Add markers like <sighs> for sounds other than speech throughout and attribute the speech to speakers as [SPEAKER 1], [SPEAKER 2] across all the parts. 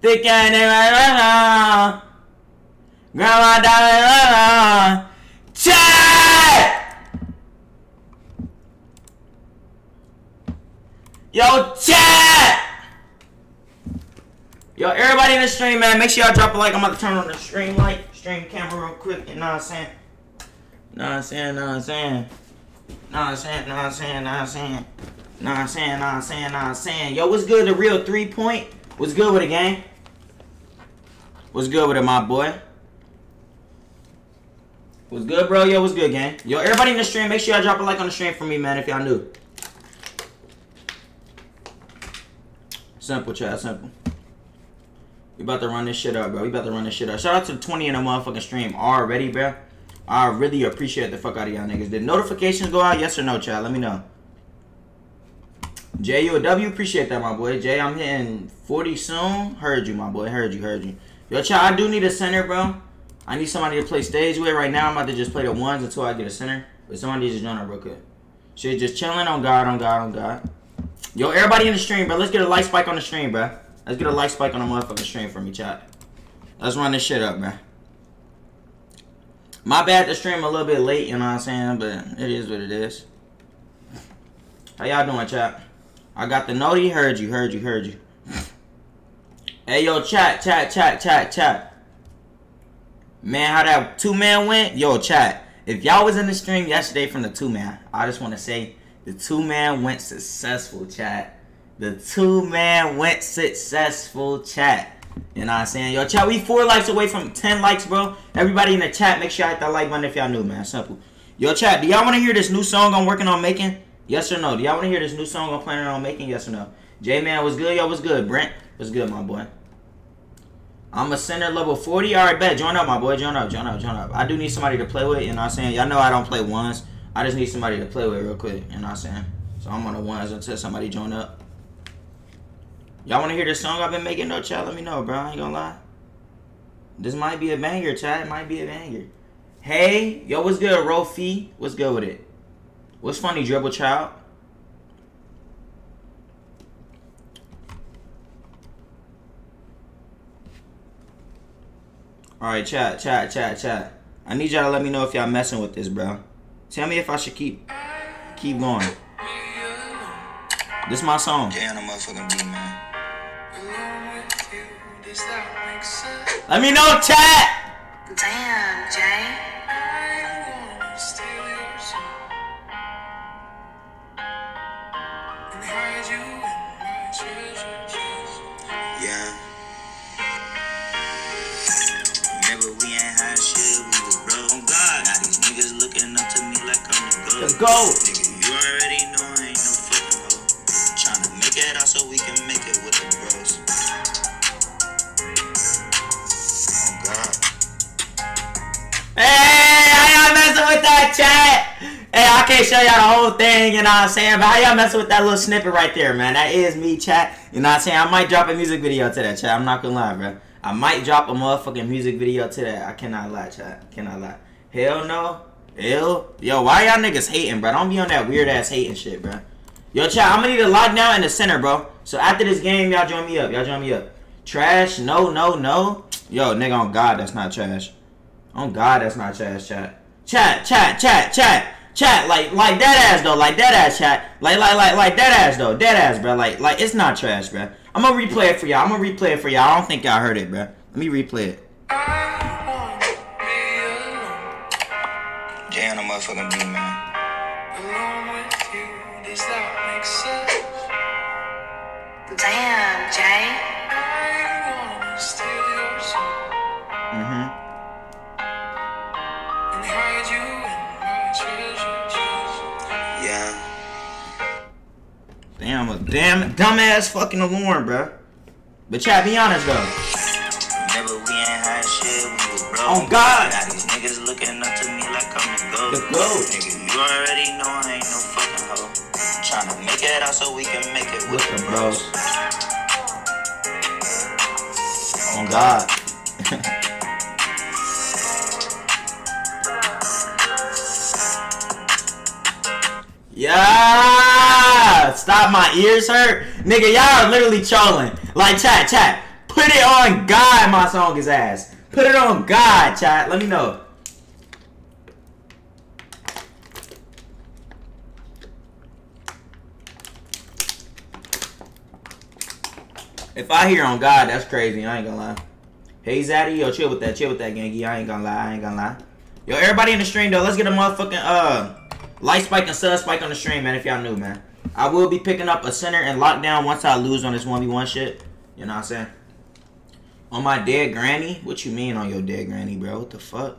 [SPEAKER 1] Thick and around. Grandma died. Chat! Yo, chat! Yo, everybody in the stream, man, make sure y'all drop a like. I'm about to turn on the stream light, stream camera real quick. You I'm saying? Know what I'm saying? Know what I'm saying? Know what I'm saying? Know what I'm saying? Know what I'm saying? Know what I'm saying? Know what I'm saying? Know what I'm saying? Yo, what's good? The real three point? What's good with it, gang? What's good with it, my boy? What's good, bro? Yo, what's good, gang? Yo, everybody in the stream, make sure y'all drop a like on the stream for me, man, if y'all new. Simple, chat, simple. We about to run this shit up, bro. We about to run this shit up. Shout out to 20 in the motherfucking stream already, bro. I really appreciate the fuck out of y'all niggas. Did notifications go out? Yes or no, chat? Let me know. J, you a W? Appreciate that, my boy. Jay, I'm hitting 40 soon. Heard you, my boy. Heard you, heard you. Yo, chat, I do need a center, bro. I need somebody to play stage with right now. I'm about to just play the ones until I get a center. But somebody just join up real quick. Shit, just chilling on God, on God, on God. Yo, everybody in the stream, bro. Let's get a light spike on the stream, bro. Let's get a light spike on the motherfucking stream for me, chat. Let's run this shit up, man. My bad to stream a little bit late, you know what I'm saying? But it is what it is. How y'all doing, chat? I got the note. He heard you, heard you, heard you. hey, yo, chat, chat, chat, chat, chat. Man, how that two man went? Yo, chat. If y'all was in the stream yesterday from the two man, I just want to say the two man went successful, chat. The two man went successful, chat. You know what I'm saying? Yo, chat, we four likes away from 10 likes, bro. Everybody in the chat, make sure I hit that like button if y'all new, man. Simple. Yo, chat, do y'all want to hear this new song I'm working on making? Yes or no? Do y'all want to hear this new song I'm planning on making? Yes or no? J-Man, was good? Yo, what's good? Brent, what's good, my boy? I'm a center level 40. All right, bet. Join up, my boy. Join up, join up, join up. I do need somebody to play with, you know what I'm saying? Y'all know I don't play ones. I just need somebody to play with real quick, you know what I'm saying? So I'm on the ones until somebody join up. Y'all want to hear this song I've been making? No, chat. Let me know, bro. I ain't gonna lie. This might be a banger, chat. It might be a banger. Hey, yo, what's good, Rofi? What's good with it? What's funny, Dribble Child? Alright, chat, chat, chat, chat. I need y'all to let me know if y'all messing with this, bro. Tell me if I should keep keep going. This my song.
[SPEAKER 2] Jay on the motherfucking beat, man.
[SPEAKER 1] Let me know, chat!
[SPEAKER 3] Damn, Jay.
[SPEAKER 2] Yeah. Remember we ain't had shit, we was broke. On God, now these niggas looking up to me like I'm the GOAT.
[SPEAKER 1] The GOAT.
[SPEAKER 2] Nigga, you already know I ain't no fucking hoe. Tryna make it out so we can make it with the bros. Oh God.
[SPEAKER 1] Hey, how y'all messing with that chat? Hey, I can't show y'all the whole thing, you know what I'm saying? But how y'all messing with that little snippet right there, man? That is me, chat. You know what I'm saying? I might drop a music video to that, chat. I'm not gonna lie, bro. I might drop a motherfucking music video to that. I cannot lie, chat. Cannot lie. Hell no. Hell. Yo, why y'all niggas hating, bro? Don't be on that weird ass hating shit, bro. Yo, chat, I'm gonna need a lockdown in the center, bro. So after this game, y'all join me up. Y'all join me up. Trash? No, no, no. Yo, nigga, on God, that's not trash. On God, that's not trash, chat. Chat, chat, chat, chat, chat. Like, like that ass though. Like that ass, chat. Like, like, like, like that ass though. That ass, bro. Like, like it's not trash, bro. I'm gonna replay it for y'all. I'm gonna replay it for y'all. I don't think y'all heard it, bro. Let me replay it.
[SPEAKER 2] Jay on the motherfucking beat, man.
[SPEAKER 3] Damn, Jay.
[SPEAKER 1] Damn, a damn dumbass fucking alarm, bro. But chat, be honest though.
[SPEAKER 2] Remember we ain't had shit, we was broke.
[SPEAKER 1] On God.
[SPEAKER 2] Now these niggas looking up to me like I'm the GOAT.
[SPEAKER 1] The GOAT.
[SPEAKER 2] Nigga, you already know I ain't no fucking hoe. Tryna make it out so we can make it with
[SPEAKER 1] With
[SPEAKER 2] the bros.
[SPEAKER 1] On oh, God. <laughs> yeah! Stop my ears hurt. Nigga, y'all are literally trolling. Like, chat, chat. Put it on God, my song is ass. Put it on God, chat. Let me know. If I hear on God, that's crazy. I ain't gonna lie. Hey Zaddy, yo, chill with that, chill with that, gangy. I ain't gonna lie, I ain't gonna lie. Yo, everybody in the stream though, let's get a motherfucking uh light spike and sub spike on the stream, man. If y'all new, man. I will be picking up a center and lockdown once I lose on this one v one shit. You know what I'm saying? On my dead granny? What you mean on your dead granny, bro? What the fuck?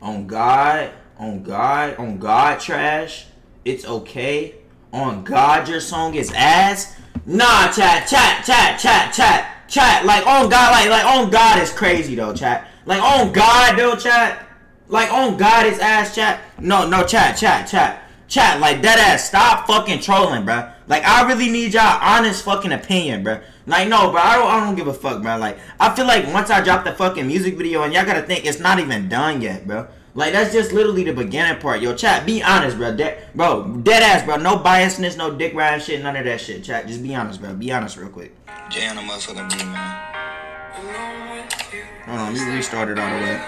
[SPEAKER 1] On God, on God, on God, trash. It's okay. On God, your song is ass. Nah, chat, chat, chat, chat, chat, chat. Like on God, like like on God is crazy though, chat. Like on God though, chat. Like on God is ass, chat. No, no, chat, chat, chat, chat. Like dead ass. Stop fucking trolling, bruh. Like I really need y'all honest fucking opinion, bruh. Like no, bro, I don't, I don't give a fuck, bro. Like I feel like once I drop the fucking music video, and y'all gotta think it's not even done yet, bro. Like that's just literally the beginning part. Yo, chat, be honest, bro. De- bro, dead ass, bro. No biasness, no dick riding shit, none of that shit. Chat, just be honest, bro. Be honest, real quick.
[SPEAKER 2] Jay on the motherfucking beat, man.
[SPEAKER 1] Hold on, let me restart it all the way.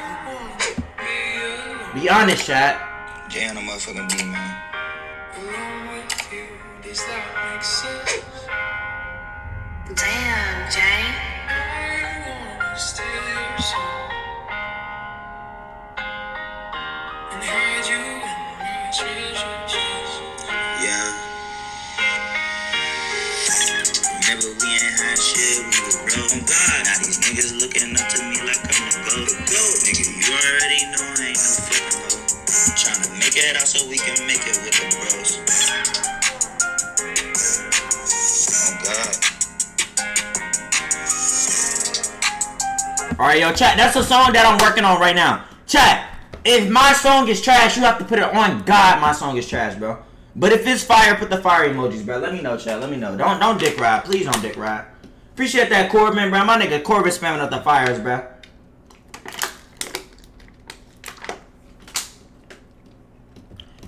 [SPEAKER 1] Be honest, chat.
[SPEAKER 2] Jay on the motherfucking beat, man.
[SPEAKER 3] Damn, Jay.
[SPEAKER 2] Yeah. Remember we ain't had shit, we was broke. On God, now these niggas looking up to me like I'm the GOAT. Nigga, you already know I ain't no fucking hoe. Tryna make it out so we can make it with the bros. God.
[SPEAKER 1] All right, yo, chat. That's the song that I'm working on right now. Chat. If my song is trash, you have to put it on God. My song is trash, bro. But if it's fire, put the fire emojis, bro. Let me know, chat. Let me know. Don't don't dick ride. Please don't dick ride. Appreciate that, Corbin, bro. My nigga Corbin spamming up the fires, bro.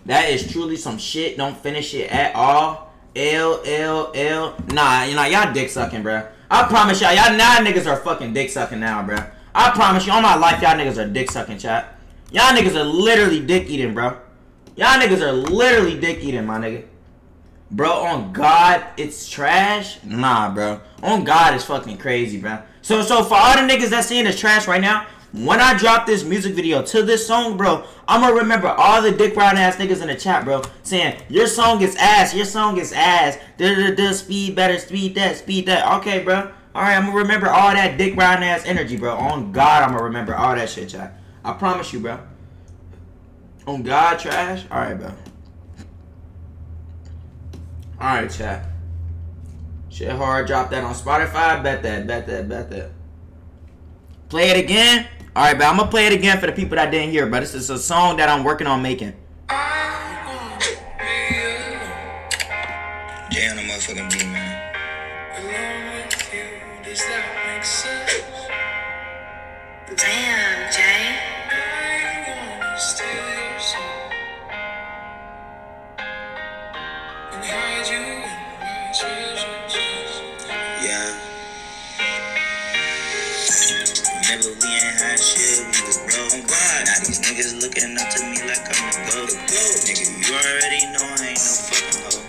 [SPEAKER 1] That is truly some shit. Don't finish it at all. L L L. Nah, you know y'all dick sucking, bro. I promise y'all, y'all now niggas are fucking dick sucking now, bro. I promise you, all my life, y'all niggas are dick sucking, chat. Y'all niggas are literally dick eating, bro. Y'all niggas are literally dick eating, my nigga. Bro, on God, it's trash? Nah, bro. On God, it's fucking crazy, bro. So, so for all the niggas that's saying it's trash right now, when I drop this music video to this song, bro, I'm gonna remember all the dick riding ass niggas in the chat, bro, saying your song is ass, your song is ass. Da da da. Speed better, speed that, speed that. Okay, bro. All right, I'm gonna remember all that dick riding ass energy, bro. On God, I'm gonna remember all that shit, chat. I promise you, bro. On God, trash. All right, bro. All right, chat. Shit hard. Drop that on Spotify. Bet that. Bet that. Bet that. Play it again. All right, but I'm gonna play it again for the people that didn't hear. But this is a song that I'm working on making.
[SPEAKER 2] Jay on the motherfucking beat, man.
[SPEAKER 3] Damn, Jay.
[SPEAKER 2] Yeah. Remember we ain't had niggas looking up to me like I'm the GOAT. Nigga, you already know I ain't no fucking hoe.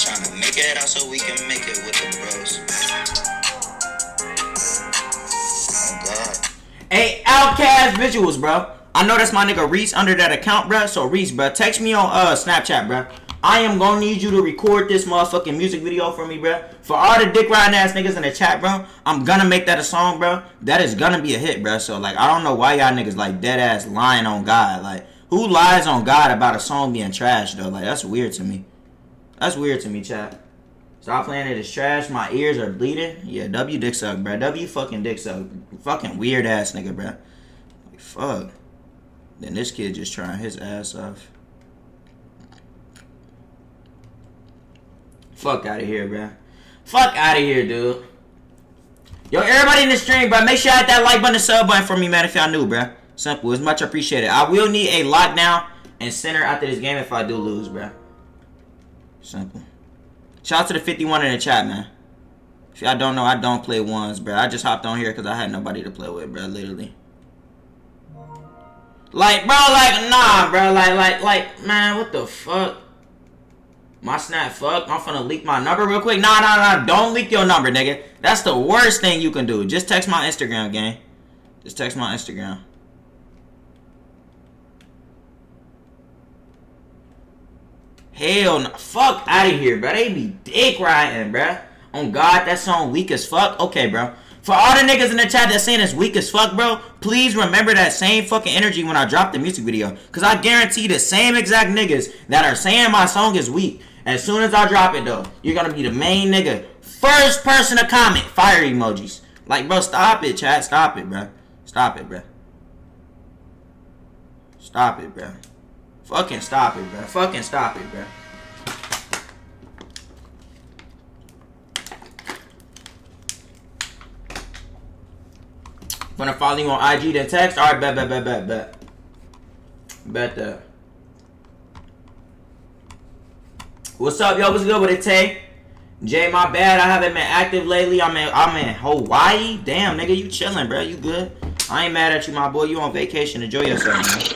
[SPEAKER 2] Tryna make it out so we can make it with the bros. On God.
[SPEAKER 1] Hey, Outcast Visuals, bro. I know that's my nigga Reese under that account, bro. So Reese, bro, text me on uh Snapchat, bro. I am gonna need you to record this motherfucking music video for me, bro. For all the dick riding ass niggas in the chat, bro. I'm gonna make that a song, bro. That is gonna be a hit, bro. So like, I don't know why y'all niggas like dead ass lying on God. Like, who lies on God about a song being trash though? Like, that's weird to me. That's weird to me, chat. Stop playing it. It's trash. My ears are bleeding. Yeah, W dick suck, bro. W fucking dick suck. Fucking weird ass nigga, bro. Like, fuck. Then this kid just trying his ass off. Fuck out of here, bro. Fuck out of here, dude. Yo, everybody in the stream, bro, make sure you hit that like button and sub button for me, man, if y'all new, bro. Simple. It's much appreciated. I will need a lockdown and center after this game if I do lose, bro. Simple. Shout out to the 51 in the chat, man. If y'all don't know, I don't play ones, bro. I just hopped on here because I had nobody to play with, bro. Literally. Like, bro, like, nah, bro. Like, like, like, man, what the fuck? My snap fuck. I'm finna leak my number real quick. Nah, nah, nah. Don't leak your number, nigga. That's the worst thing you can do. Just text my Instagram, gang. Just text my Instagram. Hell no. Fuck out of here, bro. They be dick riding, bro. On God, that song weak as fuck. Okay, bro. For all the niggas in the chat that saying it's weak as fuck, bro, please remember that same fucking energy when I drop the music video. Cause I guarantee the same exact niggas that are saying my song is weak. As soon as I drop it though, you're gonna be the main nigga. First person to comment, fire emojis. Like, bro, stop it, chat. Stop it, bro. Stop it, bro. Stop it, bro. Fucking stop it, bro. Fucking stop it, bro. Wanna follow you on IG then text? Alright, bet, bet, bet, bet, bet. Bet that. What's up, yo? What's good with it, Tay? Jay, my bad. I haven't been active lately. I'm in, I'm in Hawaii. Damn, nigga, you chilling, bro. You good? I ain't mad at you, my boy. You on vacation. Enjoy yourself, man.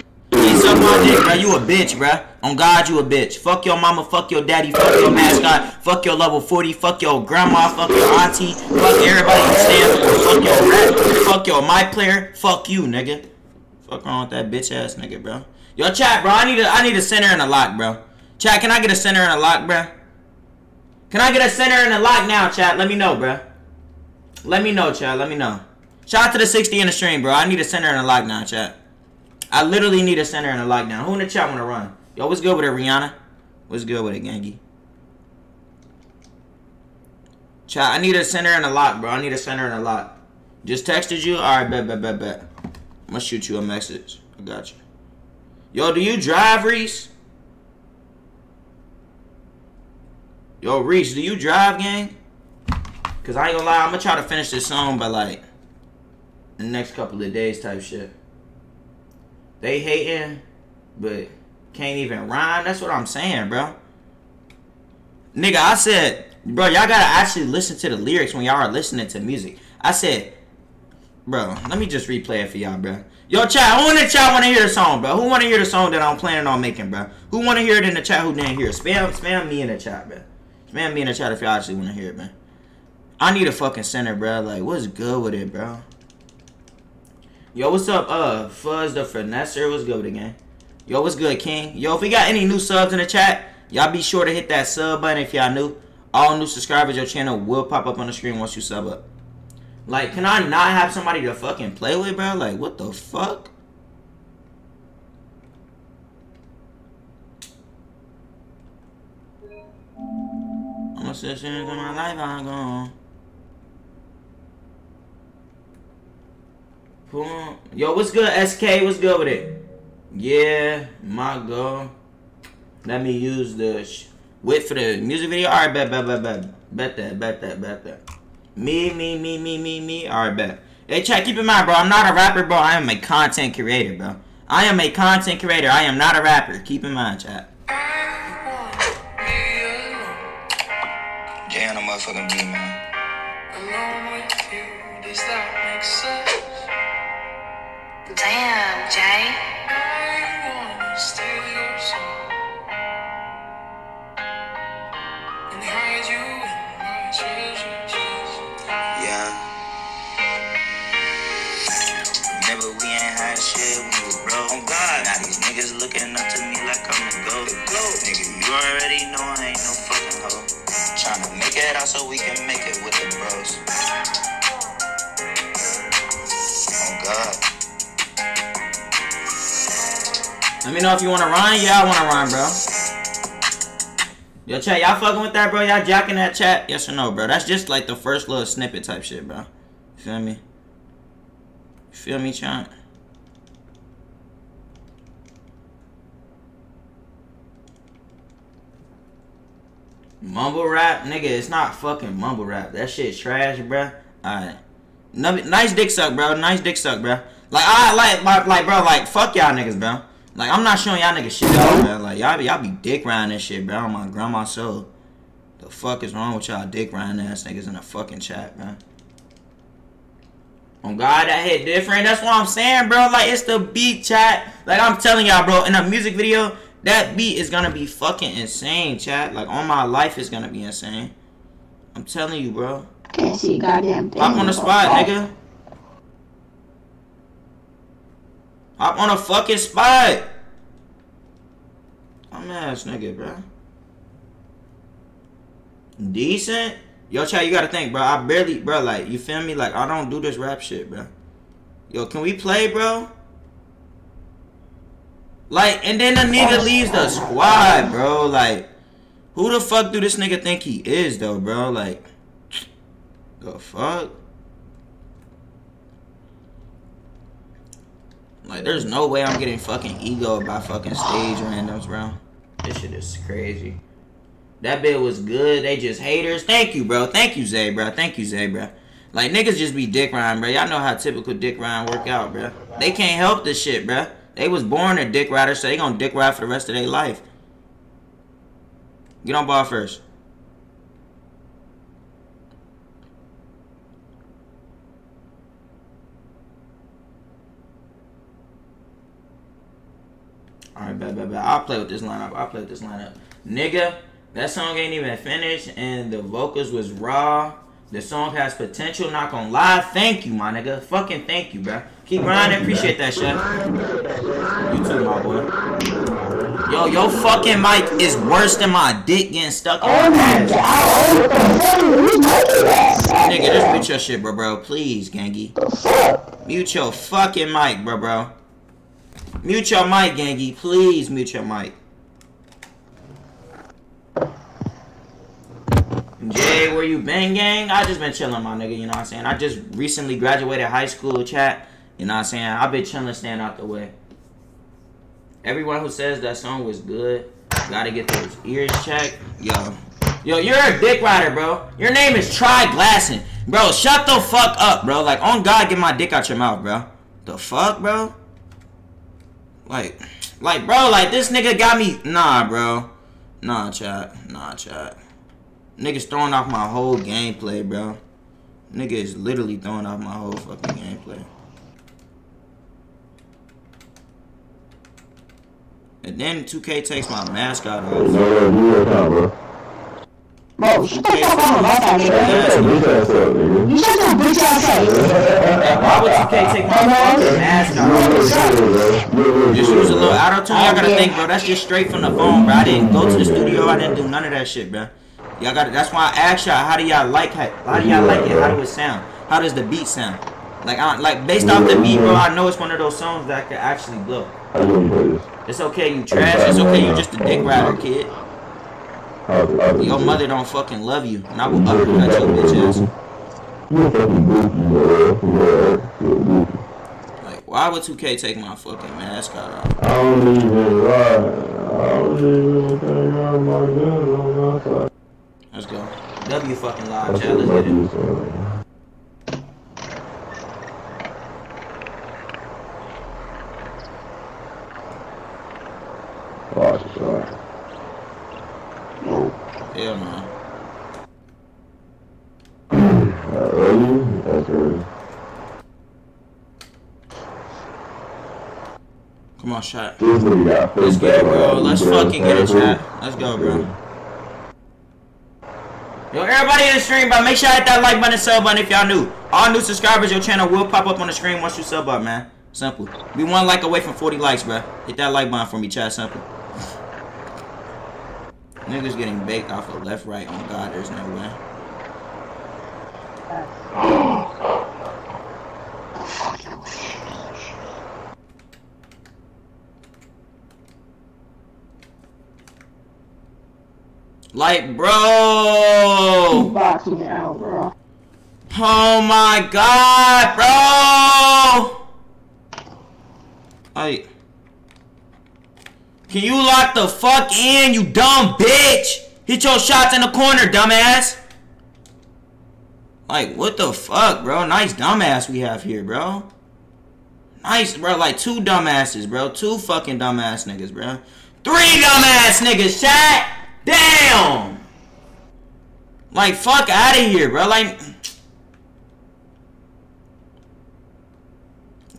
[SPEAKER 1] Suck my dick, bro. You a bitch, bro. On God, you a bitch. Fuck your mama, fuck your daddy, fuck your mascot, fuck your level 40, fuck your grandma, fuck your auntie, fuck everybody you stand for, fuck your rap, fuck your my player, fuck you, nigga. Fuck wrong with that bitch ass nigga, bro. Yo, chat, bro. I need a, I need a center and a lock, bro. Chat, can I get a center and a lock, bro? Can I get a center and a lock now, chat? Let me know, bro. Let me know, chat. Let me know. Shout out to the 60 in the stream, bro. I need a center and a lock now, chat. I literally need a center and a lockdown. Who in the chat want to run? Yo, what's good with it, Rihanna? What's good with it, Gangy? Chat, I need a center and a lock, bro. I need a center and a lock. Just texted you? Alright, bet, bet, bet, bet. I'm gonna shoot you a message. I got you. Yo, do you drive, Reese? Yo, Reese, do you drive, gang? Cause I ain't gonna lie, I'm gonna try to finish this song by like the next couple of days type shit. They hating, but can't even rhyme. That's what I'm saying, bro. Nigga, I said, bro, y'all gotta actually listen to the lyrics when y'all are listening to music. I said, bro, let me just replay it for y'all, bro. Yo, chat, who in the chat want to hear the song, bro? Who want to hear the song that I'm planning on making, bro? Who want to hear it in the chat who didn't hear it? Spam, spam me in the chat, bro. Spam me in the chat if y'all actually want to hear it, man. I need a fucking center, bro. Like, what's good with it, bro? Yo, what's up, uh, Fuzz the Finesser? What's good again? Yo, what's good, King? Yo, if we got any new subs in the chat, y'all be sure to hit that sub button if y'all new. All new subscribers, your channel will pop up on the screen once you sub up. Like, can I not have somebody to fucking play with, bro? Like, what the fuck? I'm my life, I'm gone. Boom. Yo, what's good, SK? What's good with it? Yeah, my girl. Let me use the wait for the music video. All right, bet, bet, bet, bet, bet that, bet that, bet that. Me, me, me, me, me, me. All right, bet. Hey, chat, keep in mind, bro. I'm not a rapper, bro. I am a content creator, bro. I am a content creator. I am not a rapper. Keep in mind, chat.
[SPEAKER 2] Jay on the motherfucking beat, man.
[SPEAKER 4] Alone with you, does that make sense? Treasure chest.
[SPEAKER 2] Yeah. Remember we ain't had shit when we was broke. On God. Now these niggas looking up to me like I'm the GOAT. The GOAT. Nigga, you already know I ain't no fucking hoe. Tryna make it out so we can make it with the bros. Oh God.
[SPEAKER 1] Let me know if you want to rhyme. Yeah, I want to rhyme, bro. Yo, chat, y'all fucking with that, bro? Y'all jacking that chat? Yes or no, bro? That's just like the first little snippet type shit, bro. You feel me? Feel me, chat? Mumble rap, nigga, it's not fucking mumble rap. That shit's trash, bro. Alright. Nice dick suck, bro. Nice dick suck, bro. Like, I like, like, like, bro, like, fuck y'all niggas, bro. Like, I'm not showing y'all niggas shit, out, bro. Like, y'all be, y'all be dick riding this shit, bro. On my grandma's soul. The fuck is wrong with y'all dick riding ass niggas in the fucking chat, man? On God, that hit different. That's what I'm saying, bro. Like, it's the beat chat. Like, I'm telling y'all, bro, in a music video, that beat is gonna be fucking insane, chat. Like, on my life, it's gonna be insane. I'm telling you, bro.
[SPEAKER 5] Can't see goddamn thing.
[SPEAKER 1] Hop on the spot, nigga. Hop on a fucking spot. I'm ass nigga, bro. Decent? Yo, chat, you gotta think, bro. I barely, bro, like, you feel me? Like, I don't do this rap shit, bro. Yo, can we play, bro? Like, and then the nigga leaves the squad, bro. Like, who the fuck do this nigga think he is, though, bro? Like, the fuck? Like, there's no way I'm getting fucking ego by fucking stage randoms, bro. This shit is crazy. That bit was good. They just haters. Thank you, bro. Thank you, Zay, bro. Thank you, Zay, bro. Like, niggas just be dick riding, bro. Y'all know how typical dick riding work out, bro. They can't help this shit, bro. They was born a dick rider, so they gonna dick ride for the rest of their life. Get on ball first. Alright, bad, bad, bad. I'll play with this lineup. I'll play with this lineup. Nigga, that song ain't even finished, and the vocals was raw. The song has potential, not gonna lie. Thank you, my nigga. Fucking thank you, bro. Keep grinding. Appreciate that shit. You too, my boy. Yo, your fucking mic is worse than my dick getting stuck in my ass. Nigga, just mute your shit, bro, bro. Please, Gangy. Mute your fucking mic, bro, bro. Mute your mic, Gangy. Please mute your mic. Jay, where you been, gang? I just been chilling, my nigga, you know what I'm saying? I just recently graduated high school, chat. You know what I'm saying? I've been chilling, staying out the way. Everyone who says that song was good, gotta get those ears checked. Yo. Yo, you're a dick rider, bro. Your name is Try Glassin. Bro, shut the fuck up, bro. Like, on God, get my dick out your mouth, bro. The fuck, bro? Like, like, bro, like, this nigga got me. Nah, bro. Nah, chat. Nah, chat. Nigga's throwing off my whole gameplay, bro. Nigga is literally throwing off my whole fucking gameplay. And then 2K takes my mascot off.
[SPEAKER 5] Bro, shut the fuck up about that nigga. You shut your bitch ass up.
[SPEAKER 1] Why would 2K take my fucking mascot off? Just use a little auto tune. Y'all gotta think, bro. That's just straight from the phone, bro. I didn't go to the studio. I didn't do none of that shit, bro. Y'all got. That's why I asked y'all. How do y'all like it? How do y'all like it? How do it sound? How does the beat sound? Like, I, like based off the beat, bro. I know it's one of those songs that could actually blow. It's okay, you trash. It's okay, you just a dick rider, kid. Your mother don't fucking love you, and I will uppercut your bitch ass. Like, why would 2K take my fucking mascot off?
[SPEAKER 6] I don't even lie. I don't even think I'm my good on my side.
[SPEAKER 1] Let's go. W fucking live chat. Let's get it.
[SPEAKER 6] It, sorry. That's early.
[SPEAKER 1] Come on, shot. Let's it, bro. Let's fucking get it, chat. Let's go, bro. Yo, everybody in the stream, bro, make sure I hit that like button and sub button if y'all new. All new subscribers, your channel will pop up on the screen once you sub up, man. Simple. We one like away from 40 likes, bro. Hit that like button for me, chat. Simple. Niggas getting baked off of left, right. Oh, God, there's no way. Like, bro.
[SPEAKER 5] Out, bro.
[SPEAKER 1] Oh my god, bro! Like, can you lock the fuck in, you dumb bitch? Hit your shots in the corner, dumbass. Like, what the fuck, bro? Nice dumbass we have here, bro. Nice, bro. Like, two dumbasses, bro. Two fucking dumbass niggas, bro. Three dumbass niggas, chat! Damn! Like, fuck out of here, bro. Like,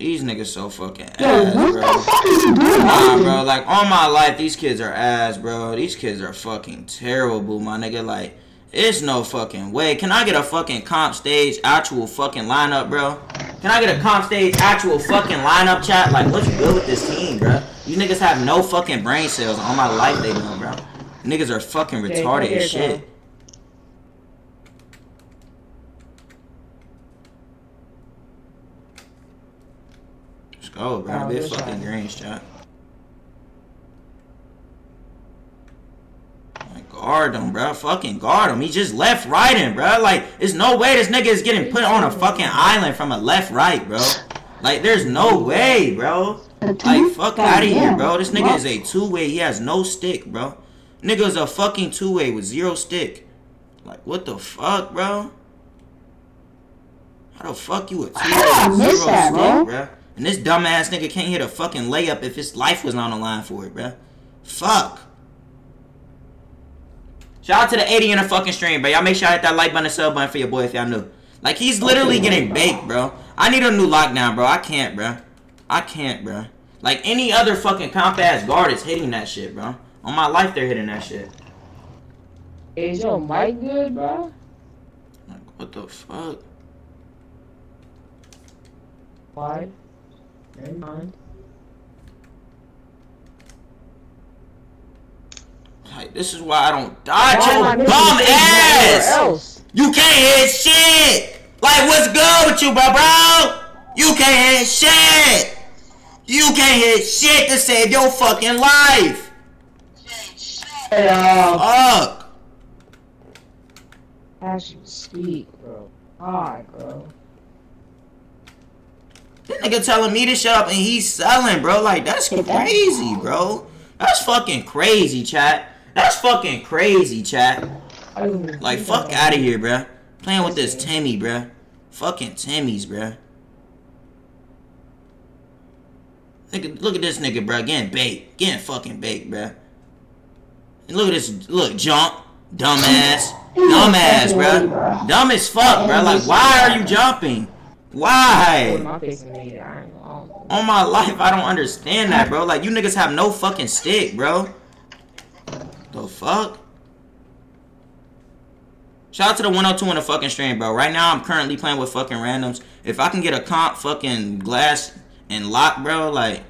[SPEAKER 1] these niggas so fucking
[SPEAKER 5] Yo,
[SPEAKER 1] ass,
[SPEAKER 5] what
[SPEAKER 1] bro.
[SPEAKER 5] the fuck is he doing?
[SPEAKER 1] Nah, bro. Like, all my life, these kids are ass, bro. These kids are fucking terrible, my nigga. Like, it's no fucking way. Can I get a fucking comp stage actual fucking lineup, bro? Can I get a comp stage actual fucking lineup chat? Like, what's good with this team, bro? You niggas have no fucking brain cells. On my life, they don't, bro. Niggas are fucking retarded
[SPEAKER 7] here
[SPEAKER 1] as
[SPEAKER 7] you go.
[SPEAKER 1] shit. Go, bro.
[SPEAKER 7] Oh, this
[SPEAKER 1] fucking chat. Like, guard him, bro. Fucking guard him. He just left righting, bro. Like, there's no way this nigga is getting put on a fucking island from a left right, bro. Like, there's no way, bro. Like, fuck out of here, bro. This nigga is a two way. He has no stick, bro. Nigga is a fucking two way with zero stick. Like, what the fuck, bro? How the fuck you a two way
[SPEAKER 5] How did I
[SPEAKER 1] with zero stick,
[SPEAKER 5] bro?
[SPEAKER 1] Bro? And this dumbass nigga can't hit a fucking layup if his life was not on the line for it, bro. Fuck. Shout out to the 80 in the fucking stream, bro. Y'all make sure I hit that like button and sub button for your boy if y'all new. Like, he's literally getting baked, bro. I need a new lockdown, bro. I can't, bro. I can't, bro. Like, any other fucking comp ass guard is hitting that shit, bro. On my life, they're hitting that shit.
[SPEAKER 7] Is your mic good, bro?
[SPEAKER 1] Like, what the fuck?
[SPEAKER 7] Why? Never mind.
[SPEAKER 1] Like, this is why I don't dodge
[SPEAKER 7] Why
[SPEAKER 1] your bum ass! You can't hit shit! Like, what's good with you, bro, bro? You can't hit shit! You can't hit shit to save your fucking life!
[SPEAKER 7] Hey, uh,
[SPEAKER 1] Fuck!
[SPEAKER 7] as you speak, bro. God, bro.
[SPEAKER 1] This nigga telling me to shut up and he's selling, bro. Like, that's crazy, bro. That's fucking crazy, chat. That's fucking crazy, chat.
[SPEAKER 7] Even
[SPEAKER 1] Like, fuck out of here, bro. Playing with this Timmy, bro. Fucking Timmy's, bruh. Nigga, look at this nigga, bro. Getting baked. Getting fucking baked, bro. And look at this. Look, jump. Dumbass. Dumbass, bruh. Dumb as fuck, bro. Like, why are you jumping? Why?
[SPEAKER 7] My face in me, I ain't gonna-
[SPEAKER 1] On my life, I don't understand that, bro. Like, you niggas have no fucking stick, bro. The fuck? Shout out to the 102 in the fucking stream, bro. Right now, I'm currently playing with fucking randoms. If I can get a comp fucking glass and lock, bro, like,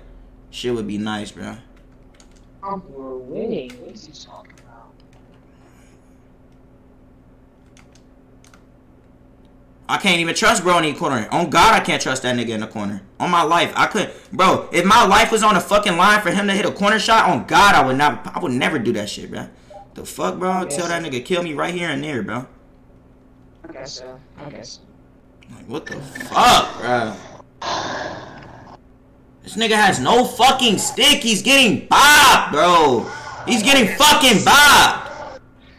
[SPEAKER 1] shit would be nice, bro.
[SPEAKER 7] I'm we're winning. What is he talking about?
[SPEAKER 1] I can't even trust bro in the corner. On God, I can't trust that nigga in the corner. On my life, I could, bro. If my life was on the fucking line for him to hit a corner shot, on God, I would not. I would never do that shit, bro. The fuck, bro? Tell that nigga kill me right here and there, bro.
[SPEAKER 7] I guess so. I guess.
[SPEAKER 1] Like, what the fuck, bro? This nigga has no fucking stick. He's getting bopped, bro. He's getting fucking bopped.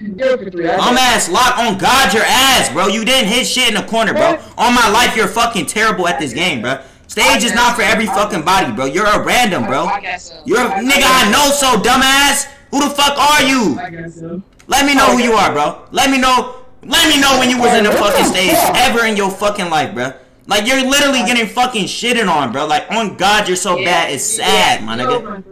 [SPEAKER 7] Go. I
[SPEAKER 1] Bum
[SPEAKER 7] guess.
[SPEAKER 1] ass lock on God your ass, bro. You didn't hit shit in the corner, bro. On my life, you're fucking terrible at this game, bro. Stage is not for every fucking body, bro. You're a random, bro.
[SPEAKER 7] I guess so.
[SPEAKER 1] You're a nigga I know so, dumbass. Who the fuck are you?
[SPEAKER 7] I guess so.
[SPEAKER 1] Let me know who you are, bro. Let me know. Let me know when you was in the fucking stage ever in your fucking life, bro. Like you're literally getting fucking shitted on, bro. Like on God, you're so bad. It's sad, my nigga.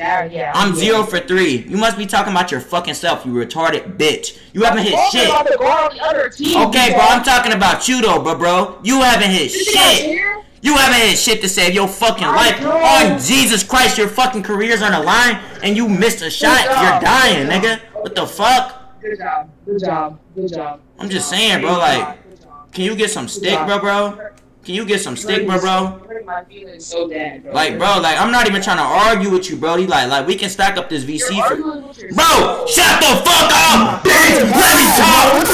[SPEAKER 7] For yeah.
[SPEAKER 1] I'm
[SPEAKER 7] yeah.
[SPEAKER 1] zero for three. You must be talking about your fucking self, you retarded bitch. You haven't hit shit.
[SPEAKER 7] about the on the other team,
[SPEAKER 1] Okay, bro, I'm talking about you though, bro, bro. You haven't hit
[SPEAKER 7] You
[SPEAKER 1] shit. You haven't hit shit to save your fucking life.
[SPEAKER 7] know.
[SPEAKER 1] On Jesus Christ, your fucking career's on the line and you missed a shot.
[SPEAKER 7] job.
[SPEAKER 1] You're dying,
[SPEAKER 7] Good
[SPEAKER 1] nigga. What the fuck?
[SPEAKER 7] Good job. Good job. Good job.
[SPEAKER 1] I'm just saying, bro, like,
[SPEAKER 7] Good job.
[SPEAKER 1] can you get some stick, bro, bro? Can you get some stick, bro, bro?
[SPEAKER 7] Hurting my feelings so bad, bro.
[SPEAKER 1] Like, bro, like, I'm not even trying to argue with you, Brody. Like, like, we can stack up this VC
[SPEAKER 7] You're
[SPEAKER 1] for.
[SPEAKER 7] arguing with yourself.
[SPEAKER 1] Bro, shut the fuck up, bitch. Let me talk.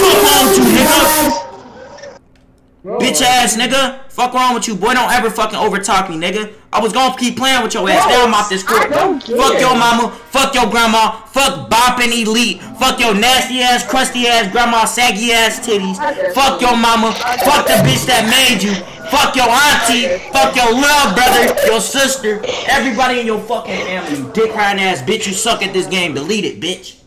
[SPEAKER 1] Fuck wrong with you, nigga.
[SPEAKER 7] Bro,
[SPEAKER 1] Bitch ass nigga. Fuck wrong with you, boy. Don't ever fucking overtalk me, nigga. I was gonna keep playing with your ass. Now I'm off this court. Fuck your mama. Fuck your grandma. Fuck bopping elite. Fuck your nasty ass, crusty ass, grandma, saggy ass titties. Fuck your mama. Fuck the bitch that made you. Fuck your auntie. Fuck your little brother, your sister. Everybody in your fucking family. You dick ass bitch. You suck at this game. Delete it, bitch.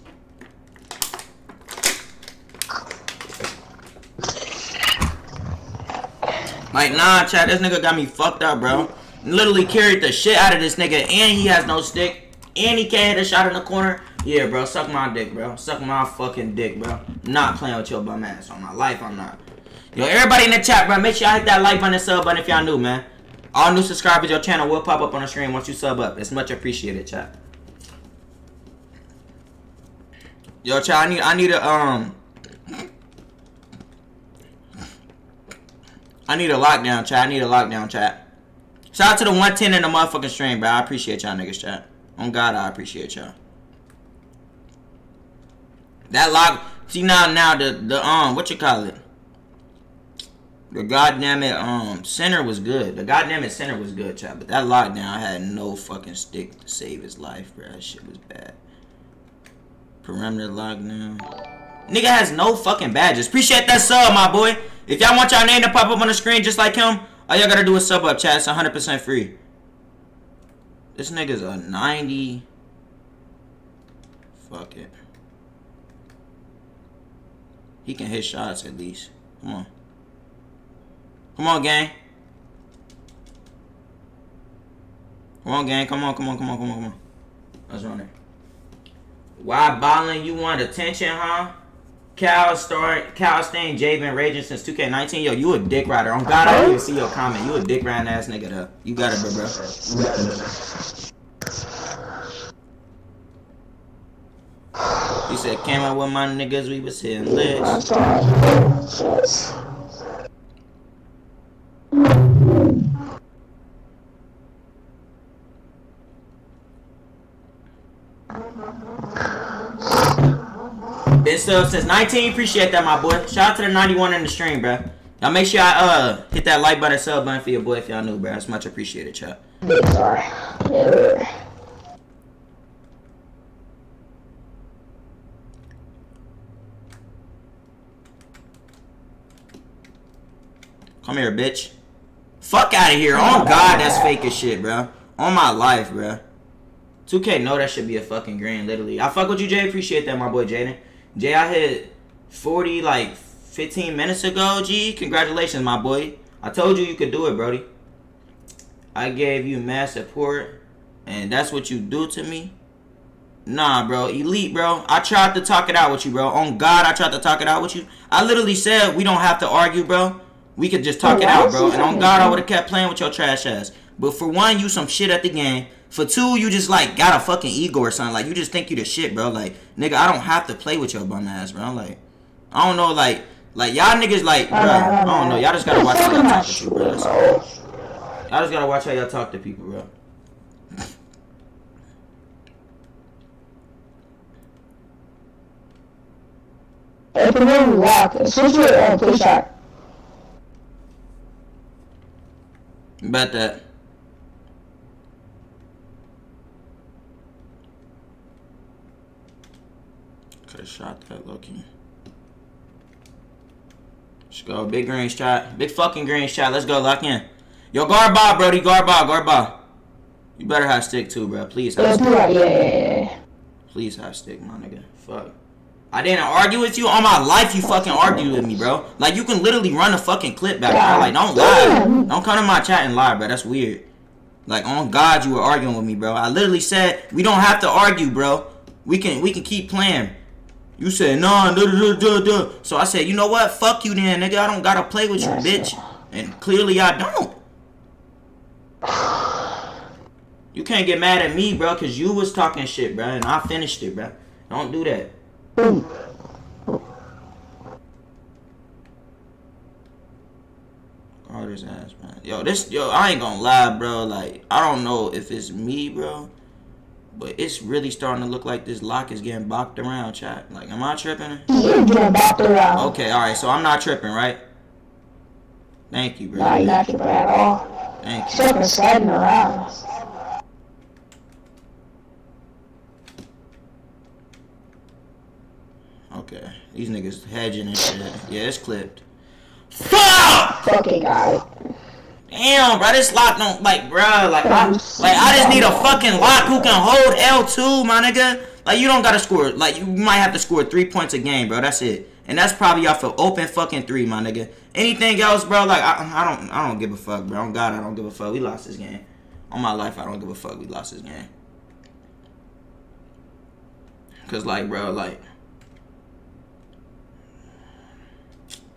[SPEAKER 1] Like, nah, Chad, this nigga got me fucked up, bro. Literally carried the shit out of this nigga, and he has no stick, and he can't hit a shot in the corner. Yeah, bro, suck my dick, bro. Suck my fucking dick, bro. Not playing with your bum ass. On my life, I'm not. Yo, everybody in the chat, bro, make sure y'all hit that like button and sub button if y'all new, man. All new subscribers, your channel will pop up on the screen once you sub up. It's much appreciated, chat. Yo, chat, I need, I need a, um, I need a lockdown, chat. I need a lockdown, chat. Shout out to the 110 in the motherfucking stream, bro. I appreciate y'all niggas, chat. On God, I appreciate y'all. That lock, see now, now the the um, what you call it? The goddamn it um center was good. The goddamn it center was good, chat. But that lockdown had no fucking stick to save his life, bro. That shit was bad. Perimeter lockdown. Nigga has no fucking badges. Appreciate that sub, my boy. If y'all want y'all name to pop up on the screen just like him, all y'all gotta do is sub up, chat. It's 100% free. This nigga's a 90. Fuck it. He can hit shots at least. Come on. Come on, gang. Come on, gang. Come on, come on, come on, come on, come on. Let's run it. Why balling? You want attention, huh? Cal start Cal Stain J been raging since 2K19. Yo, you a dick rider. On God, I didn't even see your comment. You a dick riding ass nigga though. You got it, bro, bro. He said, came out with my niggas, we was hitting licks. Sub since 19. Appreciate that, my boy. Shout out to the 91 in the stream, bro. Y'all make sure I uh hit that like button, sub button for your boy if y'all new, bro. That's much appreciated.
[SPEAKER 5] Sorry.
[SPEAKER 1] Come here, bitch. Fuck out of here. Oh God, that's fake as shit, bro. On my life, bro. 2K, no, that should be a fucking green, literally. I fuck with you, Jay. Appreciate that, my boy Jaden. Jay, I hit 40 like 15 minutes ago, G. Congratulations, my boy. I told you you could do it, Brody. I gave you mass support, and that's what you do to me. Nah, bro. Elite, bro. I tried to talk it out with you, bro. On God, I tried to talk it out with you. I literally said we don't have to argue, bro. We could just talk it out, bro. And on God, I would have kept playing with your trash ass. But for one, you some shit at the game. For two, you just like got a fucking ego or something. Like you just think you the shit, bro. Like nigga, I don't have to play with your bum ass, bro. Like I don't know, like like y'all niggas like, bro. I don't know. Y'all just gotta watch how y'all talk to people, bro. Y'all just gotta watch how y'all talk to people, bro.
[SPEAKER 5] Room locked, switch to uh, shot.
[SPEAKER 1] Bet that. Shot that Loki. Let's go. Big green shot. Big fucking green shot. Let's go. Lock in. Yo, guard ball, Brody. Guard ball. Guard ball. You better have stick too, bro. Please have
[SPEAKER 5] Yeah,
[SPEAKER 1] stick.
[SPEAKER 5] Yeah, yeah, yeah.
[SPEAKER 1] Please have stick, my nigga. Fuck. I didn't argue with you. All my life, you fucking argued with me, bro. Like, you can literally run a fucking clip back, bro. Like, don't lie. Don't come to my chat and lie, bro. That's weird. Like, on God, you were arguing with me, bro. I literally said, we don't have to argue, bro. We can we can keep playing. You said, nah, duh, duh, duh, duh. So I said, you know what? Fuck you then, nigga. I don't gotta play with you, bitch. And clearly I don't. <sighs> You can't get mad at me, bro, because you was talking shit, bro, and I finished it, bro. Don't do that. Guard his ass, man. Yo, this, yo, I ain't gonna lie, bro. Like, I don't know if it's me, bro, but it's really starting to look like this lock is getting bopped around, chat. Like, am I tripping?
[SPEAKER 5] You're getting back around.
[SPEAKER 1] Okay, all right. So I'm not tripping, right? Thank you, bro.
[SPEAKER 5] Nah, you're not tripping at all.
[SPEAKER 1] Thank you.
[SPEAKER 5] Fucking sliding around.
[SPEAKER 1] Okay, these niggas hedging and shit. Yeah, it's clipped. Fuck!
[SPEAKER 5] Fucking it.
[SPEAKER 1] Damn, bro, this lock don't like, bro. Like, I, like I just need a fucking lock who can hold L2, my nigga. Like, you don't gotta score. Like, you might have to score three points a game, bro. That's it. And that's probably off of open fucking three, my nigga. Anything else, bro? Like I, I don't, I don't give a fuck, bro. God, I don't give a fuck. We lost this game. On my life, I don't give a fuck. We lost this game. Cause like, bro, like,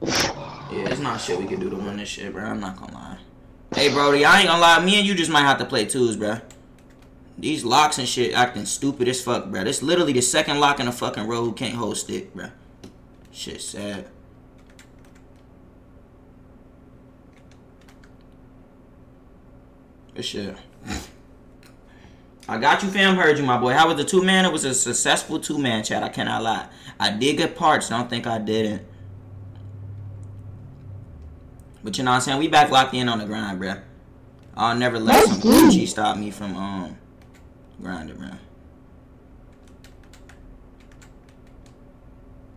[SPEAKER 1] yeah, it's not shit we can do to win this shit, bro. I'm not gonna lie. Hey, Brody, I ain't gonna lie. Me and you just might have to play twos, bro. These locks and shit acting stupid as fuck, bro. This literally the second lock in a fucking row who can't hold stick, bro. Shit sad. Good shit. I got you, fam. Heard you, my boy. How was the two man? It was a successful two man chat. I cannot lie. I did get parts. Don't think I didn't. But you know what I'm saying? We back locked in on the grind, bruh. I'll never let
[SPEAKER 5] Let's
[SPEAKER 1] some Gucci stop me from um grinding, bruh.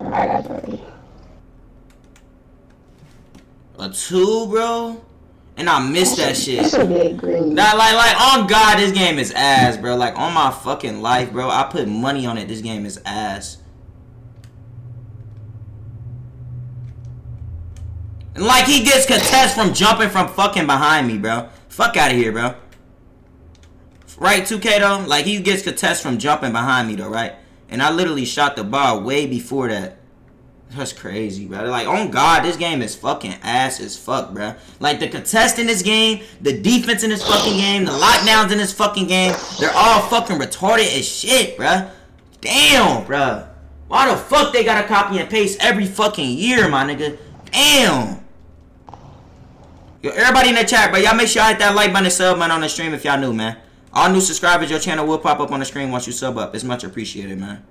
[SPEAKER 5] I got thirty.
[SPEAKER 1] A two, bro? And I missed that shit.
[SPEAKER 5] That's a big green.
[SPEAKER 1] That like like on God, this game is ass, bro. Like on my fucking life, bro. I put money on it. This game is ass. Like he gets contest from jumping from fucking behind me, bro. Fuck out of here, bro. Right, 2K though? Like he gets contest from jumping behind me though, right? And I literally shot the ball way before that. That's crazy, bro. Like, on God, this game is fucking ass as fuck, bro. Like, the contest in this game, the defense in this fucking game, the lockdowns in this fucking game, they're all fucking retarded as shit, bro. Damn, bro. Why the fuck they gotta copy and paste every fucking year, my nigga? Damn. Yo, everybody in the chat, bro, y'all make sure y'all hit that like button and sub button on the stream if y'all new, man. All new subscribers, your channel will pop up on the screen once you sub up. It's much appreciated, man.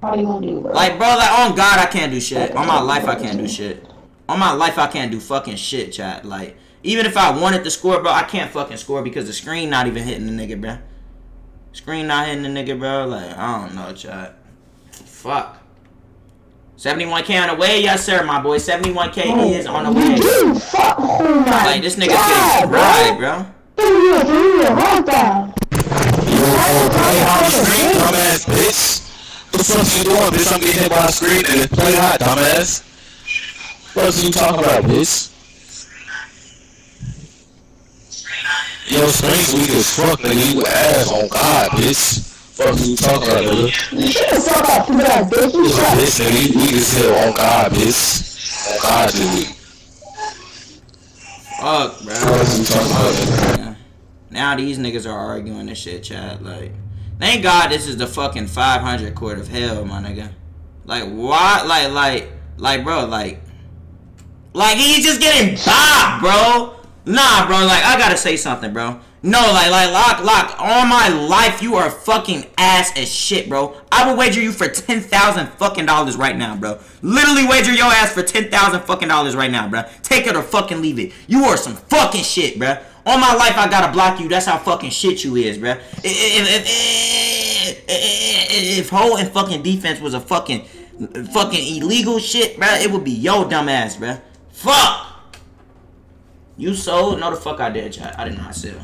[SPEAKER 5] How you gonna do, bro?
[SPEAKER 1] Like, bro, like, on God, I can't do shit. On my life, I can't do shit. On my life, I can't do fucking shit, chat. Like, even if I wanted to score, bro, I can't fucking score because the screen not even hitting the nigga, bro. Screen not hitting the nigga, bro. Like, I don't know, chat. Fuck. 71k on the way, yes sir, my boy. 71k is on the way.
[SPEAKER 5] do fuck. Oh my
[SPEAKER 1] Like, this nigga's
[SPEAKER 5] God,
[SPEAKER 1] getting fried, bro.
[SPEAKER 5] Three years, three years, right down.
[SPEAKER 8] Play hot screen, dumbass bitch. What the fuck you doing, bitch? I'm getting hit by a screen and play hot, dumbass. What else you talking about, bitch? Yo, screen's weak as fuck, nigga. You ass on God, bitch. Fuck you talking about, nigga?
[SPEAKER 5] You the fuck up, stupid ass bitch. You shut
[SPEAKER 8] bitch, nigga. You weak as on God, bitch. On God, weak.
[SPEAKER 1] Fuck, bro.
[SPEAKER 8] What you talking about?
[SPEAKER 1] Now these niggas are arguing this shit, chat. Like, thank God this is the fucking 500 court of hell, my nigga. Like, why? Like, like, like, bro, like, like he's just getting bopped, bro. Nah, bro. Like, I gotta say something, bro. No, like, like, lock, lock. On my life, you are fucking ass as shit, bro. I will wager you for ten thousand fucking dollars right now, bro. Literally wager your ass for ten thousand fucking dollars right now, bro. Take it or fucking leave it. You are some fucking shit, bro. All my life, I gotta block you. That's how fucking shit you is, bro. If if if, if, if whole and fucking defense was a fucking fucking illegal shit, bro, it would be yo dumb ass, bro. Fuck. You sold? No, the fuck I did. I did not sell.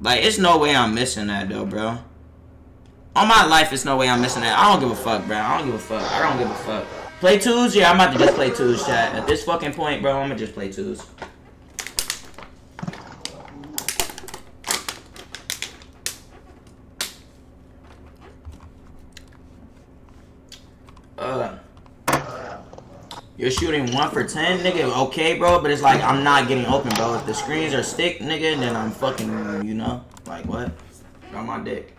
[SPEAKER 1] Like, it's no way I'm missing that, though, bro. On my life, it's no way I'm missing that. I don't give a fuck, bro. I don't give a fuck. I don't give a fuck. Play twos? Yeah, I'm about to just play twos, chat. At this fucking point, bro, I'm gonna just play twos. Uh, you're shooting one for ten, nigga. Okay, bro, but it's like I'm not getting open, bro. If the screens are stick, nigga, then I'm fucking, you know, like what? On my dick.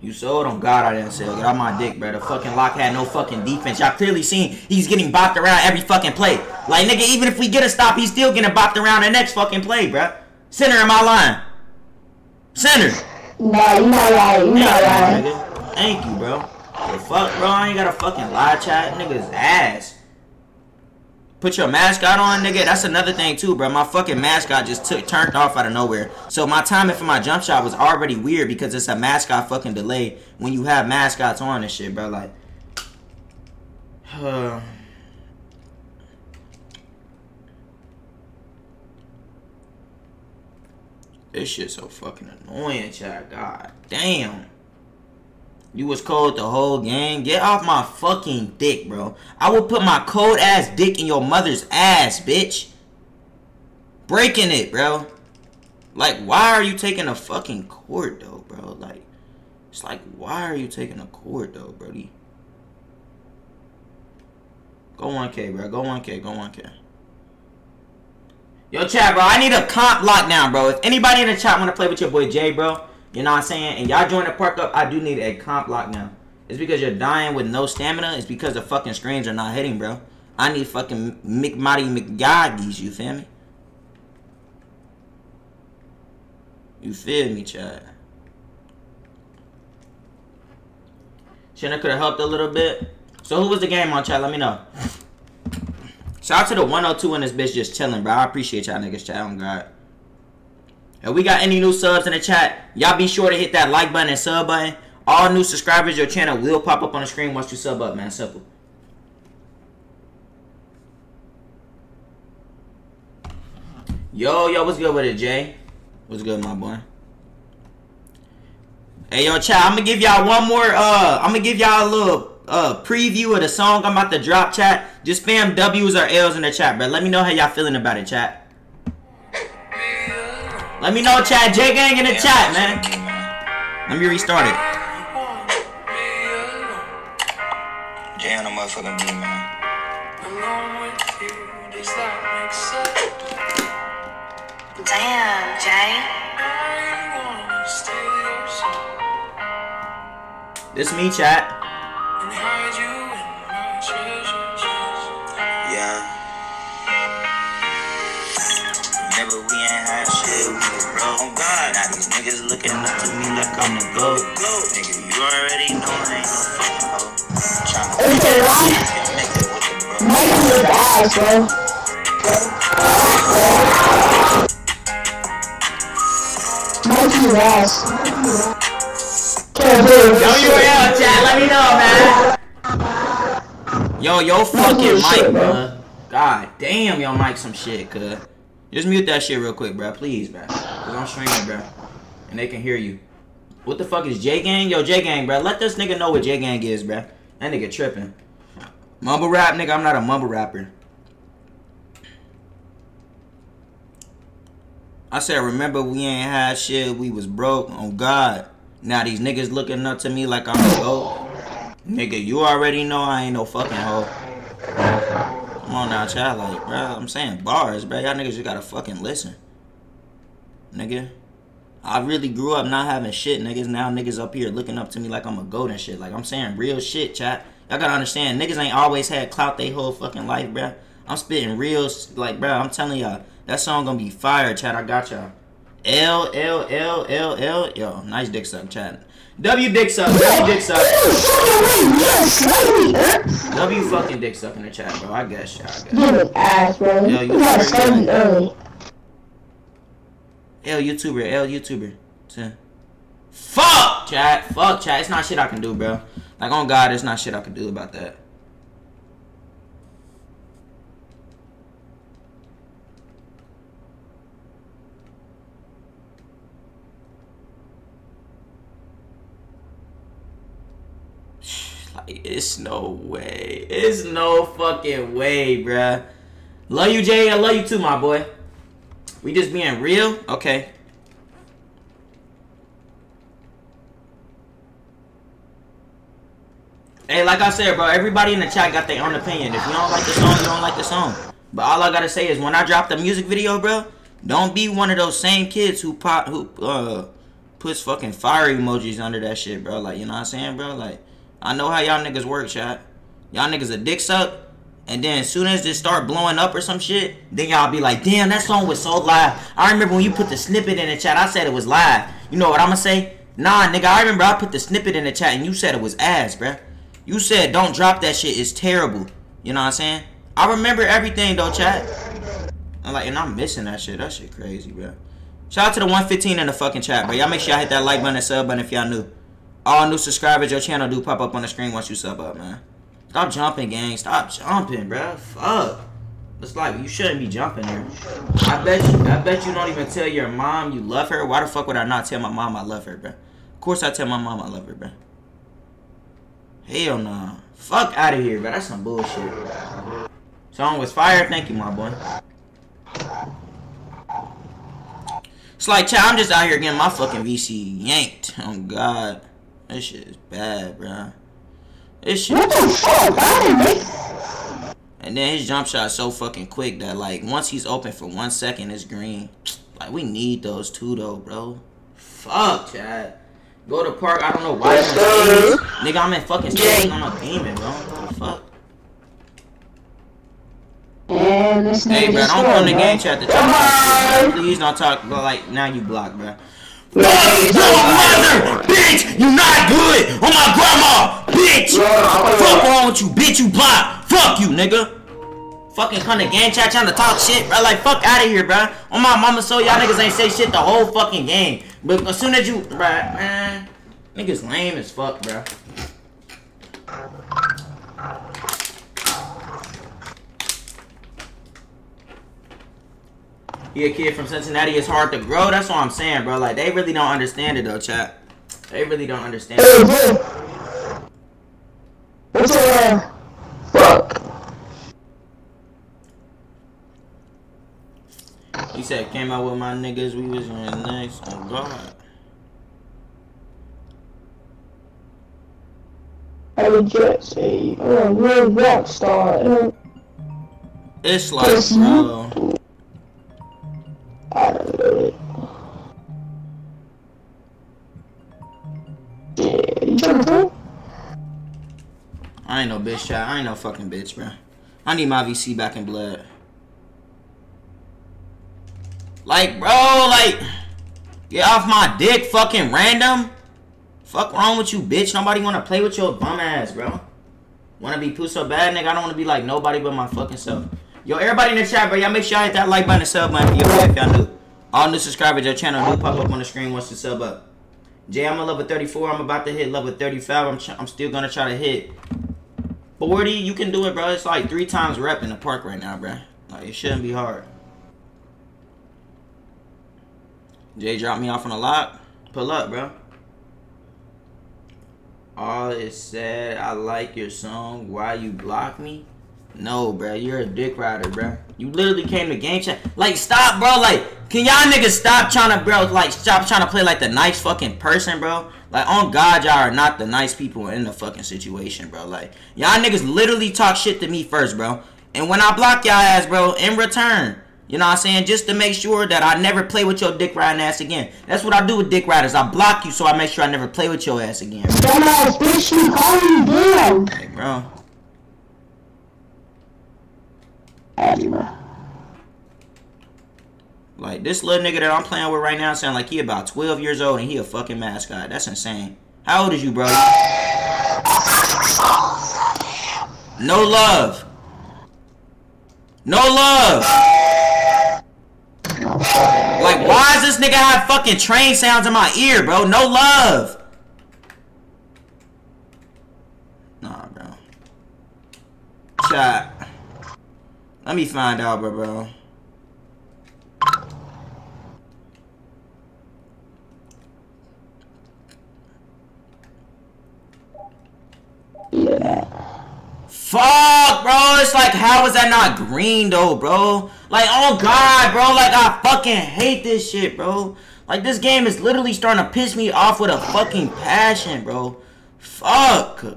[SPEAKER 1] You sold on God, I didn't sell. Get on my dick, bro. The fucking lock had no fucking defense. Y'all clearly seen he's getting bopped around every fucking play. Like, nigga, even if we get a stop, he's still getting bopped around the next fucking play, bro. Center in my line. Center.
[SPEAKER 5] Nah, you not right. You not
[SPEAKER 1] Thank you, nigga. Thank you, bro. The fuck, bro? I ain't got a fucking live chat. Nigga's ass. Put your mascot on, nigga. That's another thing too, bro. My fucking mascot just took turned off out of nowhere. So my timing for my jump shot was already weird because it's a mascot fucking delay when you have mascots on and shit, bro. Like, uh, <sighs> this shit so fucking annoying, chat. God damn. You was cold the whole game. Get off my fucking dick, bro. I will put my cold ass dick in your mother's ass, bitch. Breaking it, bro. Like, why are you taking a fucking court, though, bro? Like, it's like, why are you taking a court, though, Brody? Go 1K, bro. Go 1K. Go 1K. Yo, chat, bro. I need a comp lockdown, bro. If anybody in the chat want to play with your boy Jay, bro, you know what I'm saying? And y'all join the park up, I do need a comp lockdown. It's because you're dying with no stamina. It's because the fucking screens are not hitting, bro. I need fucking McModdy McGoddies, you feel me? You feel me, chat? Shouldn't could have helped a little bit. So who was the game on chat? Let me know. Shout out to the 102 in this bitch just chilling, bro. I appreciate y'all niggas chat on oh God. If we got any new subs in the chat, y'all be sure to hit that like button and sub button. All new subscribers, your channel will pop up on the screen once you sub up, man. Simple. Yo, yo, what's good with it, Jay? What's good, my boy? Hey, yo, chat, I'm gonna give y'all one more, uh, I'm gonna give y'all a little, uh, preview of the song I'm about to drop, chat. Just spam W's or L's in the chat, bro. Let me know how y'all feeling about it, chat. <laughs> Let me know, chat. J Gang in the chat, man. Let me restart it.
[SPEAKER 2] Jay on the motherfucking beat, man.
[SPEAKER 4] Alone with you, does that make sense?
[SPEAKER 3] Damn, Jay.
[SPEAKER 4] I wanna steal your soul
[SPEAKER 1] This me, chat.
[SPEAKER 4] and hide you in my treasure chest.
[SPEAKER 2] Yeah. Remember we ain't had shit, we was. Oh God, now these niggas looking up to me like I'm the GOAT. Nigga, you already know I ain't no fucking hoe. Tryna
[SPEAKER 5] Let me tell you why.
[SPEAKER 2] make it with the bro.
[SPEAKER 5] With the ass, bro. Mikey's ass. Can't do it.
[SPEAKER 1] Yo, you out, chat. Let me know, man. Yo, yo, fucking mic, bro. God damn, yo, mic some shit, cuz. Just mute that shit real quick, bro. Please, bro. Cause I'm streaming, bro. And they can hear you. What the fuck is J Gang? Yo, J Gang, bro. Let this nigga know what J Gang is, bro. That nigga tripping. Mumble rap, nigga. I'm not a mumble rapper. I said, remember we ain't had shit. We was broke. On God. Now these niggas looking up to me like I'm a goat. Nigga, you already know I ain't no fucking hoe. Come on now, child. Like, bro, I'm saying bars, bro. Y'all niggas just gotta fucking listen. Nigga. I really grew up not having shit, niggas. Now niggas up here looking up to me like I'm a and shit. Like, I'm saying real shit, chat. Y'all gotta understand, niggas ain't always had clout they whole fucking life, bro. I'm spitting real, like, bro, I'm telling y'all, that song gonna be fire, chat. I got y'all. L, L, L, L, L. Yo, nice dick suck, chat. W dick suck, W dick suck.
[SPEAKER 5] Yes, Mikey. huh?
[SPEAKER 1] W fucking dick suck in the chat, bro. I guess. I guess.
[SPEAKER 5] Ass, bro.
[SPEAKER 1] Yo,
[SPEAKER 5] You gotta study
[SPEAKER 1] good.
[SPEAKER 5] early.
[SPEAKER 1] L YouTuber, L YouTuber. Fuck, chat. Fuck, chat. It's not shit I can do, bro. Like, on God, there's not shit I can do about that. Like, it's no way. It's no fucking way, bruh. Love you, Jay. I love you too, my boy. We just being real? Okay. Hey, like I said, bro, everybody in the chat got their own opinion. If you don't like the song, you don't like the song. But all I gotta say is when I drop the music video, bro, don't be one of those same kids who pop who uh puts fucking fire emojis under that shit, bro. Like, you know what I'm saying, bro? Like, I know how y'all niggas work, chat. Y'all niggas a dick suck. And then as soon as it start blowing up or some shit, then y'all be like, damn, that song was so live. I remember when you put the snippet in the chat, I said it was live. You know what I'ma say? Nah, nigga, I remember I put the snippet in the chat and you said it was ass, bruh. You said don't drop that shit, it's terrible. You know what I'm saying? I remember everything though, chat. And like, and I'm missing that shit. That shit crazy, bro. Shout out to the 115 in the fucking chat, bro. Y'all make sure y'all hit that like button and sub button if y'all new. All new subscribers, your channel do pop up on the screen once you sub up, man. Stop jumping, gang. Stop jumping, bro. Fuck. It's like you shouldn't be jumping here. I bet you. I bet you don't even tell your mom you love her. Why the fuck would I not tell my mom I love her, bro? Of course I tell my mom I love her, bro. Hell no. Fuck out of here, bro. That's some bullshit. Song was fire. Thank you, my boy. It's like, child, I'm just out here getting my fucking VC yanked. Oh, God. This shit is bad, bro. This shit.
[SPEAKER 5] What the fuck? I didn't make.
[SPEAKER 1] And then his jump shot is so fucking quick that, like, once he's open for one second, it's green. Like, we need those two, though, bro. Fuck, Chad. Go to park. I don't know why. In Nigga, I'm in fucking States on a demon, bro. What the fuck?
[SPEAKER 5] And this
[SPEAKER 1] Hey, bro, don't come in the game chat to talk. Please don't talk, bro. Like, now you block, bro. Fuck your mother, bitch! You not good! On my grandma, bitch! Fuck wrong with you, bitch? You block! Fuck you, nigga! Fucking come to game chat trying to talk shit, bro. Like, fuck out of here, bro. On my mama, so y'all niggas ain't say shit the whole fucking game. But as soon as you, bro, man, niggas lame as fuck, bro. He a kid from Cincinnati. It's hard to grow. That's what I'm saying, bro. Like, they really don't understand it, though, chat. They really don't understand
[SPEAKER 5] Hey,
[SPEAKER 1] it.
[SPEAKER 5] What's your name? Fuck.
[SPEAKER 1] He said, came out with my niggas. We was in next. Oh, God.
[SPEAKER 5] I just say, oh, real rock star.
[SPEAKER 1] It's like, bro.
[SPEAKER 5] I
[SPEAKER 1] ain't no bitch chat. I ain't no fucking bitch, bro. I need my VC back in blood. Like, bro, like, get off my dick, fucking random. Fuck wrong with you, bitch? Nobody wanna play with your bum ass, bro. Wanna be poo so bad, nigga? I don't wanna be like nobody but my fucking self. Yo, everybody in the chat, bro, y'all make sure y'all hit that like button and sub button your boy if y'all new. All new subscribers, your channel do pop up on the screen once you sub up. Jay, I'm a level 34. I'm about to hit level 35. I'm, I'm still gonna try to hit 40. You can do it, bro. It's like three times rep in the park right now, bro. Like, it shouldn't be hard. Jay dropped me off on a lot. Pull up, bro. All it said, I like your song. Why you block me? No, bro. You're a dick rider, bro. You literally came to game chat. Like, stop, bro. Like, can y'all niggas stop trying to, bro? Like, stop trying to play like the nice fucking person, bro. Like, on God, y'all are not the nice people in the fucking situation, bro. Like, y'all niggas literally talk shit to me first, bro. And when I block y'all ass, bro, in return, you know what I'm saying? Just to make sure that I never play with your dick riding ass again. That's what I do with dick riders. I block you so I make sure I never play with your ass again.
[SPEAKER 5] Dumbass bitch, you calling you damn.
[SPEAKER 1] Like, bro. Like this little nigga that I'm playing with right now sound like he about 12 years old and he a fucking mascot. That's insane. How old is you, bro? No love. No love. Like, why does this nigga have fucking train sounds in my ear, bro? No love. Nah, bro. Chat. Let me find out, bro, bro. Fuck, bro. It's like, how is that not green, though, bro? Like, oh, God, bro. Like, I fucking hate this shit, bro. Like, this game is literally starting to piss me off with a fucking passion, bro. Fuck.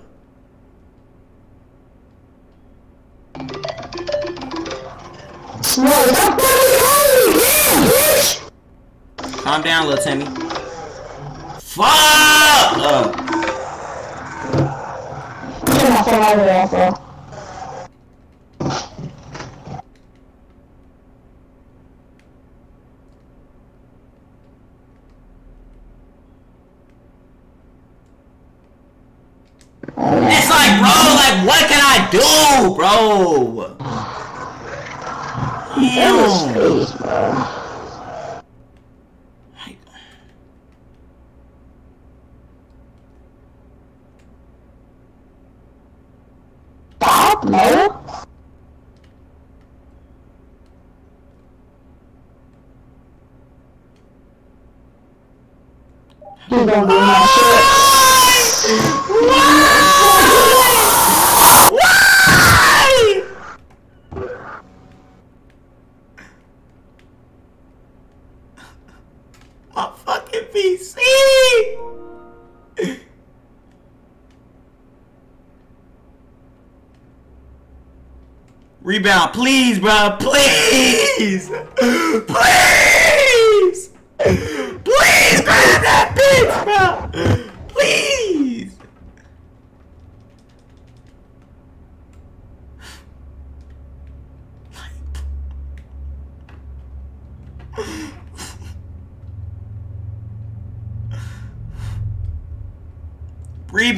[SPEAKER 5] Smoke,
[SPEAKER 1] Calm down, little Timmy. Fuck.
[SPEAKER 5] Get my phone out of there, bro.
[SPEAKER 1] it's like, bro, like, what can I do, bro? Damn.
[SPEAKER 5] bad, no. You're my shit. Why? Why? My fucking PC!
[SPEAKER 1] Rebound, please, bro. Please. <laughs> Please. Please grab that bitch, bro. Please.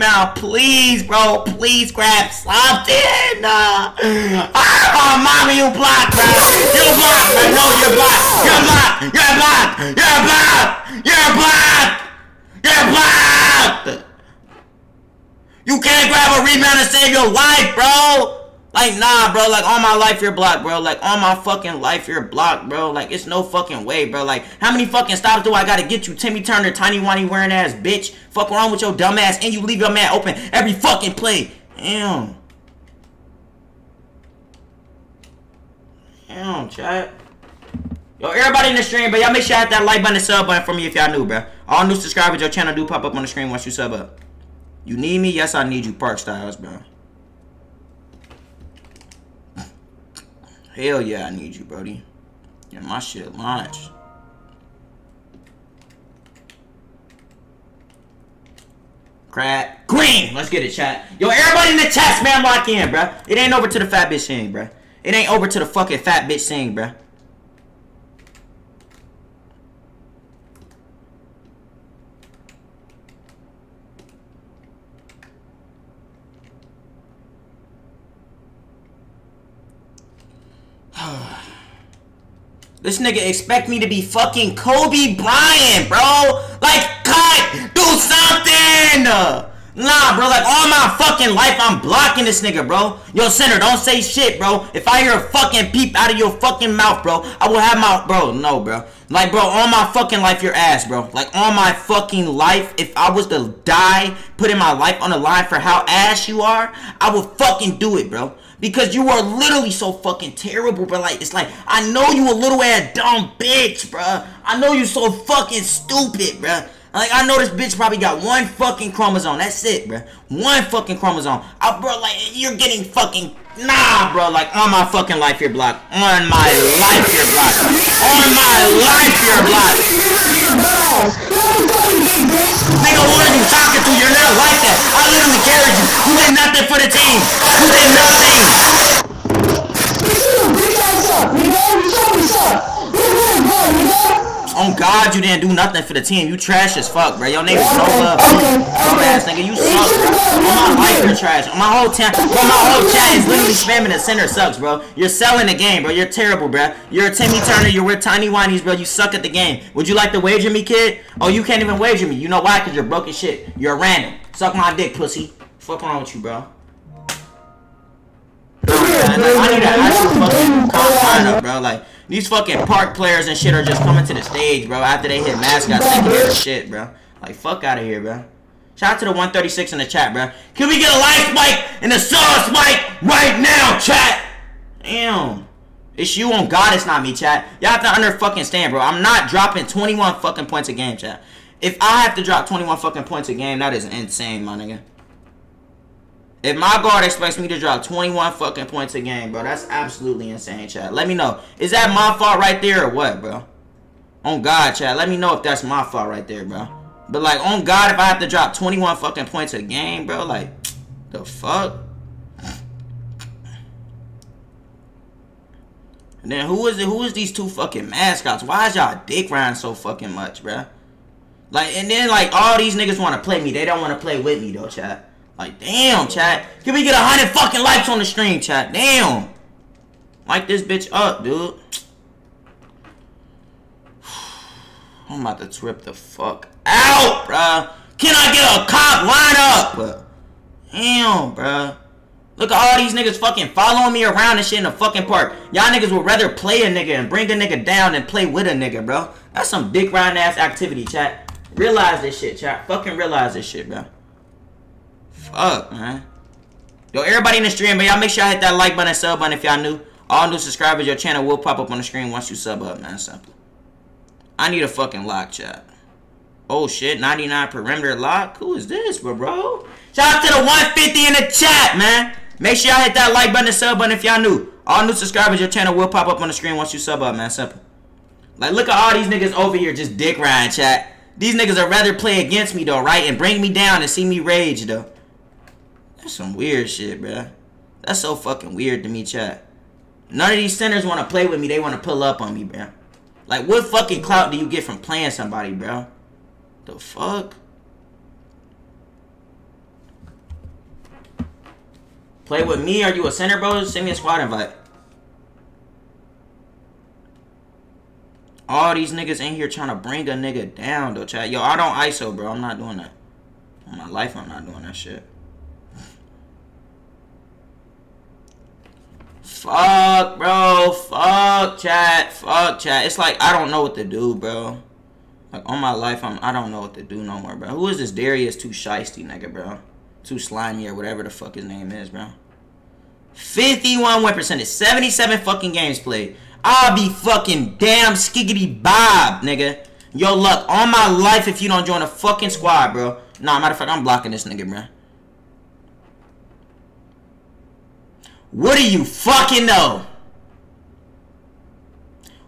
[SPEAKER 1] Rebound, please, bro. Please grab something. Uh, oh, mommy, you blocked, bro. You blocked, bro. No, you're blocked. You're blocked. You're blocked. You're blocked. You're blocked. You're blocked. You can't grab a rebound and save your life, bro. Like, nah, bro. Like, all my life, you're blocked, bro. Like, all my fucking life, you're blocked, bro. Like, it's no fucking way, bro. Like, how many fucking stops do I gotta get you, Timmy Turner, tiny whiny wearing ass bitch? Fuck around with your dumb ass, and you leave your man open every fucking play. Damn. Damn, chat. Yo, everybody in the stream, but y'all make sure you hit that like button and sub button for me if y'all new, bro. All new subscribers, your channel do pop up on the screen once you sub up. You need me? Yes, I need you, Park Styles, bro. Hell yeah, I need you, Brody. Yeah, my shit launched. Crap. Green! Let's get it, chat. Yo, everybody in the chat, man, lock in, bruh. It ain't over to the fat bitch sing, bruh. It ain't over to the fucking fat bitch sing, bruh. <sighs> This nigga expect me to be fucking Kobe Bryant, bro. Like, cut, do something. Nah, bro, like all my fucking life, I'm blocking this nigga, bro. Yo, center, don't say shit, bro. If I hear a fucking peep out of your fucking mouth, bro, I will have my, bro, no, bro. Like, bro, all my fucking life, your ass, bro. Like, all my fucking life, if I was to die, putting my life on the line for how ass you are, I would fucking do it, bro. Because you are literally so fucking terrible, bro. Like, it's like, I know you a little ass dumb bitch, bro. I know you so fucking stupid, bro. Like, I know this bitch probably got one fucking chromosome. That's it, bro. One fucking chromosome. I, bro, like, you're getting fucking... Nah, bro. Like, on my fucking life, you're blocked. On my life, you're blocked. On my life, you're blocked. Nigga, who are you talking to? You're not like that. I literally carried you. You did nothing for the team. You did nothing. On God, you didn't do nothing for the team. You trash as fuck, bro. Your name is no love. Ass nigga, you suck, bro. On my life, you're trash. On my whole chat, bro, my whole chat is literally spamming the center sucks, bro. You're selling the game, bro. You're terrible, bro. You're a Timmy Turner. You're with Tiny Whinies, bro. You suck at the game. Would you like to wager me, kid? Oh, you can't even wager me. You know why? Because you're broke as shit. You're random. Suck my dick, pussy. Fuck wrong with you, bro? I need an actual fucking calm lineup, bro. Like, these fucking park players and shit are just coming to the stage, bro, after they hit mascots thinking they're shit, bro. Like, fuck out of here, bro. Shout out to the 136 in the chat, bro. Can we get a like spike and a sauce spike right now, chat? Damn. It's you on God, it's not me, chat. Y'all have to under fucking stand, bro. I'm not dropping 21 fucking points a game, chat. If I have to drop 21 fucking points a game, that is insane, my nigga. If my guard expects me to drop 21 fucking points a game, bro, that's absolutely insane, chat. Let me know. Is that my fault right there or what, bro? On God, chat. Let me know if that's my fault right there, bro. But, like, on God, if I have to drop 21 fucking points a game, bro, like, the fuck? And then who is it? Who is these two fucking mascots? Why is y'all dick riding so fucking much, bro? Like, and then, like, all these niggas want to play me. They don't want to play with me, though, chat. Like, damn, chat. Can we get a hundred fucking likes on the stream, chat? Damn. Like this bitch up, dude. <sighs> I'm about to trip the fuck out, bruh. Can I get a cop line up? Damn, bruh. Look at all these niggas fucking following me around and shit in the fucking park. Y'all niggas would rather play a nigga and bring a nigga down than play with a nigga, bro. That's some dick riding ass activity, chat. Realize this shit, chat. Fucking realize this shit, bro. Fuck, man. Yo, everybody in the stream, but y'all make sure y'all hit that like button and sub button if y'all new. All new subscribers, your channel will pop up on the screen once you sub up, man. Simple. I need a fucking lock, chat. Oh shit, 99 perimeter lock? Who is this, bro, bro? Shout out to the 150 in the chat, man. Make sure y'all hit that like button and sub button if y'all new. All new subscribers, your channel will pop up on the screen once you sub up, man. Simple. Like, look at all these niggas over here just dick riding, chat. These niggas are rather play against me, though, right? And bring me down and see me rage, though. That's some weird shit, bro. That's so fucking weird to me, chat. None of these centers want to play with me. They want to pull up on me, bro. Like, what fucking clout do you get from playing somebody, bro? The fuck? Play with me? Are you a center, bro? Send me a squad invite. All these niggas in here trying to bring a nigga down, though, chat. Yo, I don't ISO, bro. I'm not doing that. My life, I'm not doing that shit. Fuck, bro. Fuck, chat. Fuck, chat. It's like I don't know what to do, bro. Like on my life, I'm I don't know what to do no more, bro. Who is this Darius too shisty nigga, bro? Too slimy or whatever the fuck his name is, bro. 51 win percentage, 77 fucking games played. I'll be fucking damn skiggity bob, nigga. Yo, luck on my life if you don't join a fucking squad, bro. Nah, matter of fact, I'm blocking this nigga, bro. What do you fucking know?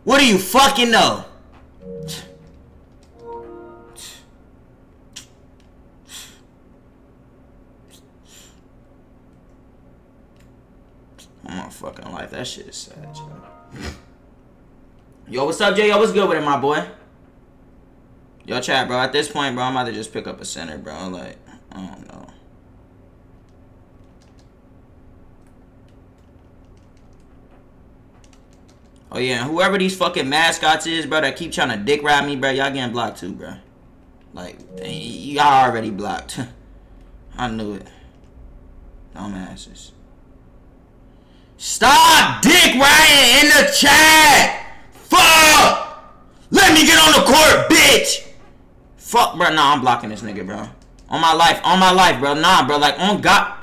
[SPEAKER 1] What do you fucking know? My fucking life, that shit is sad, yo. Yo, what's up, Jay? Yo, what's good with it, my boy? Yo, chat, bro. At this point, bro, I'm about to just pick up a center, bro. Like, I don't know. Oh yeah, whoever these fucking mascots is, bro, that keep trying to dick ride me, bro, y'all getting blocked too, bro. Like, y'all already blocked. <laughs> I knew it. Dumbasses. Stop dick riding in the chat! Fuck! Let me get on the court, bitch! Fuck, bro. Nah, I'm blocking this nigga, bro. On my life, on my life, bro. Nah, bro. Like, on God.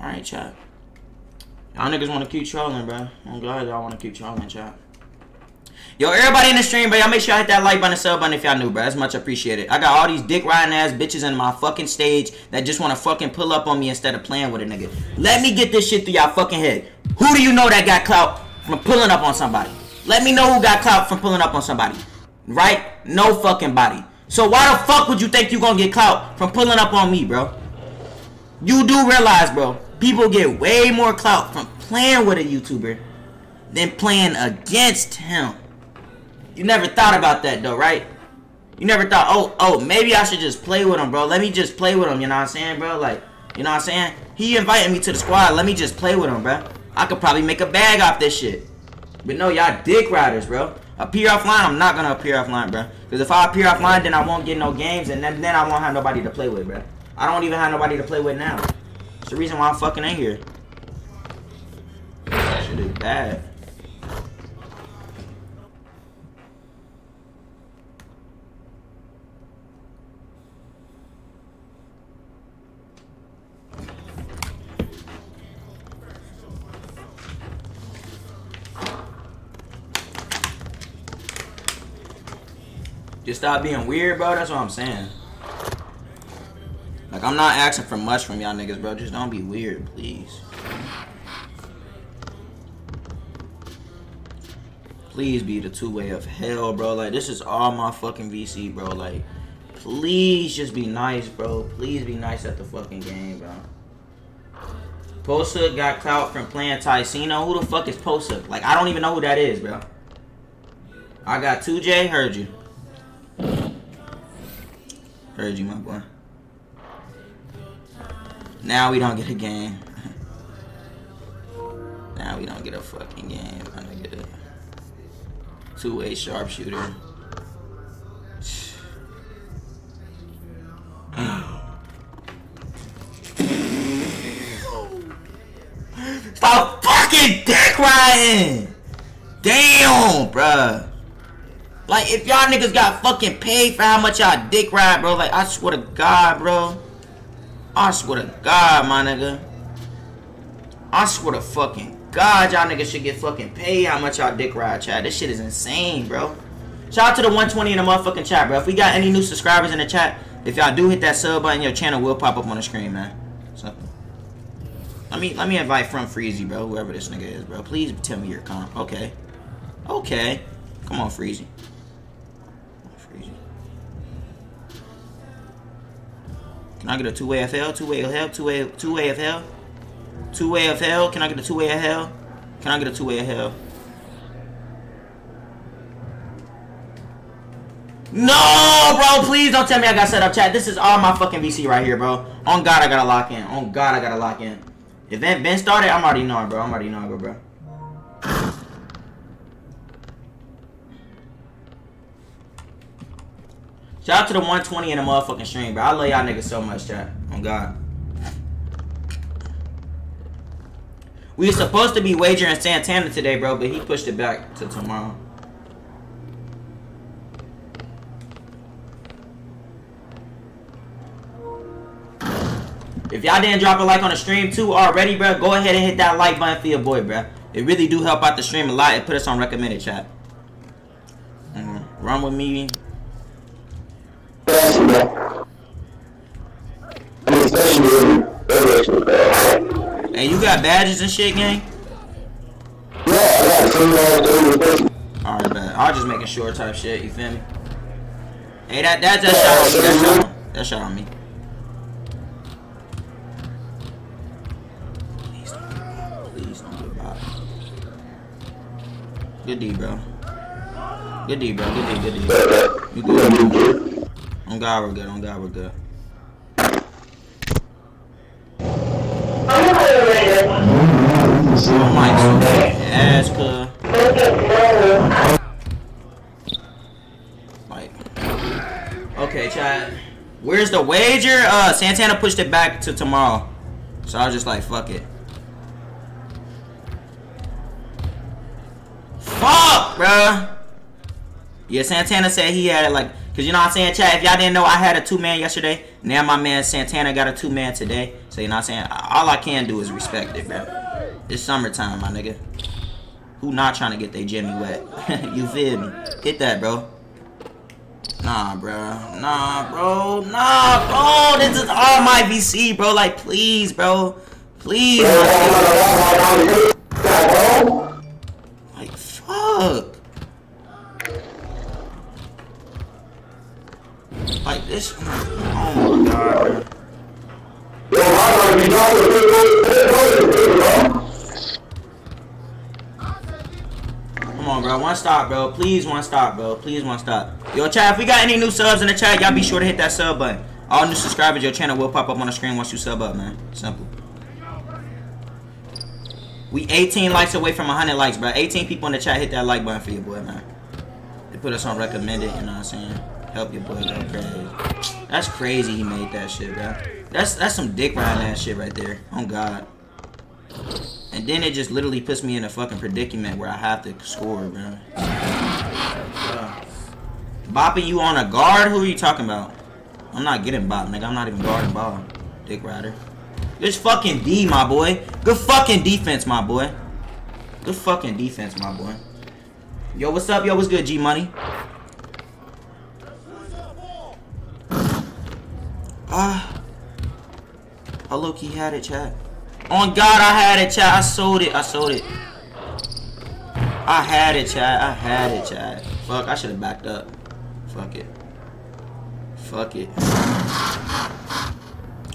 [SPEAKER 1] Alright, chat. Y'all niggas want to keep trolling, bro. I'm glad y'all want to keep trolling, chat. Yo, everybody in the stream, bro, y'all make sure y'all hit that like button and sub button if y'all new, bro. That's much appreciated. I got all these dick riding ass bitches in my fucking stage that just want to fucking pull up on me instead of playing with a nigga. Let me get this shit through y'all fucking head. Who do you know that got clout from pulling up on somebody? Let me know who got clout from pulling up on somebody. Right? No fucking body. So why the fuck would you think you gonna get clout from pulling up on me, bro? You do realize, bro, people get way more clout from playing with a YouTuber than playing against him. You never thought about that though, right? You never thought, oh, oh, maybe I should just play with him, bro. Let me just play with him, you know what I'm saying, bro? Like, you know what I'm saying? He invited me to the squad. Let me just play with him, bro. I could probably make a bag off this shit. But no, y'all dick riders, bro. Appear offline, I'm not gonna appear offline, bro. Because if I appear offline, then I won't get no games, and then, then I won't have nobody to play with, bro. I don't even have nobody to play with now. It's the reason why I'm fucking in here. Shit bad. Just stop being weird, bro. That's what I'm saying. Like, I'm not asking for much from y'all niggas, bro. Just don't be weird, please. Please be the two-way of hell, bro. Like, this is all my fucking VC, bro. Like, please just be nice, bro. Please be nice at the fucking game, bro. Posa got clout from playing Ticino. Who the fuck is Posa? Like, I don't even know who that is, bro. I got 2J. Heard you. Heard you, my boy. Now we don't get a game. <laughs> now we don't get a fucking game. I don't get it. Two-way sharpshooter. <sighs> Stop fucking dick riding! Damn, bruh. Like, if y'all niggas got fucking paid for how much y'all dick ride, bro, like, I swear to God, bro. I swear to God, my nigga. I swear to fucking God, y'all niggas should get fucking paid how much y'all dick ride, chat. This shit is insane, bro. Shout out to the 120 in the motherfucking chat, bro. If we got any new subscribers in the chat, if y'all do hit that sub button, your channel will pop up on the screen, man. So, let me let me invite from Freezy, bro. Whoever this nigga is, bro. Please tell me your comp. Okay. Okay. Come on, Freezy. Freezy. Can I get a two-way FL? Two-way of hell? Two-way two-way of hell? Two-way of hell? Can I get a two-way of hell? Can I get a two-way of hell? No, bro, please don't tell me I got set up chat. This is all my fucking VC right here, bro. On God, I gotta lock in. On God, I gotta lock in. If Ben, ben started, I'm already knowing, bro. I'm already knowing, bro. Shout out to the 120 in the motherfucking stream, bro. I love y'all niggas so much, chat. On God. We were supposed to be wagering Santana today, bro, but he pushed it back to tomorrow. If y'all didn't drop a like on the stream too already, bro, go ahead and hit that like button for your boy, bro. It really do help out the stream a lot. It put us on recommended chat. Mhm. Run with me. Hey, you got badges and shit, gang? Alright, man. I was just making sure type shit, you feel me? Hey, that that's that shot on me. That shot on, that shot on me. Please don't. Please don't get. Good D, bro. Good D, bro. Good D, good D. You good? On God, we're good. On God, we're good. Oh my ass, cuz. Like, okay, Chad. The wager? Uh, Santana pushed it back to tomorrow. So I was just like, fuck it. Fuck, bruh. Yeah, Santana said he had it like, cause you know what I'm saying, Chad. If y'all didn't know, I had a two man yesterday. Now my man Santana got a two man today. So you know what I'm saying. All I can do is respect it, bro. It's summertime, my nigga. Who not trying to get their Jimmy wet? <laughs> you feel me? Hit that, bro. Nah, bro. Nah, bro. Nah, bro. This is all my VC, bro. Like, please, bro. Please. Bro. Please, one stop, bro. Please, one stop. Yo, chat, if we got any new subs in the chat, y'all be sure to hit that sub button. All new subscribers, your channel will pop up on the screen once you sub up, man. Simple. We 18 likes away from 100 likes, bro. 18 people in the chat, hit that like button for your boy, man. They put us on recommended, you know what I'm saying? Help your boy go crazy. That's crazy he made that shit, bro. That's that's some dick riding ass shit right there. Oh, God. And then it just literally puts me in a fucking predicament where I have to score, bro. Uh, you on a guard? Who are you talking about? I'm not getting bopped, nigga. I'm not even guarding ball. Dick rider. Good fucking D, my boy. Good fucking defense, my boy. Good fucking defense, my boy. Yo, what's up? Yo, what's good, G Money? Ah. I low key had it, chat. On God, I had it, chat. I sold it. I sold it. I had it, chat. I had it, chat. Fuck, I should have backed up. Fuck it. Fuck it.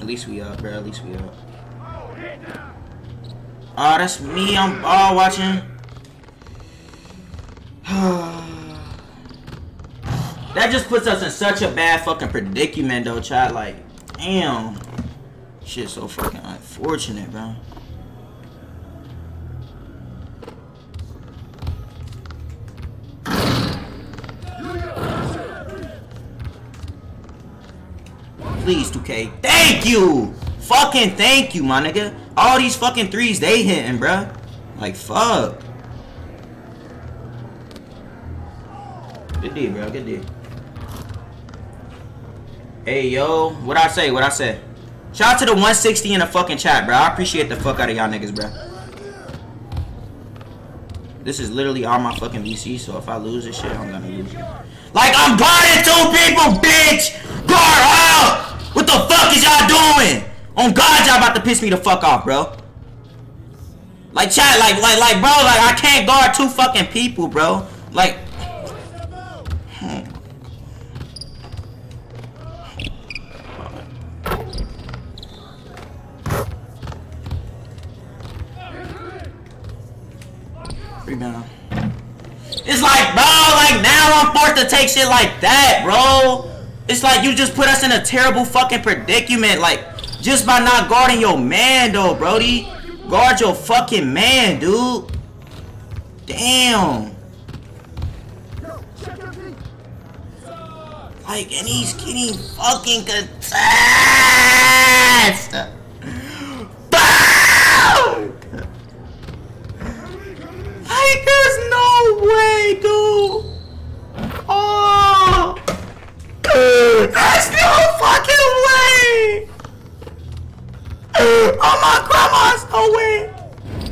[SPEAKER 1] At least we up, bro. At least we up. Oh, that's me. I'm ball watching. <sighs> that just puts us in such a bad fucking predicament, though, chat. Like, damn. Shit so fucking unfortunate, bro. Please, 2K. Thank you! Fucking thank you, my nigga. All these fucking threes they hitting, bro. Like, fuck. Good D, bro. Good deal. Hey, yo. What I say? What I say? Shout out to the 160 in the fucking chat, bro. I appreciate the fuck out of y'all niggas, bro. This is literally all my fucking VC, so if I lose this shit, I'm gonna lose it. Like, I'm guarding two people, bitch! Guard out! What the fuck is y'all doing? On God, y'all about to piss me the fuck off, bro. Like, chat, like, like, like, bro, like, I can't guard two fucking people, bro. Like, to take shit like that, bro. It's like you just put us in a terrible fucking predicament, like just by not guarding your man, though, Brody. Guard your fucking man, dude. Damn. Like, and he's getting fucking. Bow! Like, there's no way, dude. Oh. There's no fucking way. Oh my grandma's no way.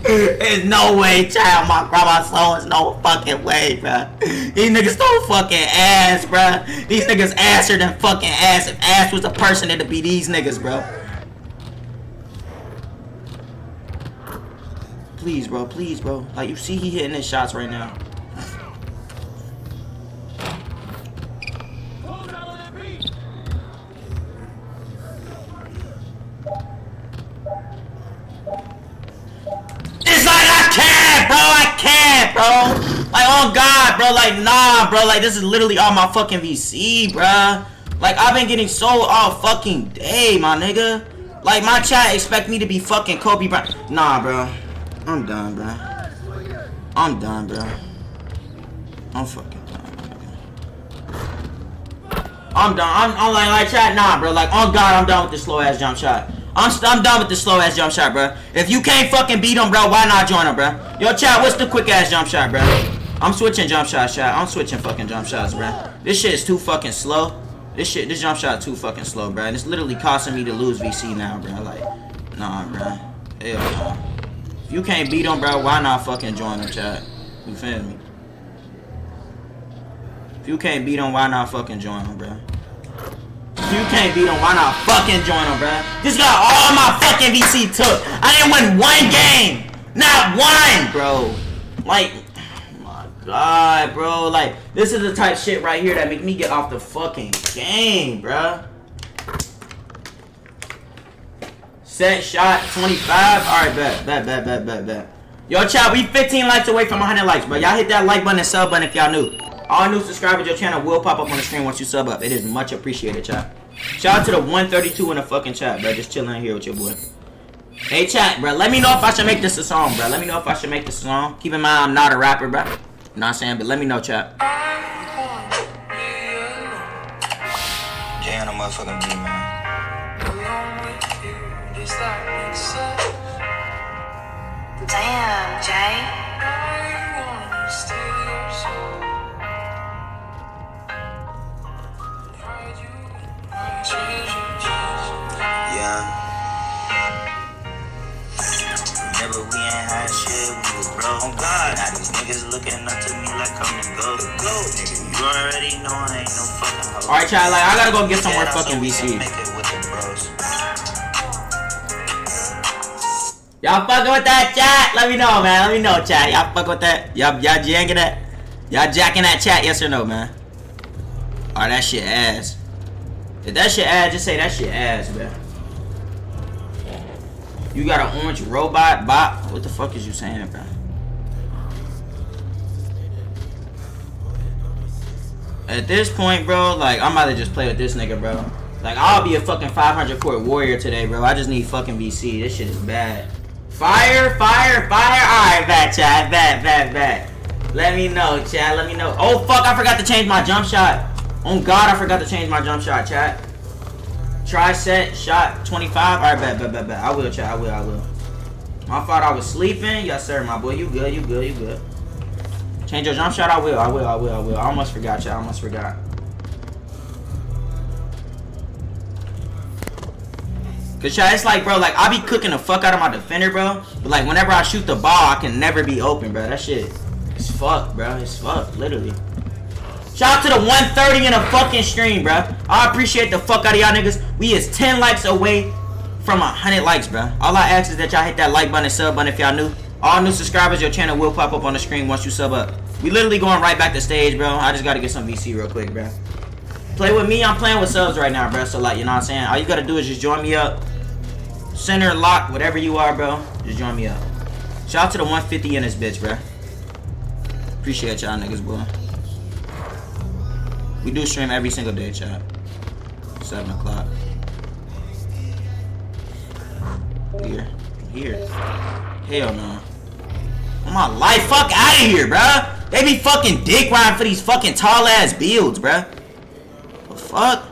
[SPEAKER 1] There's no way, child. My grandma's soul is no fucking way, bruh. These niggas so fucking ass, bruh. These niggas asser than fucking ass. If ass was a person, it'd be these niggas, bro. Please, bro. Please, bro. Like, you see he hitting his shots right now. Bro. Like, oh God, bro. Like, nah, bro. Like, this is literally all my fucking VC, bro. Like, I've been getting sold all fucking day, my nigga. Like, my chat expect me to be fucking Kobe Bryant. Nah, bro. I'm done, bro. I'm done, bro. I'm fucking done. I'm done. I'm, I'm like, like, chat, nah, bro. Like, oh God, I'm done with this slow ass jump shot. I'm, I'm done with this slow ass jump shot, bro. If you can't fucking beat him, bro, why not join him, bro? Yo, chat, what's the quick ass jump shot, bro? I'm switching jump shot, shot. I'm switching fucking jump shots, bro. This shit is too fucking slow. This shit, this jump shot too fucking slow, bro. And it's literally costing me to lose VC now, bro. Like, nah, bro. Hell no. If you can't beat him, bro, why not fucking join him, chat? You feel me? If you can't beat him, why not fucking join him, bro? You can't beat him, why not fucking join him, bro? This got all my fucking VC took. I didn't win one game. Not one, bro. Like, oh my God, bro. Like, this is the type shit right here that make me get off the fucking game, bro. Set shot 25. Alright, bet, bet, bet, bet, bet, bet. Yo, chat, we 15 likes away from 100 likes, bro. Y'all hit that like button and sub button if y'all new. All new subscribers, your channel will pop up on the screen once you sub up. It is much appreciated, chat. Shout out to the 132 in the fucking chat, bro. Just chilling here with your boy. Hey, chat, bro. Let me know if I should make this a song, bro. Let me know if I should make this a song. Keep in mind, I'm not a rapper, bro. You know what I'm saying? But let me know, chat.
[SPEAKER 2] Jay on the motherfucking beat, man.
[SPEAKER 3] Damn, Jay.
[SPEAKER 2] God, now these niggas looking up to me like I'm the GOAT. GOAT, nigga. You already know I ain't no fucking hoe.
[SPEAKER 1] Alright, chat, like, I gotta go get some more
[SPEAKER 2] Get out so
[SPEAKER 1] fucking VC.
[SPEAKER 2] Make it with the bros.
[SPEAKER 1] Y'all fucking with that chat? Let me know, man. Let me know, chat. Y'all fuck with that? Y'all, y'all jacking that? Y'all jacking that chat? Yes or no, man? Or that shit ass. If that shit ass, just say that shit ass, man. You got an orange robot bot? What the fuck is you saying, bro? At this point, bro, like, I'm about to just play with this nigga, bro. Like, I'll be a fucking 500 court warrior today, bro. I just need fucking VC. This shit is bad. Fire, fire, fire. Alright, bet, chat. Bet, bet, bet. Let me know, chat. Let me know. Oh, fuck. I forgot to change my jump shot. Oh, God. I forgot to change my jump shot, chat. Try set shot 25. Alright, bet, bet, bet, bet. I will, chat. I will, I will. My fault. I was sleeping. Yes, sir, my boy. You good. You good. You good. Change your jump shot. I will. I will. I will. I will. I almost forgot, chat. I almost forgot. Cause chat, it's like, bro, like I be cooking the fuck out of my defender, bro. But like whenever I shoot the ball, I can never be open, bro. That shit, is fuck, bro. It's fuck, literally. Shout out to the 130 in a fucking stream, bro. I appreciate the fuck out of y'all niggas. We is 10 likes away from 100 likes, bro. All I ask is that y'all hit that like button and sub button if y'all new. All new subscribers, your channel will pop up on the screen once you sub up. We literally going right back to stage, bro. I just gotta get some VC real quick, bro. Play with me, I'm playing with subs right now, bro. So like, you know what I'm saying? All you gotta do is just join me up. Center, lock, whatever you are, bro. Just join me up. Shout out to the 150 in this bitch, bro. Appreciate y'all niggas, boy. We do stream every single day, chat. 7 o'clock. Here. Here. Hell no. On my life, fuck out of here, bruh. They be fucking dick riding for these fucking tall ass builds, bruh. The fuck?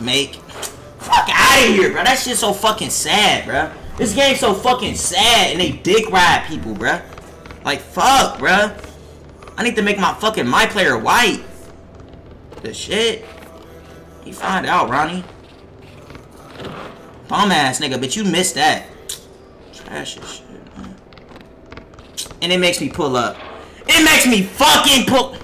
[SPEAKER 1] Make. Fuck out of here, bro. That shit's so fucking sad, bruh. This game's so fucking sad and they dick ride people, bruh. Like, fuck, bruh. I need to make my fucking my player white. The shit. You find out, Ronnie. Bum ass nigga, but you missed that. Trash as shit, man. And it makes me pull up. It makes me fucking pull.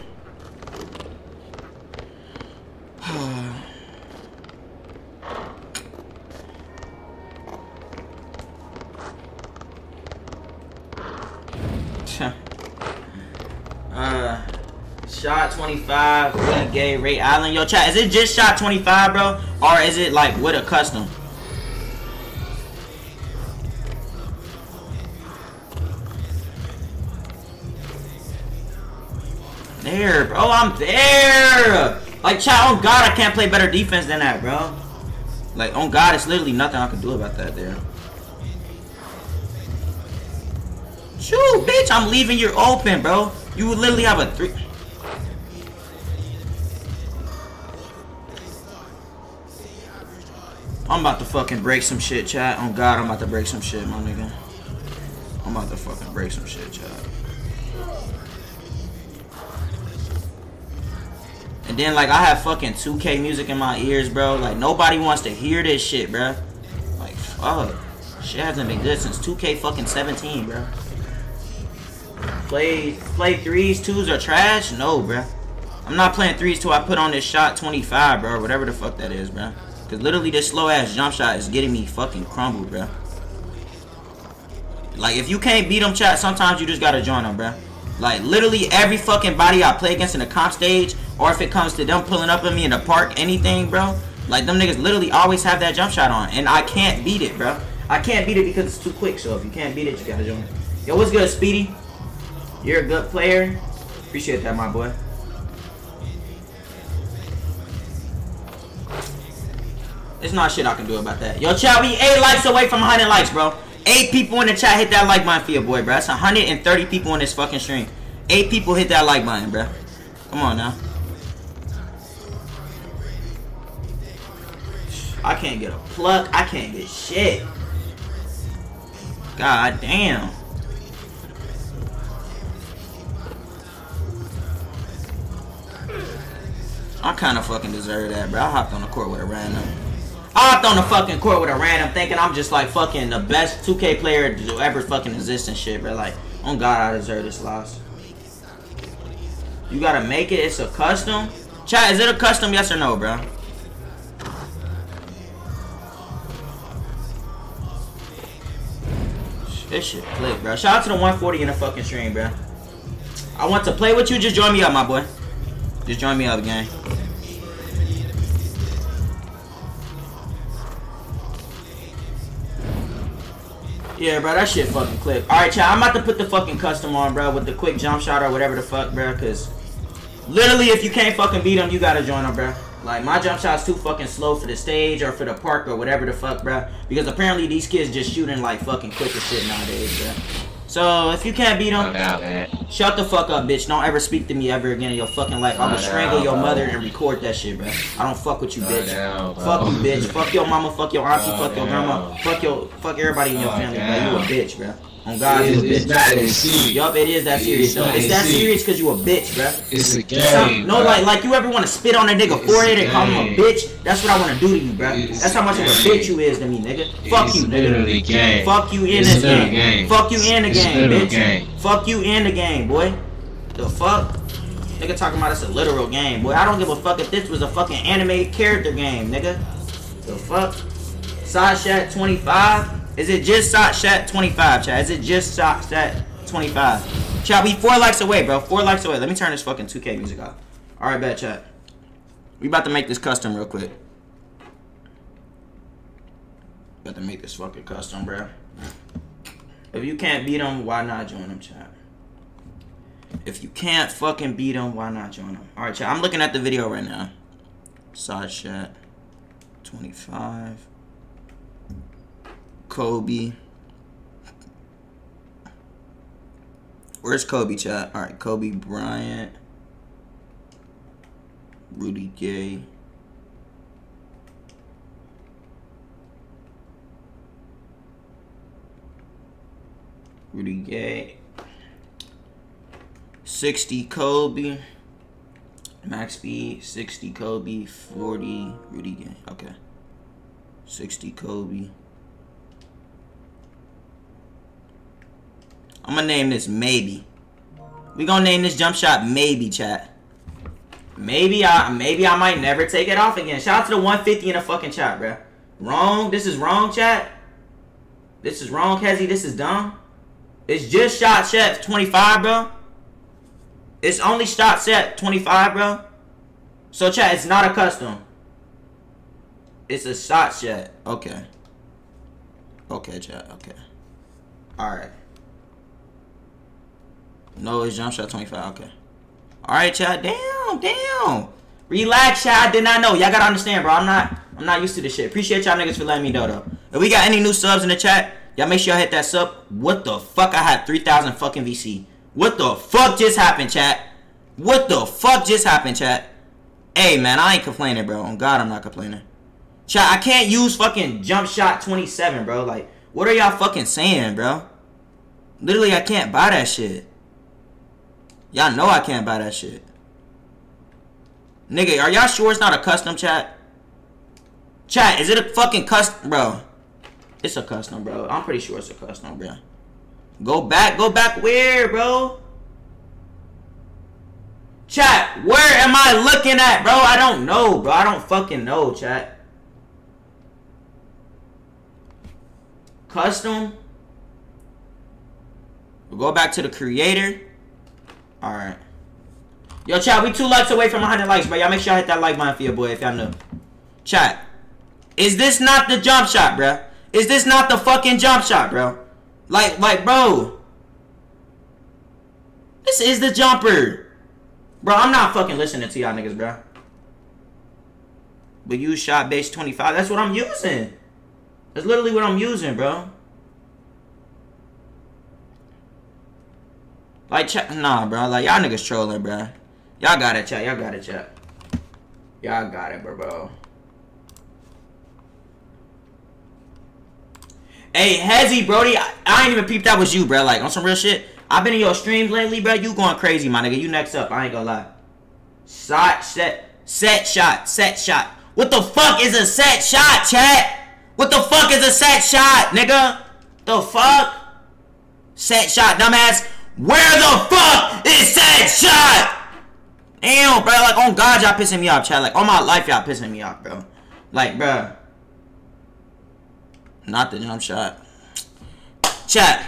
[SPEAKER 1] Shot 25, Willie Gay, Ray Island. Yo, chat, is it just shot 25, bro? Or is it like with a custom? There, bro, I'm there. Like, chat, on God, I can't play better defense than that, bro. Like, on God, it's literally nothing I can do about that there. Shoot, bitch, I'm leaving you open, bro. You would literally have a three. I'm about to fucking break some shit, chat. On God, I'm about to break some shit, my nigga. I'm about to fucking break some shit, chat. And then, like, I have fucking 2K music in my ears, bro. Like, nobody wants to hear this shit, bro. Like, fuck. Shit hasn't been good since 2K fucking 17, bro. Play, play threes, twos are trash? No, bro. I'm not playing threes till I put on this shot 25, bro. Whatever the fuck that is, bro. Because literally this slow ass jump shot is getting me fucking crumbled, bro. Like, if you can't beat them, chat, sometimes you just gotta join them, bro. Like, literally every fucking body I play against in the comp stage, or if it comes to them pulling up on me in the park, anything, bro. Like, them niggas literally always have that jump shot on. And I can't beat it, bro. I can't beat it because it's too quick. So if you can't beat it, you gotta join. Yo, what's good, Speedy? You're a good player. Appreciate that, my boy. There's not shit I can do about that. Yo, chat, we 8 likes away from 100 likes, bro. 8 people in the chat hit that like button for your boy, bro. That's 130 people in this fucking stream. 8 people hit that like button, bro. Come on now. I can't get a pluck. I can't get shit. God damn. I kind of fucking deserve that, bro. I hopped on the court with a random. I hopped on the fucking court with a random thinking I'm just like fucking the best 2K player to ever fucking exist and shit, bro. Like, on God, I deserve this loss. You gotta make it. It's a custom. Chat, is it a custom? Yes or no, bro? This shit click, bro. Shout out to the 140 in the fucking stream, bro. I want to play with you. Just join me up, my boy. Just join me up, gang. Yeah, bro, that shit fucking clip. Alright, chat, I'm about to put the fucking custom on, bro, with the quick jump shot or whatever the fuck, bro, because literally, if you can't fucking beat them, you gotta join them, bro. Like, my jump shot's too fucking slow for the stage or for the park or whatever the fuck, bro. Because apparently these kids just shooting, like, fucking quick as shit nowadays, bro. So, if you can't beat them,
[SPEAKER 9] Now,
[SPEAKER 1] shut the fuck up, bitch. Don't ever speak to me ever again in your fucking life. I'm gonna strangle your
[SPEAKER 9] bro.
[SPEAKER 1] mother and record that shit, bro. I don't fuck with you, bitch. fuck you, bitch. Fuck your mama, fuck your auntie, fuck your grandma, fuck your, fuck everybody in your family, bro. You a bitch, bro. On God,
[SPEAKER 8] It's,
[SPEAKER 1] you a
[SPEAKER 8] it's
[SPEAKER 1] bitch.
[SPEAKER 8] not that serious.
[SPEAKER 1] Yup, it is that serious
[SPEAKER 8] It's
[SPEAKER 1] though. It's
[SPEAKER 8] that serious.
[SPEAKER 1] because you a bitch, bruh.
[SPEAKER 8] It's a
[SPEAKER 1] Some-
[SPEAKER 8] game.
[SPEAKER 1] no,
[SPEAKER 8] bro.
[SPEAKER 1] like like you ever want to spit on a nigga
[SPEAKER 8] It's
[SPEAKER 1] forehead
[SPEAKER 8] a
[SPEAKER 1] and call him a bitch? That's what I want to do to you, bruh.
[SPEAKER 8] It's
[SPEAKER 1] That's how much of a bitch you is to me, nigga. Fuck you,
[SPEAKER 8] literally
[SPEAKER 1] nigga.
[SPEAKER 8] game.
[SPEAKER 1] Fuck you in this game.
[SPEAKER 8] game.
[SPEAKER 1] Fuck you in the game, bitch.
[SPEAKER 8] game.
[SPEAKER 1] Fuck you in the game, boy. The fuck? Nigga talking about it's a literal game, boy. I don't give a fuck if this was a fucking animated character game, nigga. The fuck? Set Shot 25? Is it just Set Shot 25, chat? Is it just Set Shot 25? Chat, we four likes away, bro. Four likes away. Let me turn this fucking 2K music off. Alright, bet, chat. We about to make this custom real quick. About to make this fucking custom, bro. If you can't beat them, why not join them, chat? If you can't fucking beat them, why not join them? Alright, chat. I'm looking at the video right now. Side chat 25. Kobe. Where's Kobe, chat? All right, Kobe Bryant. Rudy Gay. Rudy Gay. 60 Kobe. Max speed, 60 Kobe, 40 Rudy Gay. Okay. 60 Kobe. I'm gonna name this maybe. We gonna name this jump shot maybe, chat. Maybe I maybe I might never take it off again. Shout out to the 150 in the fucking chat, bro. Wrong. This is wrong, chat. This is wrong, Hezzy. This is dumb. It's just shot set 25, bro. It's only shot set 25, bro. So chat, it's not a custom. It's a shot set. Okay. Okay, chat. Okay. Alright. No, it's jump shot 25. Okay. Alright, y'all. Damn, damn. Relax, chat. I did not know. Y'all gotta understand, bro. I'm not I'm not used to this shit. Appreciate y'all niggas for letting me know though. If we got any new subs in the chat, y'all make sure y'all hit that sub. What the fuck? I had 3,000 fucking VC. What the fuck just happened, chat? What the fuck just happened, chat? Hey man, I ain't complaining, bro. On God, I'm not complaining. Chat, I can't use fucking jump shot 27, bro. Like, what are y'all fucking saying, bro? Literally, I can't buy that shit. Y'all know I can't buy that shit. Nigga, are y'all sure it's not a custom chat? Chat, is it a fucking custom, bro? It's a custom, bro. I'm pretty sure it's a custom, bro. Go back, go back where, bro? Chat, where am I looking at, bro? I don't know, bro. I don't fucking know, chat. Custom. We'll go back to the creator. Alright. Yo, chat, we two likes away from 100 likes, bro. Y'all make sure y'all hit that like button for your boy if y'all know. Chat. Is this not the jump shot, bro? Is this not the fucking jump shot, bro? Like, like, bro. This is the jumper. Bro, I'm not fucking listening to y'all niggas, bro. But use shot base 25. That's what I'm using. That's literally what I'm using, bro. Like, chat, nah, bro. Like, y'all niggas trolling, bro. Y'all got it, chat. Y'all got it, chat. Y'all got it, bro, bro. Hey, Hezzy, Brody, I, I ain't even peeped that was you, bro. Like, on some real shit. I've been in your streams lately, bro. You going crazy, my nigga. You next up. I ain't gonna lie. Shot, set, set shot, set shot. What the fuck is a set shot, chat? What the fuck is a set shot, nigga? The fuck? Set shot, dumbass. Where the fuck is set shot? Damn, bro. Like, on God, y'all pissing me off, chat. Like, on my life, y'all pissing me off, bro. Like, bro. Not the jump shot. Chat.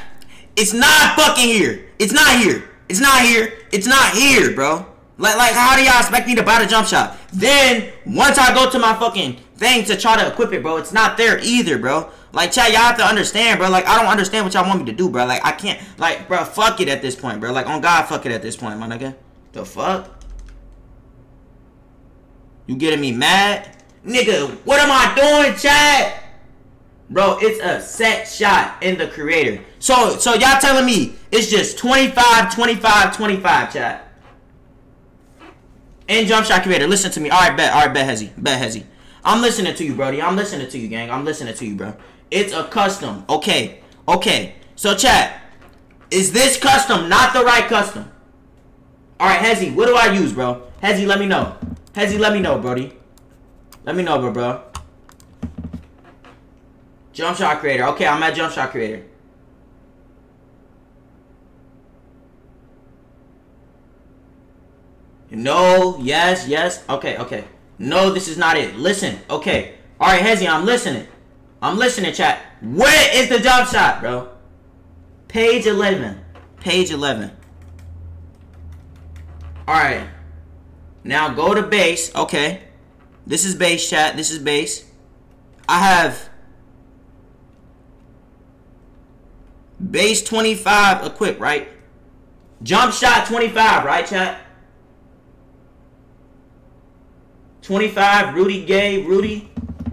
[SPEAKER 1] It's not fucking here. It's not here. It's not here. It's not here, bro. Like, like, how do y'all expect me to buy the jump shot? Then, once I go to my fucking thing to try to equip it, bro, it's not there either, bro. Like, chat, y'all have to understand, bro. Like, I don't understand what y'all want me to do, bro. Like, I can't, like, bro, fuck it at this point, bro. Like, on God, fuck it at this point, my nigga. The fuck? You getting me mad? Nigga, what am I doing, chat? Bro, it's a set shot in the creator. So, so y'all telling me it's just 25, 25, 25, chat. In jump shot creator, listen to me. All right, bet. All right, bet Hezzy. Bet Hezzy. I'm listening to you, Brody. I'm listening to you, gang. I'm listening to you, bro. It's a custom. Okay. Okay. So, chat. Is this custom not the right custom? Alright, Hezzy, what do I use, bro? Hezzy, let me know. Hezzy, let me know, Brody. Let me know, bro, bro. Jump shot creator. Okay, I'm at jump shot creator. No, yes, yes. Okay, okay. No, this is not it. Listen, okay. Alright, Hezzy, I'm listening. I'm listening, chat. Where is the jump shot, bro? Page 11. Page 11. Alright. Now go to base. Okay. This is base, chat. This is base. I have base 25 equipped, right? Jump shot 25, right, chat? 25, Rudy Gay, Rudy.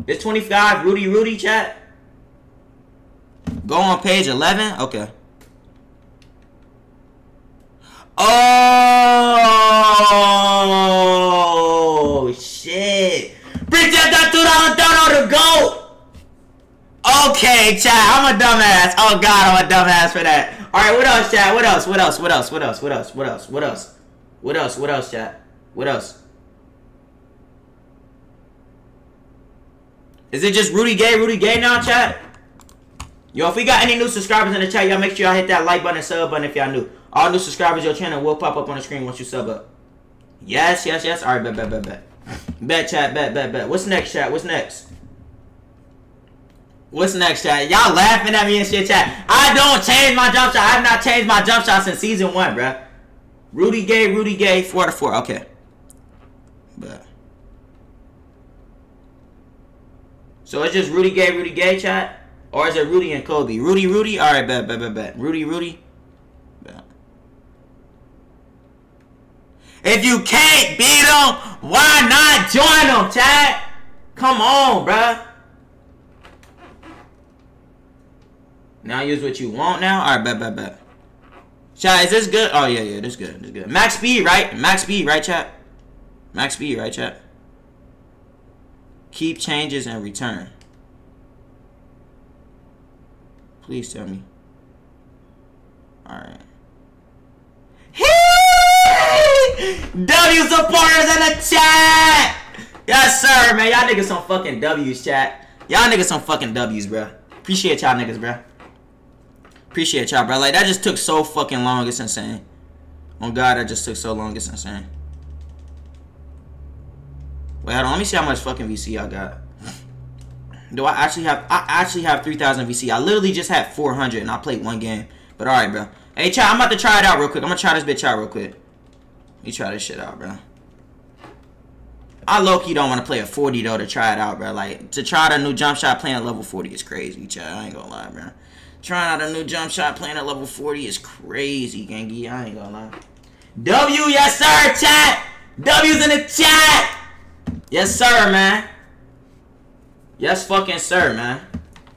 [SPEAKER 1] It's 25, Rudy, Rudy, chat. Go on page 11. Okay. Oh, shit. Bring that $2 dono to go. Okay, chat. I'm a dumbass. Oh, God, I'm a dumbass for that. All right, what else, chat? What else? What else? What else? What else? What else? What else? What else? What else? What else, chat? What else? Is it just Rudy Gay, Rudy Gay now, chat? Yo, if we got any new subscribers in the chat, y'all make sure y'all hit that like button and sub button if y'all new. All new subscribers, your channel will pop up on the screen once you sub up. Yes, yes, yes. All right, bet, bet, bet, bet. Bet, chat, bet, bet, bet. What's next, chat? What's next? What's next, chat? Y'all laughing at me and shit, chat. I don't change my jump shot. I have not changed my jump shot since season one, bruh. Rudy Gay, Rudy Gay, 4 to 4. Okay. Bet. So it's just Rudy Gay, Rudy Gay, chat? Or is it Rudy and Kobe? Rudy, Rudy? Alright, bet, bet, bet, bet. Rudy, Rudy? Bet. If you can't beat them, why not join them, chat? Come on, bruh. Now use what you want now? Alright, bet, bet, bet. Chat, is this good? Oh, yeah, yeah, this good, this good. Max speed, right? Max speed, right, chat? Max speed, right, chat? Keep changes and return. Please tell me. Alright. W supporters in the chat! Yes, sir, man. Y'all niggas some fucking W's, chat. Y'all niggas some fucking W's, bro. Appreciate y'all niggas, bro. Appreciate y'all, bro. Like, that just took so fucking long. It's insane. Oh, God, that just took so long. It's insane. Wait, hold on. Let me see how much fucking VC I got. Do I actually have... I actually have 3,000 VC. I literally just had 400 and I played one game. But alright, bro. Hey, chat, I'm about to try it out real quick. I'm gonna try this bitch out real quick. Let me try this shit out, bro. I low-key don't want to play a 40, though, to try it out, bro. Like, to try a new jump shot playing at level 40 is crazy, chat. I ain't gonna lie, bro. Trying out a new jump shot playing at level 40 is crazy, gangy. I ain't gonna lie. W, yes, sir, chat! W's in the chat! Yes, sir, man. Yes, fucking sir, man.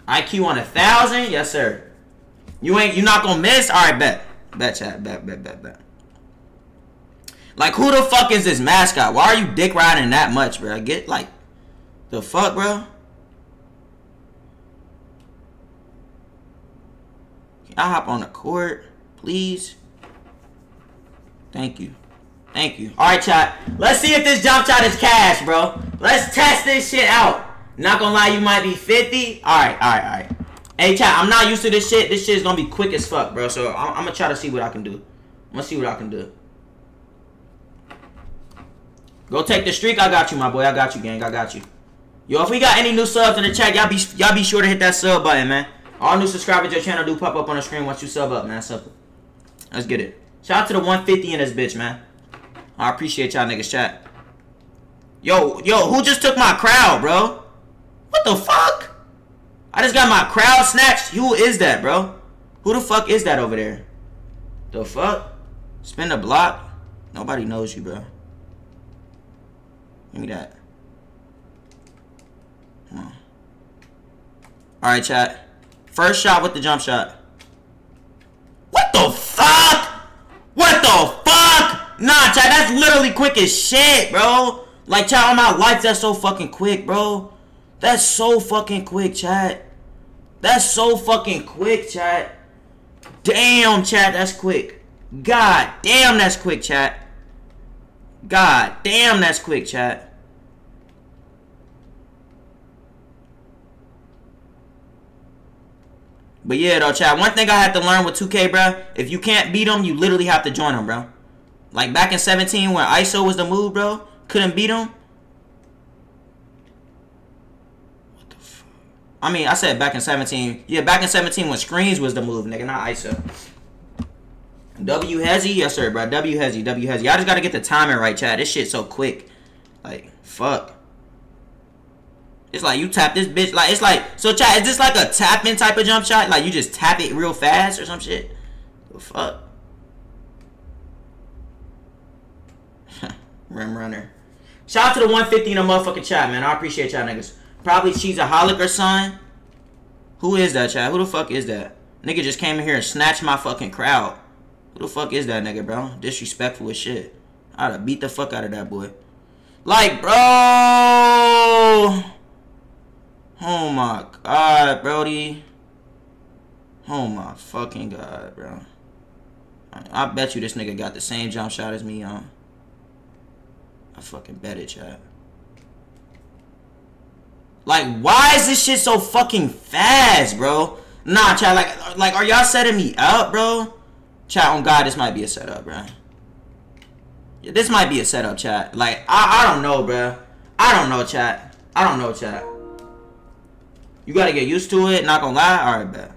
[SPEAKER 1] IQ on a thousand? Yes, sir. You ain't, you not gonna miss? Alright, bet. Bet, chat. Bet, bet, bet, bet. Like, who the fuck is this mascot? Why are you dick riding that much, bro? Get, like, the fuck, bro? Can I hop on the court, please? Thank you. Thank you. Alright, chat. Let's see if this jump shot is cash, bro. Let's test this shit out. Not gonna lie, you might be 50. Alright, alright, alright. Hey, chat, I'm not used to this shit. This shit is gonna be quick as fuck, bro. So, I'm, I'm gonna try to see what I can do. I'm gonna see what I can do. Go take the streak. I got you, my boy. I got you, gang. I got you. Yo, if we got any new subs in the chat, y'all be y'all be sure to hit that sub button, man. All new subscribers to your channel do pop up on the screen once you sub up, man. Simple. Let's get it. Shout out to the 150 in this bitch, man. I appreciate y'all niggas chat. Yo, yo, who just took my crowd, bro? What the fuck? I just got my crowd snatched. Who is that, bro? Who the fuck is that over there? The fuck? Spin the block? Nobody knows you, bro. Give me that. Come on. Alright, chat. First shot with the jump shot. What the fuck? What the fuck? Nah, chat, that's literally quick as shit, bro. Like, chat, on my life, that's so fucking quick, bro. That's so fucking quick, chat. That's so fucking quick, chat. damn, chat. That's quick. God damn, that's quick, chat. God damn, that's quick, chat. But yeah, though, chat. One thing I had to learn with 2K, bro. If you can't beat them, you literally have to join them, bro. Like back in 17 when ISO was the move, bro. Couldn't beat him. What the fuck? I mean, I said back in 17. Yeah, back in 17 when screens was the move, nigga, not ISO. W Hezzy, yes sir, bro. W Hezzy, W Hezzy. Y'all just gotta get the timing right, chat. This shit so quick. Like, fuck. It's like you tap this bitch like it's like so chat, is this like a tapping type of jump shot? Like you just tap it real fast or some shit? The fuck? Rim runner. Shout out to the 150 in the motherfucking chat, man. I appreciate y'all niggas. Probably she's a holic or son. Who is that, chat? Who the fuck is that? Nigga just came in here and snatched my fucking crowd. Who the fuck is that nigga, bro? Disrespectful as shit. I'd have beat the fuck out of that boy. Like, bro. Oh my god, Brody. Oh my fucking god, bro. I, I bet you this nigga got the same jump shot as me, um. I fucking bet it, chat. Like, why is this shit so fucking fast, bro? Nah, chat, like, like, are y'all setting me up, bro? Chat, on God, this might be a setup, bro. Yeah, this might be a setup, chat. Like, I, I don't know, bro. I don't know, chat. I don't know, chat. You gotta get used to it, not gonna lie. Alright, bet.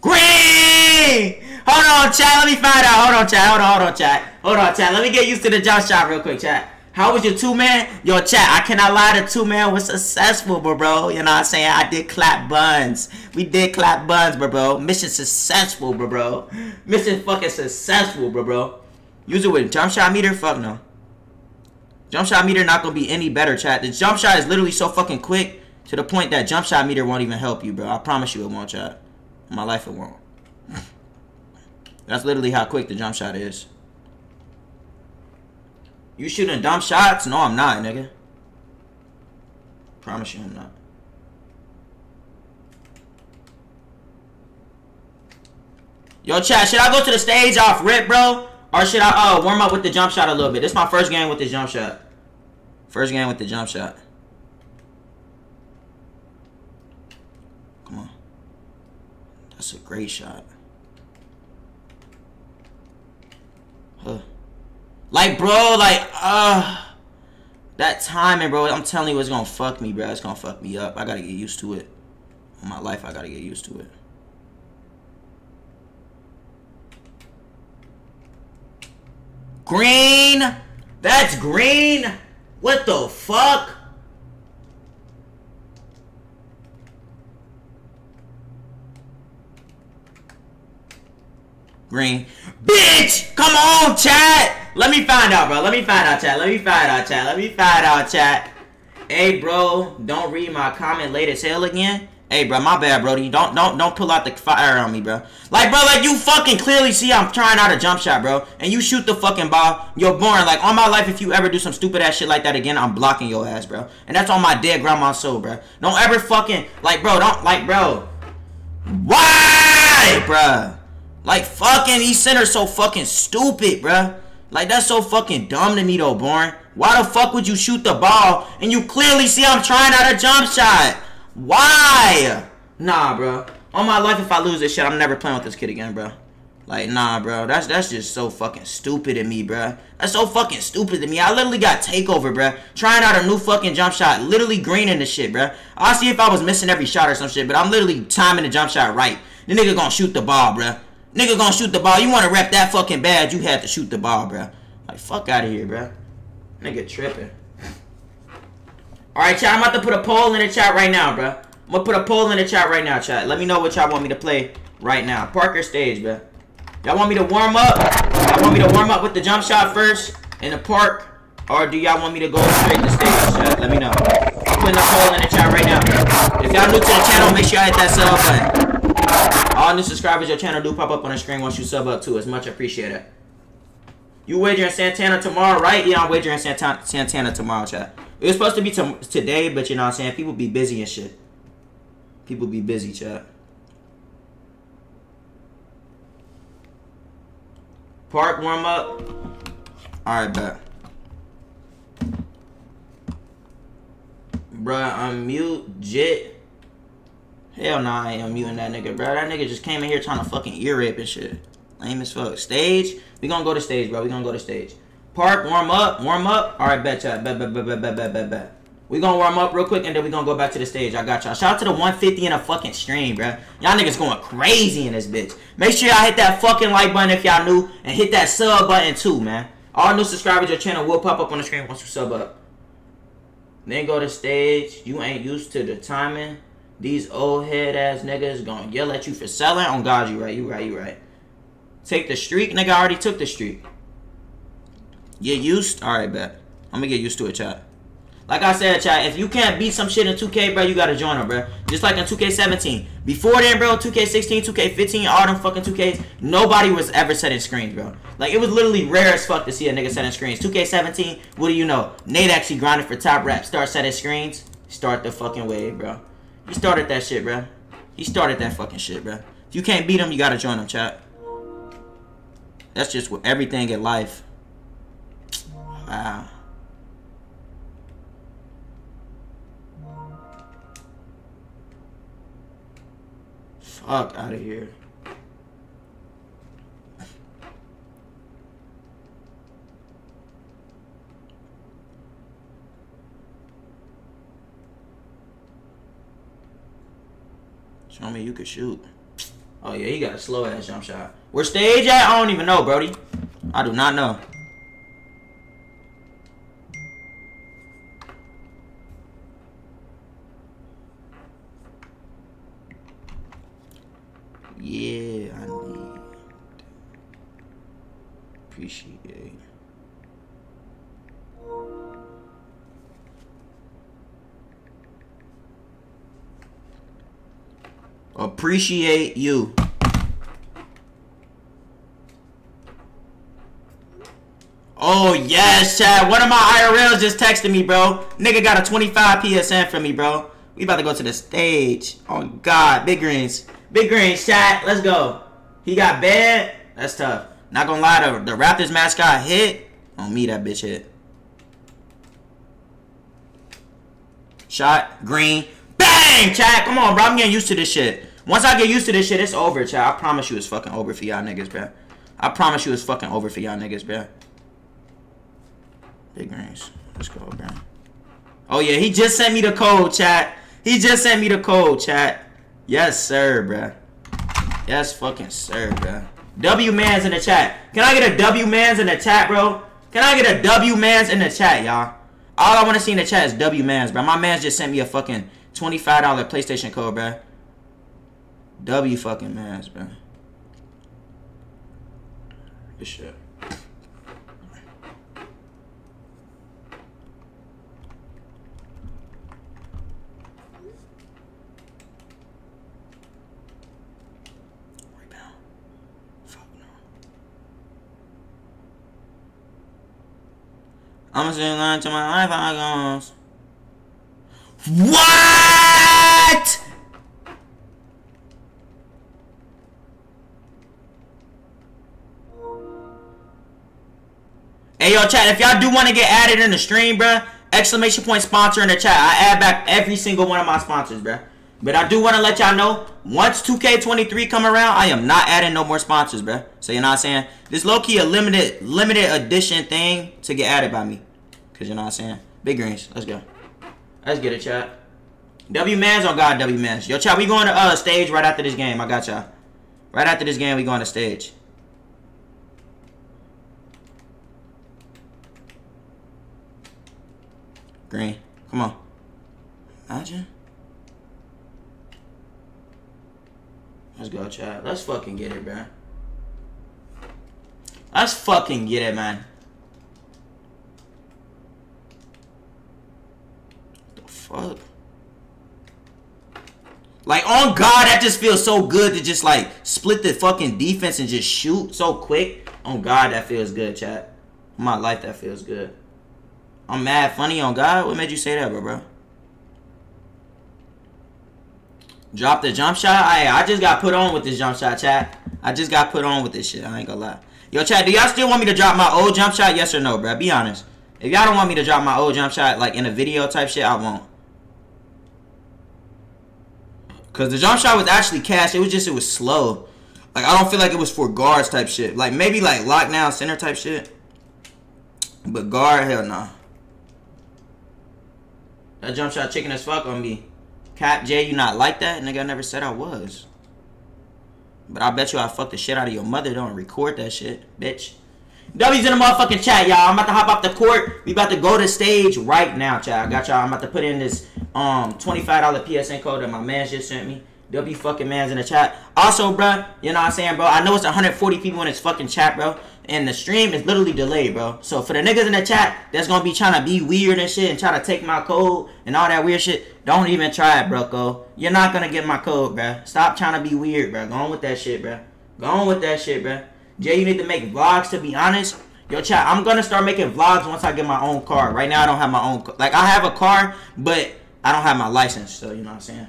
[SPEAKER 1] Green! Hold on, chat. Let me find out. Hold on, chat. Hold on, hold on, chat. Hold on, chat. Let me get used to the jump shot real quick, chat. How was your two man? Yo, chat, I cannot lie, the two man was successful, bro, bro. You know what I'm saying? I did clap buns. We did clap buns, bro, bro. Mission successful, bro, bro. Mission fucking successful, bro, bro. Use it with jump shot meter? Fuck no. Jump shot meter not gonna be any better, chat. The jump shot is literally so fucking quick to the point that jump shot meter won't even help you, bro. I promise you it won't, chat. My life it won't. <laughs> That's literally how quick the jump shot is. You shooting dumb shots? No, I'm not, nigga. Promise you I'm not. Yo, chat, should I go to the stage off rip, bro? Or should I uh, warm up with the jump shot a little bit? This is my first game with the jump shot. First game with the jump shot. Come on. That's a great shot. Like, bro, like, uh, that timing, bro, I'm telling you, it's gonna fuck me, bro. It's gonna fuck me up. I gotta get used to it. In my life, I gotta get used to it. Green? That's green? What the fuck? Green. Bitch! Come on, chat! Let me find out, bro. Let me find out, chat. Let me find out, chat. Let me find out, chat. Hey, bro, don't read my comment late as hell again. Hey, bro, my bad, Brody. Don't don't don't pull out the fire on me, bro. Like, bro, like you fucking clearly see I'm trying out a jump shot, bro. And you shoot the fucking ball. You're born. Like, on my life, if you ever do some stupid ass shit like that again, I'm blocking your ass, bro. And that's on my dead grandma's soul, bro. Don't ever fucking like, bro. Don't like, bro. Why, bro? Like, fucking these centers so fucking stupid, bro. Like, that's so fucking dumb to me, though, Born. Why the fuck would you shoot the ball and you clearly see I'm trying out a jump shot? Why? Nah, bro. On my life, if I lose this shit, I'm never playing with this kid again, bro. Like, nah, bro. That's that's just so fucking stupid to me, bro. That's so fucking stupid to me. I literally got takeover, bro. Trying out a new fucking jump shot. Literally greening the shit, bro. I'll see if I was missing every shot or some shit, but I'm literally timing the jump shot right. The nigga gonna shoot the ball, bro. Nigga gonna shoot the ball. You wanna rep that fucking bad, you had to shoot the ball, bro. Like, fuck out of here, bro. Nigga tripping. Alright, chat, I'm about to put a poll in the chat right now, bro. I'm gonna put a poll in the chat right now, chat. Let me know what y'all want me to play right now. Parker stage, bro. Y'all want me to warm up? Y'all want me to warm up with the jump shot first in the park? Or do y'all want me to go straight to the stage, chat? Let me know. I'm putting a poll in the chat right now. If y'all new to the channel, make sure y'all hit that sub button. All new subscribers, your channel do pop up on the screen once you sub up too. It's much appreciated. You wagering Santana tomorrow, right? Yeah, I'm wagering Santana, Santana tomorrow, chat. It was supposed to be to, today, but you know what I'm saying? People be busy and shit. People be busy, chat. Park warm up. Alright, bet. Bruh, I'm mute. Jit. Hell nah, I ain't unmuting that nigga, bro. That nigga just came in here trying to fucking ear rape and shit. Lame as fuck. Stage? We gonna go to stage, bro. We gonna go to stage. Park, warm up, warm up. Alright, bet chat. Bet, bet, bet, bet, bet, bet, bet, bet. We gonna warm up real quick and then we gonna go back to the stage. I got y'all. Shout out to the 150 in a fucking stream, bro. Y'all niggas going crazy in this bitch. Make sure y'all hit that fucking like button if y'all new and hit that sub button too, man. All new subscribers, your channel will pop up on the screen once you sub up. Then go to stage. You ain't used to the timing. These old head ass niggas gonna yell at you for selling. On God, you right, you right, you right. Take the streak, nigga. I already took the streak. Get used. All right, bet. I'm gonna get used to it, chat. Like I said, chat, if you can't beat some shit in 2K, bro, you gotta join them, bro. Just like in 2K17. Before then, bro, 2K16, 2K15, all them fucking 2Ks, nobody was ever setting screens, bro. Like, it was literally rare as fuck to see a nigga setting screens. 2K17, what do you know? Nate actually grinded for top rap. Start setting screens. Start the fucking wave, bro. He started that shit, bro. He started that fucking shit, bro. If you can't beat him, you gotta join him, chat. That's just with everything in life. Wow. Fuck out of here. Show me you can shoot. Oh yeah, he got a slow ass jump shot. Where stage at? I don't even know, Brody. I do not know. Appreciate you. Oh yes, chat. One of my IRLs just texted me, bro. Nigga got a 25 PSN from me, bro. We about to go to the stage. Oh God, big greens, big greens, chat. Let's go. He got bad. That's tough. Not gonna lie, the, the Raptors mascot hit on me. That bitch hit. Shot green. Bang, chat. Come on, bro. I'm getting used to this shit. Once I get used to this shit, it's over, chat. I promise you, it's fucking over for y'all niggas, bro. I promise you, it's fucking over for y'all niggas, bro. Big greens. Let's go, bro. Oh, yeah. He just sent me the code, chat. He just sent me the code, chat. Yes, sir, bro. Yes, fucking sir, bro. W mans in the chat. Can I get a W mans in the chat, bro? Can I get a W mans in the chat, y'all? All I want to see in the chat is W mans, bro. My man's just sent me a fucking $25 PlayStation code, bro. W fucking mans, bro. This shit. Rebound. Fuck no. I'm still lying to my life, I goes. What? Hey, yo, chat, if y'all do want to get added in the stream, bruh, exclamation point sponsor in the chat. I add back every single one of my sponsors, bruh. But I do want to let y'all know, once 2K23 come around, I am not adding no more sponsors, bruh. So, you know what I'm saying? This low-key a limited limited edition thing to get added by me. Because, you know what I'm saying? Big greens. Let's go. Let's get it, chat. W Mans on God, W Mans. Yo, chat, we going to uh stage right after this game. I got y'all. Right after this game, we going to stage. Green. Come on. Imagine. Let's go, chat. Let's fucking get it, bro. Let's fucking get it, man. What the fuck? Like, on God, that just feels so good to just, like, split the fucking defense and just shoot so quick. On God, that feels good, chat. My life, that feels good. I'm mad funny on God. What made you say that, bro, bro? Drop the jump shot. I I just got put on with this jump shot, chat. I just got put on with this shit. I ain't gonna lie. Yo, chat, do y'all still want me to drop my old jump shot? Yes or no, bro? Be honest. If y'all don't want me to drop my old jump shot, like in a video type shit, I won't. Cause the jump shot was actually cash. It was just it was slow. Like I don't feel like it was for guards type shit. Like maybe like lockdown center type shit. But guard, hell nah. That jump shot chicken as fuck on me. Cap J, you not like that? Nigga, I never said I was. But I bet you I fucked the shit out of your mother. Don't record that shit, bitch. W's in the motherfucking chat, y'all. I'm about to hop off the court. We about to go to stage right now, chat. I got y'all. I'm about to put in this um $25 PSN code that my man just sent me. W fucking man's in the chat. Also, bro, you know what I'm saying, bro? I know it's 140 people in this fucking chat, bro. And the stream is literally delayed, bro. So for the niggas in the chat that's gonna be trying to be weird and shit and try to take my code and all that weird shit, don't even try it, bro. Go. You're not gonna get my code, bro. Stop trying to be weird, bro. Go on with that shit, bro. Go on with that shit, bro. Jay, you need to make vlogs, to be honest. Yo, chat, I'm gonna start making vlogs once I get my own car. Right now, I don't have my own. Like, I have a car, but I don't have my license. So, you know what I'm saying?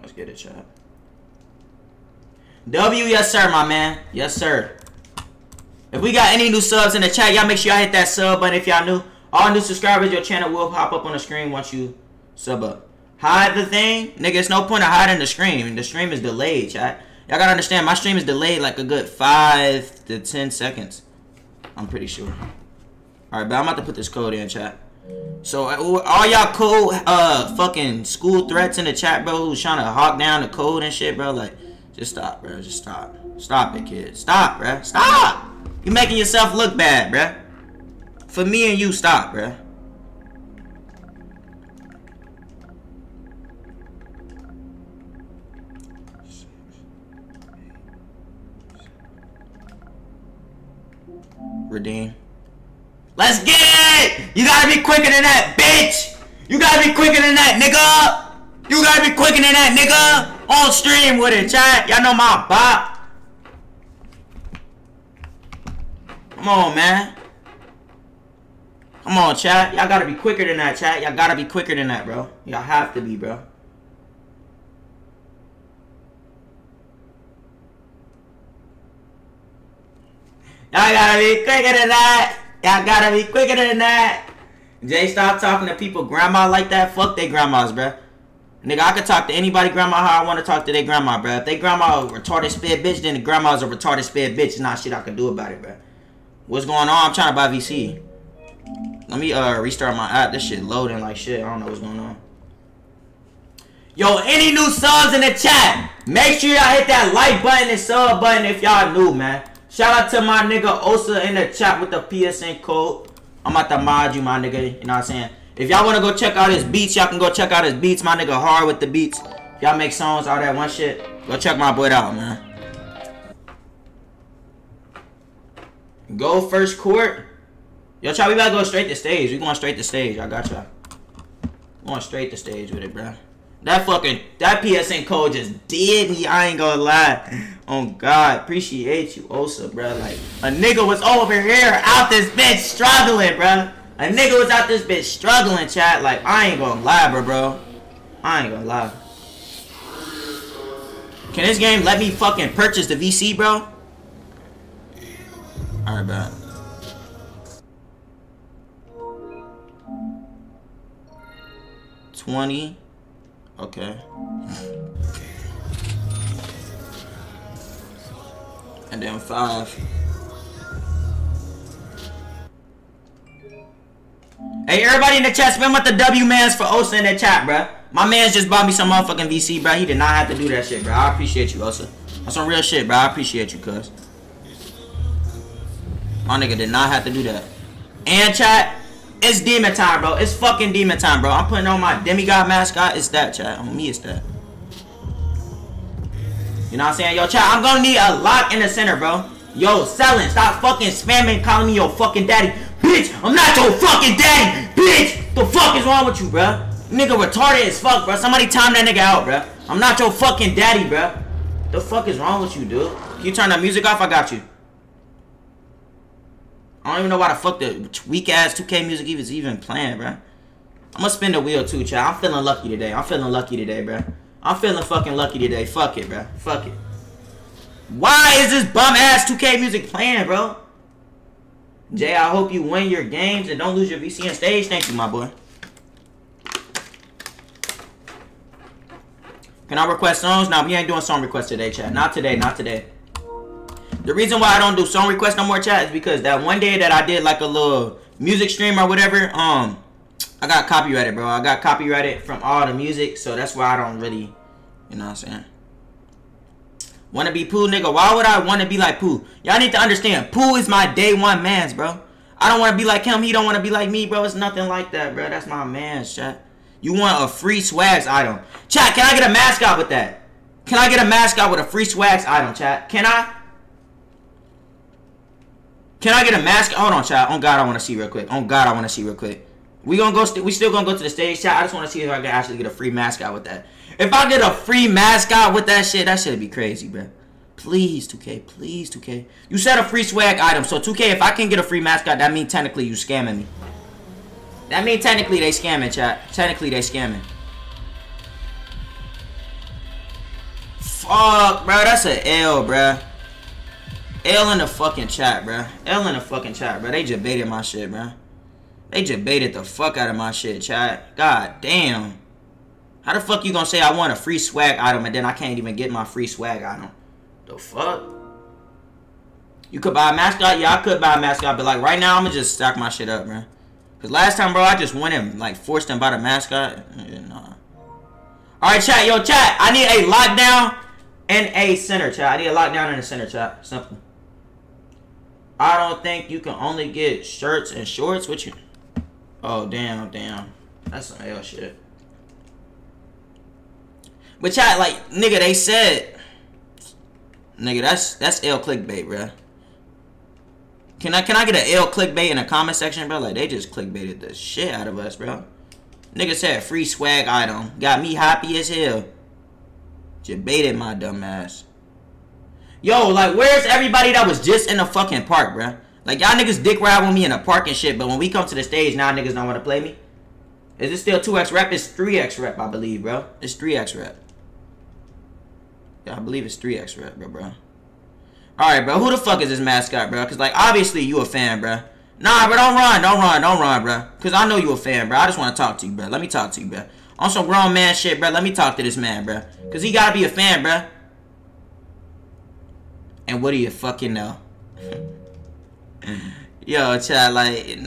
[SPEAKER 1] Let's get it, chat. W, yes, sir, my man. Yes, sir. If we got any new subs in the chat, y'all make sure y'all hit that sub button if y'all new. All new subscribers, your channel will pop up on the screen once you sub up. Hide the thing? Nigga, it's no point of hiding the stream. The stream is delayed, chat. Y'all gotta understand, my stream is delayed like a good 5 to 10 seconds. I'm pretty sure. Alright, but I'm about to put this code in, chat. So, uh, all y'all cool, uh, fucking school threats in the chat, bro, who's trying to hawk down the code and shit, bro, like, just stop, bro. Just stop. Stop it, kid. Stop, bro. Stop! You're making yourself look bad, bro. For me and you, stop, bro. Redeem. Let's get it! You gotta be quicker than that, bitch! You gotta be quicker than that, nigga! You gotta be quicker than that, nigga! On stream with it, chat. Y'all know my bop. Come on, man. Come on, chat. Y'all gotta be quicker than that, chat. Y'all gotta be quicker than that, bro. Y'all have to be, bro. Y'all gotta be quicker than that. Y'all gotta be quicker than that. Jay, stop talking to people grandma like that. Fuck they grandmas, bruh. Nigga, I could talk to anybody grandma how I want to talk to their grandma, bruh. If they grandma a retarded sped bitch, then the grandma's a retarded sped bitch. Not shit I can do about it, bro. What's going on? I'm trying to buy VC. Let me uh restart my app. This shit loading like shit. I don't know what's going on. Yo, any new subs in the chat? Make sure y'all hit that like button and sub button if y'all new, man. Shout out to my nigga Osa in the chat with the PSN code. I'm about to mod you, my nigga. You know what I'm saying? If y'all want to go check out his beats, y'all can go check out his beats. My nigga hard with the beats. Y'all make songs, all that one shit. Go check my boy out, man. Go first court. Yo, try we about to go straight to stage. We going straight to stage. I got y'all. Going straight to stage with it, bro. That fucking that PSN code just did me. I ain't gonna lie. Oh God, appreciate you, Osa, bro. Like a nigga was over here out this bitch struggling, bro. A nigga was out this bitch struggling, chat. Like I ain't gonna lie, bro, bro. I ain't gonna lie. Can this game let me fucking purchase the VC, bro? Alright, bro. Twenty. Okay. And then five. Hey, everybody in the chat, spam with the W mans for Osa in the chat, bruh. My man's just bought me some motherfucking VC, bruh. He did not have to do that shit, bruh. I appreciate you, Osa. That's some real shit, bruh. I appreciate you, cuz. My nigga did not have to do that. And chat, it's demon time, bro. It's fucking demon time, bro. I'm putting on my demigod mascot. It's that, chat. On me, it's that. You know what I'm saying? Yo, chat, I'm gonna need a lock in the center, bro. Yo, selling. Stop fucking spamming calling me your fucking daddy. Bitch, I'm not your fucking daddy. Bitch, the fuck is wrong with you, bro? Nigga retarded as fuck, bro. Somebody time that nigga out, bro. I'm not your fucking daddy, bro. The fuck is wrong with you, dude? Can you turn that music off? I got you. I don't even know why the fuck the weak ass 2K music even is even playing, bro. I'm gonna spin the wheel too, child. I'm feeling lucky today. I'm feeling lucky today, bro. I'm feeling fucking lucky today. Fuck it, bro. Fuck it. Why is this bum ass 2K music playing, bro? Jay, I hope you win your games and don't lose your VCN stage. Thank you, my boy. Can I request songs? No, we ain't doing song requests today, chat. Not today, not today. The reason why I don't do song requests no more, chat, is because that one day that I did like a little music stream or whatever, um, I got copyrighted, bro. I got copyrighted from all the music, so that's why I don't really, you know what I'm saying? Wanna be Pooh, nigga? Why would I wanna be like Pooh? Y'all need to understand, Pooh is my day one mans, bro. I don't wanna be like him, he don't wanna be like me, bro. It's nothing like that, bro. That's my man, chat. You want a free swags item. Chat, can I get a mascot with that? Can I get a mascot with a free swags item, chat? Can I? Can I get a mascot? Hold on, chat. On God, I want to see real quick. On God, I want to see real quick. We gonna go. St we still gonna go to the stage, chat. I just want to see if I can actually get a free mascot with that. If I get a free mascot with that shit, that shit'd be crazy, bro. Please, 2K. Please, 2K. You said a free swag item. So, 2K, if I can get a free mascot, that means technically you scamming me. That means technically they scamming, chat. Technically they scamming. Fuck, bro. That's an L, bro. L in the fucking chat, bro. L in the fucking chat, bro. They just baited my shit, bro. They just baited the fuck out of my shit, chat. God damn. How the fuck you gonna say I want a free swag item and then I can't even get my free swag item? The fuck? You could buy a mascot? Yeah, I could buy a mascot, but like right now, I'm gonna just stack my shit up, bro. Cause last time, bro, I just went and like forced them by the mascot. Yeah, nah. All right, chat, yo, chat. I need a lockdown and a center, chat. I need a lockdown and a center, chat. Simple. I don't think you can only get shirts and shorts with you. Oh, damn, damn. That's some hell shit. But chat, like, nigga, they said, nigga, that's that's L clickbait, bro. Can I can I get an L clickbait in the comment section, bro? Like they just clickbaited the shit out of us, bro. Nigga said free swag item, got me happy as hell. Just baited my dumb ass. Yo, like, where's everybody that was just in the fucking park, bro? Like, y'all niggas dick ride with me in the park and shit, but when we come to the stage, now niggas don't want to play me? Is it still 2x rep? It's 3x rep, I believe, bro. It's 3x rep. Yeah, I believe it's 3x rep, bro, bro. Alright, bro. Who the fuck is this mascot, bro? Because, like, obviously you a fan, bro. Nah, bro, don't run. Don't run. Don't run, bro. Because I know you a fan, bro. I just want to talk to you, bro. Let me talk to you, bro. On some grown man shit, bro. Let me talk to this man, bro. Because he got to be a fan, bro. And what do you fucking know? <laughs> Yo, chat, like...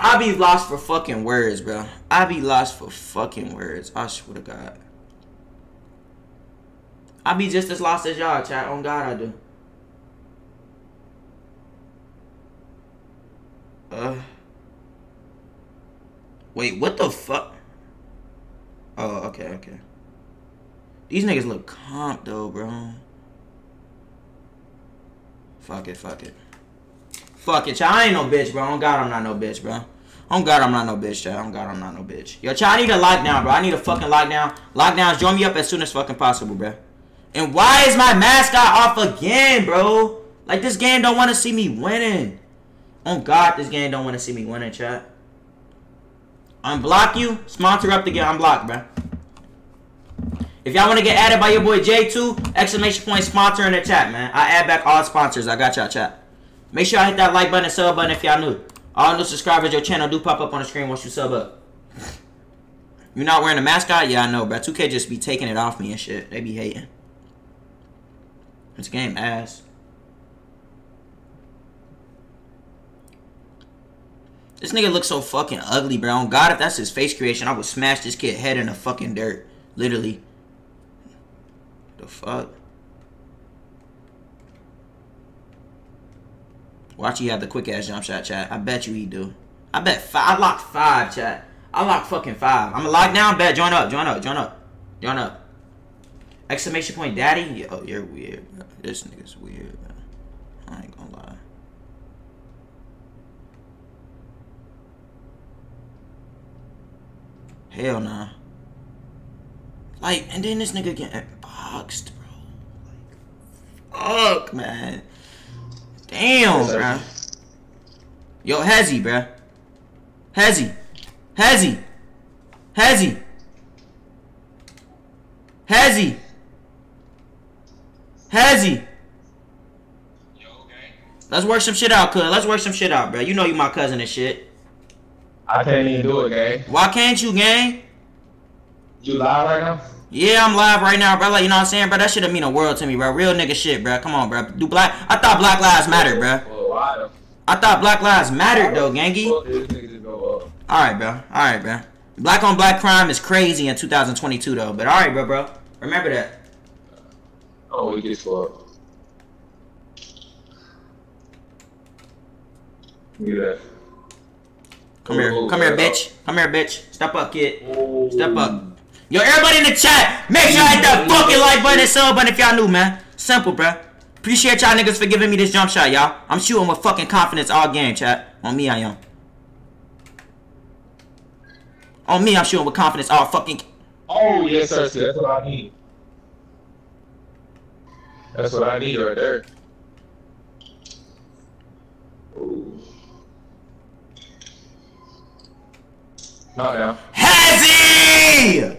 [SPEAKER 1] I be lost for fucking words, bro. I be lost for fucking words. I swear to God. I be just as lost as y'all, chat. On God, I do. Uh. Wait, what the fuck? Oh, okay, okay. These niggas look comp though, bro. Fuck it, fuck it. Fuck it, chat. I ain't no bitch, bro. On God, I'm not no bitch, bro. On God, I'm not no bitch, chat. On God, I'm not no bitch. Yo, chat, I need a lockdown, bro. I need a fucking lockdown. Lockdowns, join me up as soon as fucking possible, bro. And why is my mascot off again, bro? Like, this game don't want to see me winning. On God, this game don't want to see me winning, chat. Unblock you. Sponsor up to get unblocked, bro. If y'all want to get added by your boy J2, exclamation point sponsor in the chat, man. I add back all sponsors. I got y'all, chat. Make sure I hit that like button and sub button if y'all new. All new subscribers, your channel do pop up on the screen once you sub up. You not wearing a mascot? Yeah, I know, bro. 2K just be taking it off me and shit. They be hating. This game ass. This nigga looks so fucking ugly, bro. God, if that's his face creation, I would smash this kid head in the fucking dirt. Literally. The fuck? Watch he have the quick ass jump shot, chat. I bet you he do. I bet five. I locked five, chat. I locked fucking five. I'm a lock down, bet. Join up, join up, join up. Join up. Exclamation point, daddy. Yo, you're weird, bro. This nigga's weird, bro. I ain't gonna lie. Hell nah. Like, and then this nigga getting boxed, bro. Like, fuck, man. Damn,
[SPEAKER 8] Yes, sir.
[SPEAKER 1] bro. Yo, Hezzy, bro. Hezzy. Hezzy. Hezzy. Hezzy. Hezzy. Let's work some shit out, cuz. Let's work some shit out, bro. You know you my cousin and shit.
[SPEAKER 8] I can't even do it, gang.
[SPEAKER 1] Why can't you, gang?
[SPEAKER 8] You lie right now?
[SPEAKER 1] Yeah, I'm live right now, bro. Like, you know what I'm saying, bro? That shit mean a world to me, bro. Real nigga shit, bro. Come on, bro. Do black? I thought Black Lives Matter, bro.
[SPEAKER 8] Well, why the
[SPEAKER 1] I thought Black Lives mattered though, gangy.
[SPEAKER 8] fuck did this nigga just go up?
[SPEAKER 1] All right, bro. All right, bro. Black on black crime is crazy in 2022 though. But all right, bro, bro. Remember that.
[SPEAKER 8] Oh, we get fucked. Look at that.
[SPEAKER 1] Come here,
[SPEAKER 8] Oh,
[SPEAKER 1] come here, bitch. Come here, bitch. Step up, kid. Step up. Yo, everybody in the chat, make sure I hit that mm-hmm. fucking like button and sub button if y'all new, man. Simple, bruh. Appreciate y'all niggas for giving me this jump shot, y'all. I'm shooting with fucking confidence all game, chat. On me, I am. On me, I'm shooting with confidence all fucking.
[SPEAKER 8] Oh, yes, sir. That's what I need. That's what I need right there. Ooh. Not now.
[SPEAKER 1] Hezzy!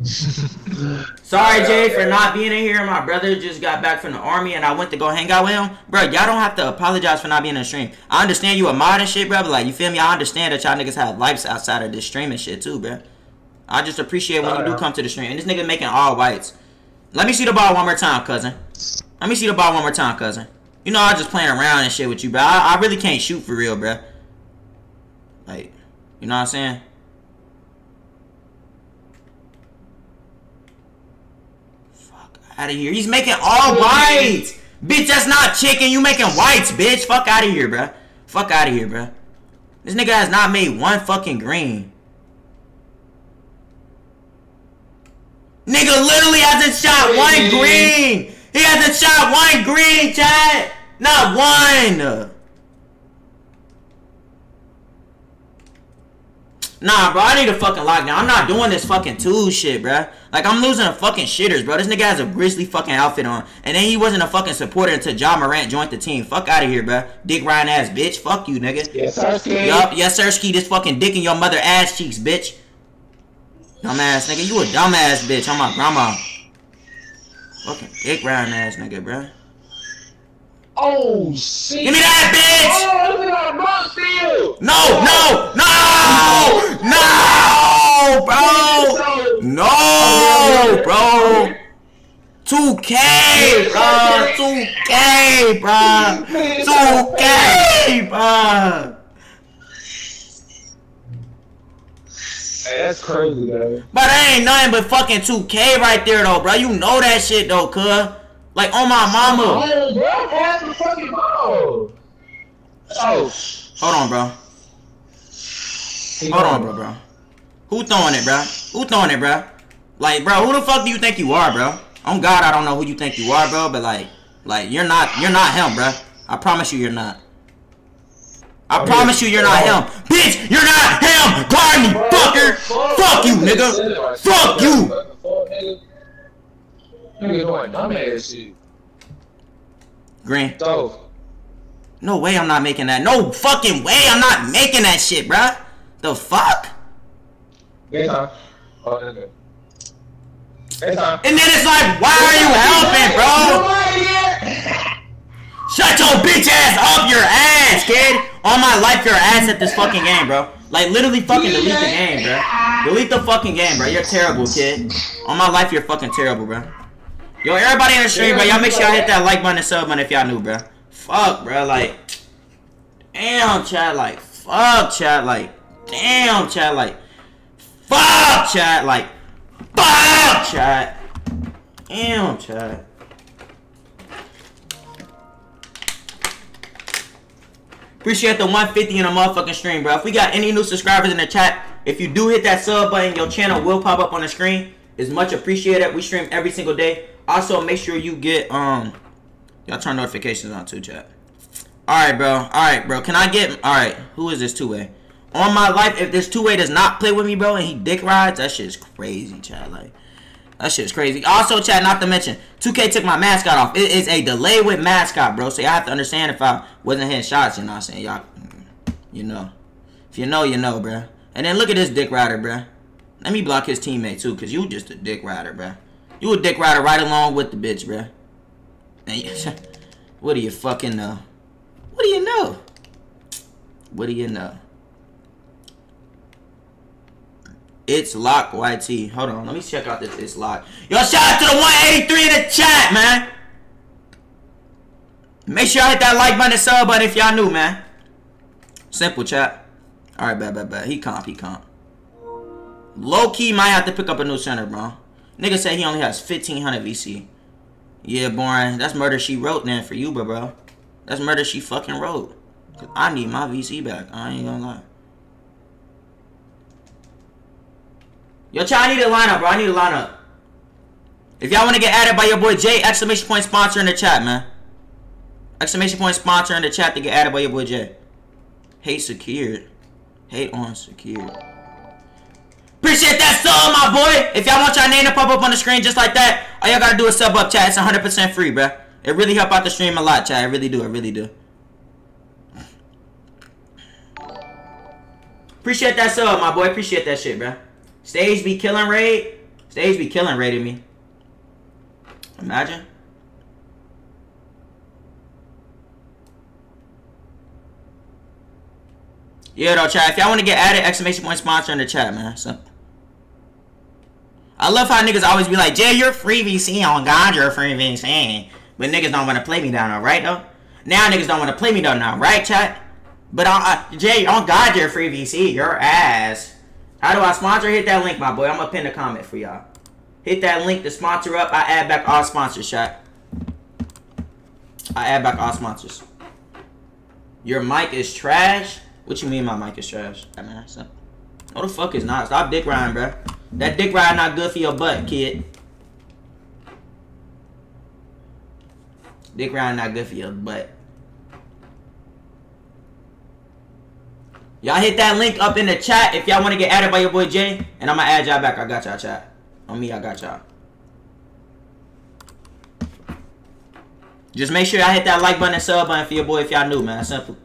[SPEAKER 1] <laughs> Sorry, Jay, for not being in here. My brother just got back from the army, and I went to go hang out with him. Bro, y'all don't have to apologize for not being in the stream. I understand you a mod and shit, bro, but like, you feel me? I understand that y'all niggas have lives outside of this stream and shit too, bro. I just appreciate when you do come to the stream. And this nigga making all whites. Let me see the ball one more time, cousin. Let me see the ball one more time, cousin. You know I just playing around and shit with you, bro. I, I really can't shoot for real, bro. Like, you know what I'm saying? Out of here. He's making all whites. Bitch, that's not chicken. You making whites, bitch. Fuck out of here, bruh. Fuck out of here, bruh. This nigga has not made one fucking green. Nigga literally hasn't shot one green. He hasn't shot one green, chat. Not one. Nah, bro, I need a fucking lockdown. I'm not doing this fucking two shit, bro. Like, I'm losing a fucking shitters, bro. This nigga has a grizzly fucking outfit on. And then he wasn't a fucking supporter until Ja Morant joined the team. Fuck out of here, bro. Dick Ryan ass bitch. Fuck you, nigga.
[SPEAKER 8] Yes, sir. Ski.
[SPEAKER 1] Yup, yes, sir, ski this fucking dick in your mother ass cheeks, bitch. Dumbass nigga, you a dumbass bitch on my grandma. Fucking dick Ryan ass nigga, bro.
[SPEAKER 8] Oh, shit.
[SPEAKER 1] Give me that bitch!
[SPEAKER 8] Oh, look at that block steal.
[SPEAKER 1] No, no, no, no, bro. No, bro. 2K, bro. 2K, bro. 2K, bro.
[SPEAKER 8] Hey, that's crazy, guy.
[SPEAKER 1] But that ain't nothing but fucking 2K right there, though, bro. You know that shit, though, cuz. Like, on my mama.
[SPEAKER 8] Oh, bro, pass the fucking ball. Oh,
[SPEAKER 1] Hold on, bro. Hold on, bro, bro. Who throwing it, bro? Who throwing it, bro? Like, bro, who the fuck do you think you are, bro? On God, I don't know who you think you are, bro. But like, like you're not, you're not him, bro. I promise you, you're not. I
[SPEAKER 8] Oh,
[SPEAKER 1] promise you, you're not him, bitch. You're not him, guard fucker. Fuck you, nigga. Fuck you.
[SPEAKER 8] Nigga doing dumbass shit.
[SPEAKER 1] Green.
[SPEAKER 8] So,
[SPEAKER 1] No way, I'm not making that. No fucking way, I'm not making that shit, bro. The fuck?
[SPEAKER 8] Oh, nigga. Next time.
[SPEAKER 1] And then it's like, why are you helping, bro? Shut your bitch ass up your ass, kid. All my life, your ass at this fucking game, bro. Like literally fucking delete the game, bro. Delete the fucking game, bro. You're terrible, kid. All my life, you're fucking terrible, bro. Yo, everybody in the stream, bro. Y'all make sure y'all hit that like button and sub button if y'all new, bro. Fuck, bro. Like, damn, chat. Like, fuck, chat. Like, damn, chat. Like, fuck, chat. Like, fuck, chat. Damn, chat. Appreciate the 150 in a motherfucking stream, bro. If we got any new subscribers in the chat, if you do hit that sub button, your channel will pop up on the screen. It's much appreciated. We stream every single day. Also, make sure you get um, y'all turn notifications on too, chat. All right, bro. All right, bro. Can I get? All right. Who is this two way? On my life, if this two way does not play with me, bro, and he dick rides, that shit's crazy, chat. Like, That shit's crazy. Also, chat, not to mention, 2K took my mascot off. It is a delay with mascot, bro. So y'all have to understand if I wasn't hitting shots, you know what I'm saying? Y'all, you know. If you know, you know, bro. And then look at this dick rider, bro. Let me block his teammate, too, because you just a dick rider, bruh. You a dick rider right along with the bitch, bruh. <laughs> What do you fucking know? What do you know? What do you know? It's lock YT. Hold on, let me check out this it's lock. Yo, shout out to the 183 in the chat, man. Make sure y'all hit that like button and sub button if y'all new, man. Simple chat. Alright, bad, bad, bad. He comp, he comp. Low key might have to pick up a new center, bro. Nigga said he only has 1500 VC. Yeah, boring. That's murder she wrote then for you, bro, bro. That's murder she fucking wrote. Cause I need my VC back. I ain't gonna lie. Yo, chat, I need a lineup, bro. I need a lineup. If y'all want to get added by your boy Jay, exclamation point sponsor in the chat, man. Exclamation point sponsor in the chat to get added by your boy Jay. Hate secured. Hate on secured. Appreciate that sub, my boy. If y'all want y'all name to pop up on the screen just like that, all y'all gotta do is sub up, chat. It's 100% free, bruh. It really help out the stream a lot, chat. I really do. I really do. Appreciate that sub, my boy. Appreciate that shit, bruh. Stage be killing raid. Stage be killing raiding me. Imagine. Yeah, though, chat. If y'all want to get added, exclamation point sponsor in the chat, man. So. I love how niggas always be like, Jay, you're free VC on God, you're free VC. But niggas don't want to play me down now, right, though? Now niggas don't want to play me down now, right, chat? But, uh, uh, Jay, on God, you're free VC. Your ass. How do I sponsor? Hit that link, my boy. I'm gonna pin a comment for y'all. Hit that link to sponsor up. I add back all sponsors, chat. I add back all sponsors. Your mic is trash? What you mean my mic is trash? I mean, what the fuck is not? Stop dick riding, bro. That dick ride not good for your butt, kid. Dick ride not good for your butt. Y'all hit that link up in the chat if y'all want to get added by your boy Jay. And I'm going to add y'all back. I got y'all, chat. On me, I got y'all. Just make sure y'all hit that like button and sub button for your boy if y'all new, man. Simple.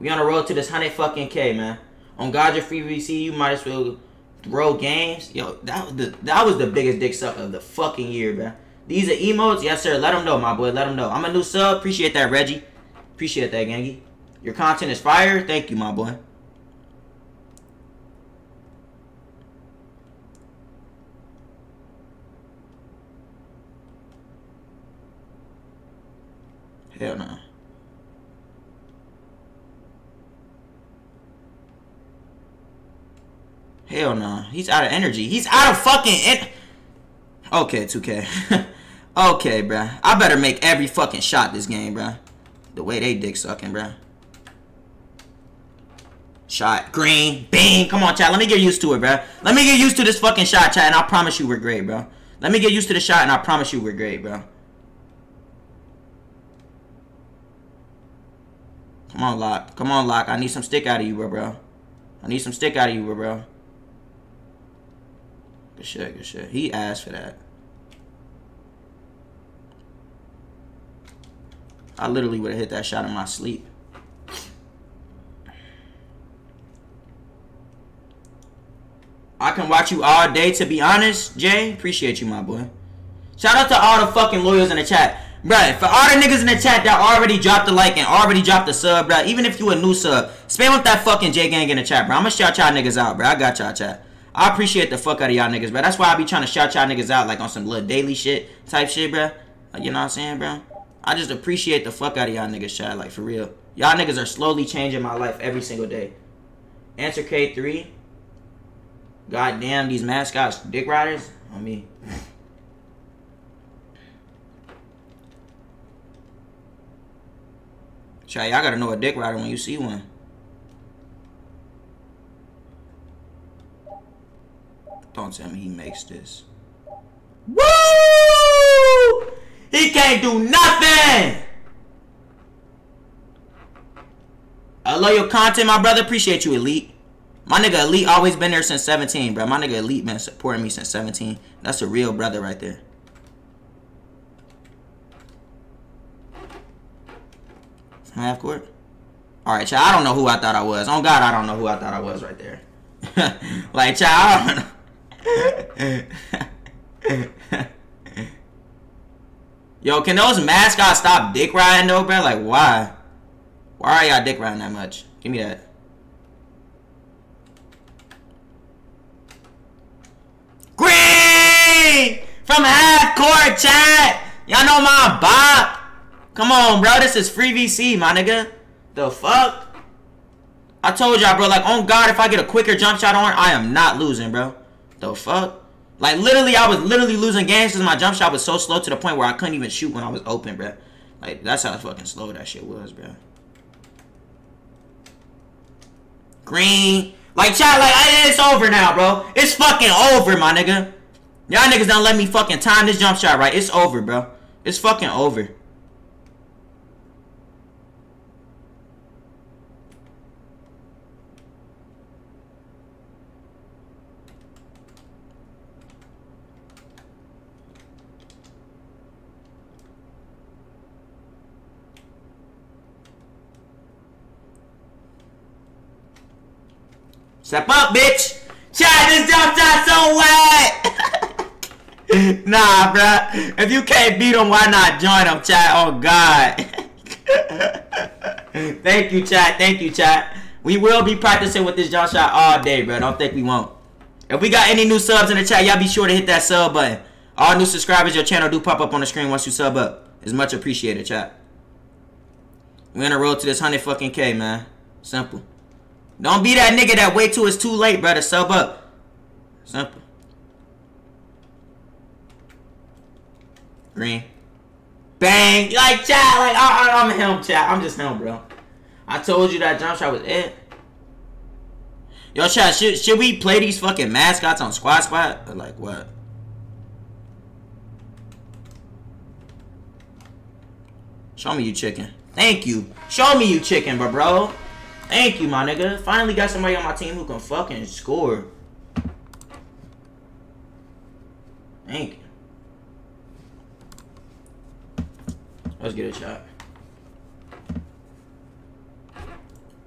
[SPEAKER 1] We on the road to this 100 fucking K, man. On God, your free VC, you might as well throw games. Yo, that was the that was the biggest dick suck of the fucking year, man. These are emotes? Yes, sir. Let them know, my boy. Let them know. I'm a new sub. Appreciate that, Reggie. Appreciate that, Gangy. Your content is fire. Thank you, my boy. Hell no. Hell no. He's out of energy. He's out of fucking en- Okay, 2K. <laughs> okay, bruh. I better make every fucking shot this game, bruh. The way they dick sucking, bruh. Shot. Green. Bing. Come on, chat. Let me get used to it, bruh. Let me get used to this fucking shot, chat, and I promise you we're great, bro. Let me get used to the shot, and I promise you we're great, bro. Come on, Lock. Come on, Lock. I need some stick out of you, bro, bro. I need some stick out of you, bro, bro. Good shit, good shit. He asked for that. I literally would have hit that shot in my sleep. I can watch you all day, to be honest, Jay. Appreciate you, my boy. Shout out to all the fucking lawyers in the chat. Bruh, for all the niggas in the chat that already dropped the like and already dropped the sub, bruh, even if you a new sub, spam with that fucking J Gang in the chat, bro. I'ma shout y'all niggas out, bro. I got y'all chat. I appreciate the fuck out of y'all niggas, bro. That's why I be trying to shout y'all niggas out like on some little daily shit type shit, bro. Like, you know what I'm saying, bro? I just appreciate the fuck out of y'all niggas, chat, like for real. Y'all niggas are slowly changing my life every single day. Answer K3. God damn, these mascots, dick riders, on me. Chat, y'all gotta know a dick rider when you see one. Don't tell me he makes this. Woo! He can't do nothing! I love your content, my brother. Appreciate you, Elite. My nigga Elite always been there since 17, bro. My nigga Elite been supporting me since 17. That's a real brother right there. Half court. All right, child. I don't know who I thought I was. On God, I don't know who I thought I was right there. <laughs> like, child, I don't know. <laughs> Yo, can those mascots stop dick riding though, bro? Like, why? Why are y'all dick riding that much? Give me that. Green from half court chat. Y'all know my bop. Come on, bro. This is free VC, my nigga. The fuck? I told y'all, bro. Like, on God, if I get a quicker jump shot on, I am not losing, bro. The fuck? Like, literally, I was literally losing games because my jump shot was so slow to the point where I couldn't even shoot when I was open, bro. Like, that's how fucking slow that shit was, bro. Green. Like, chat, like, it's over now, bro. It's fucking over, my nigga. Y'all niggas don't let me fucking time this jump shot right. It's over, bro. It's fucking over. Step up, bitch. Jump shot so wet. <laughs> nah, bruh. If you can't beat them, why not join them, chat? Oh, God. <laughs> Thank you, chat. Thank you, chat. We will be practicing with this jump shot all day, bro. Don't think we won't. If we got any new subs in the chat, y'all be sure to hit that sub button. All new subscribers, your channel do pop up on the screen once you sub up. It's much appreciated, chat. We're gonna roll to this 100 fucking K, man. Simple. Don't be that nigga that wait till it's too late, brother. Sub up. Simple. Green. Bang. Like, chat. Like, I, I, I'm him, chat. I'm just him, bro. I told you that jump shot was it. Yo, chat, should, should we play these fucking mascots on Squad Squad? Or like, what? Show me you chicken. Thank you. Show me you chicken, bro, bro. Thank you, my nigga. Finally got somebody on my team who can fucking score. Thank you. Let's get a shot.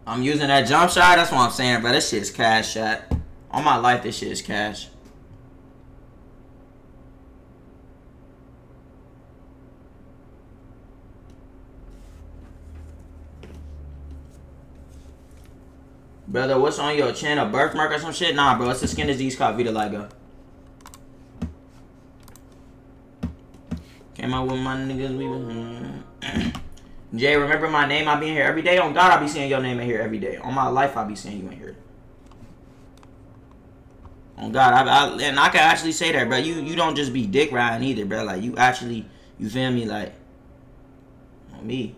[SPEAKER 1] I'm using that jump shot. That's what I'm saying, bro. This shit is cash shot. All my life, this shit is cash. Brother, what's on your chin? A birthmark or some shit? Nah, bro. It's the skin disease called vitiligo. Came out with my niggas. We was. Mm. <clears throat> Jay, remember my name? I be in here every day. On God, I be seeing your name in here every day. On my life, I be seeing you in here. On God, I, I and I can actually say that, bro. You you don't just be dick riding either, bro. Like you actually, you feel me? Like on me.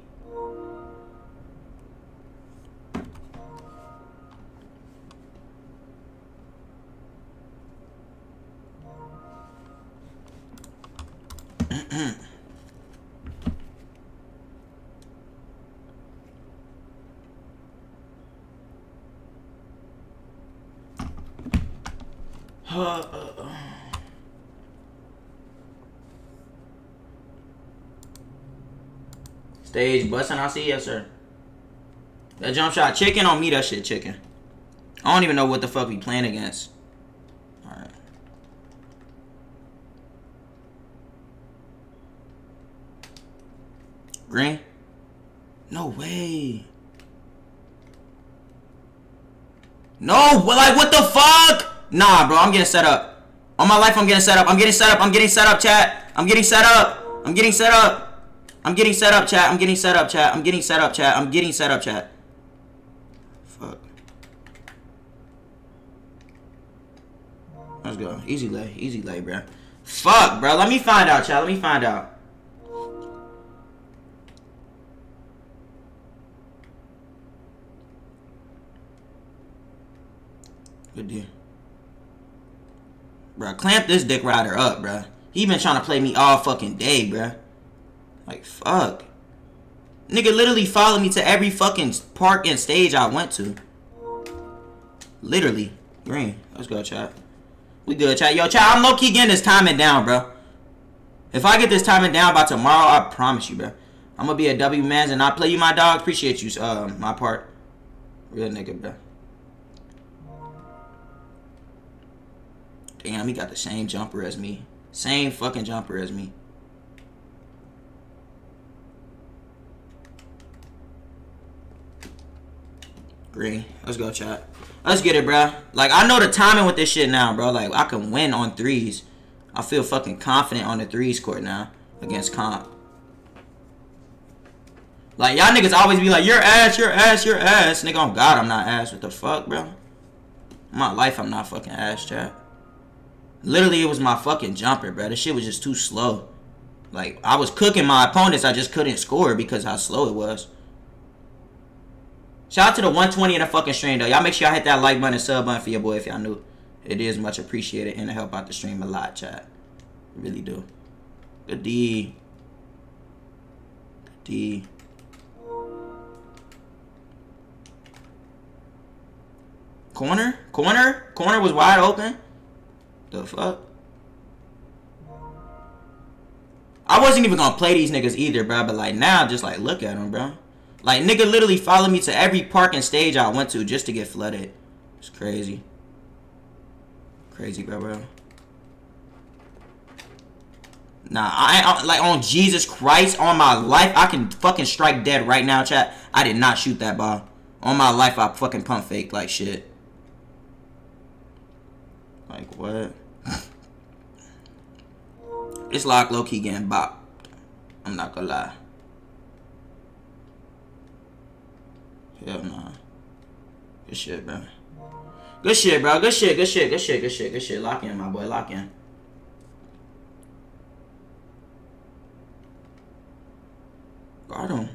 [SPEAKER 1] Stage busting, I see, yes sir. That jump shot chicken on me, that shit chicken. I don't even know what the fuck we playing against. Alright. Green? No way. No, like what the fuck? Nah, bro, I'm getting set up. On my life, I'm getting set up. I'm getting set up. I'm getting set up, chat. I'm getting set up. I'm getting set up. I'm getting set up, chat. I'm getting set up, chat. I'm getting set up, chat. I'm getting set up, chat. Fuck. Let's go. Easy lay. Easy lay, bro. Fuck, bro. Let me find out, chat. Let me find out. Good deal. Bro, clamp this dick rider up, bro. He been trying to play me all fucking day, bro. Like, fuck. Nigga literally followed me to every fucking park and stage I went to. Literally. Green. Let's go, chat. We good, chat. Yo, chat, I'm low-key getting this timing down, bro. If I get this timing down by tomorrow, I promise you, bro. I'm gonna be a W mans and not play you, my dog. Appreciate you, uh, my part. Real nigga, bro. Damn, he got the same jumper as me. Same fucking jumper as me. Green. Let's go, chat. Let's get it, bro. Like, I know the timing with this shit now, bro. Like, I can win on threes. I feel fucking confident on the threes court now against comp. Like, y'all niggas always be like, you're ass, you're ass, you're ass. Nigga, on God, I'm not ass. What the fuck, bro? My life, I'm not fucking ass, chat. Literally, it was my fucking jumper, bro. This shit was just too slow. Like, I was cooking my opponents. I just couldn't score because how slow it was. Shout out to the 120 in the fucking stream, though. Y'all make sure y'all hit that like button and sub button for your boy if y'all new. It is much appreciated and to help out the stream a lot, chat. Really do. Good D. Good D. Corner? Corner? Corner was wide open? The fuck? I wasn't even gonna play these niggas either, bro. But like now, just like look at them, bro. Like nigga literally followed me to every park and stage I went to just to get flooded. It's crazy. Crazy, bro, bro. Nah, I, I like on Jesus Christ, on my life, I can fucking strike dead right now, chat. I did not shoot that ball. On my life, I fucking pump fake like shit. Like what? <laughs> It's lock low key getting bopped. I'm not gonna lie. Hell nah. Good shit, bro. Good shit, bro. Good shit, good shit, good shit, good shit, good shit. Lock in, my boy. Lock in. Guard him.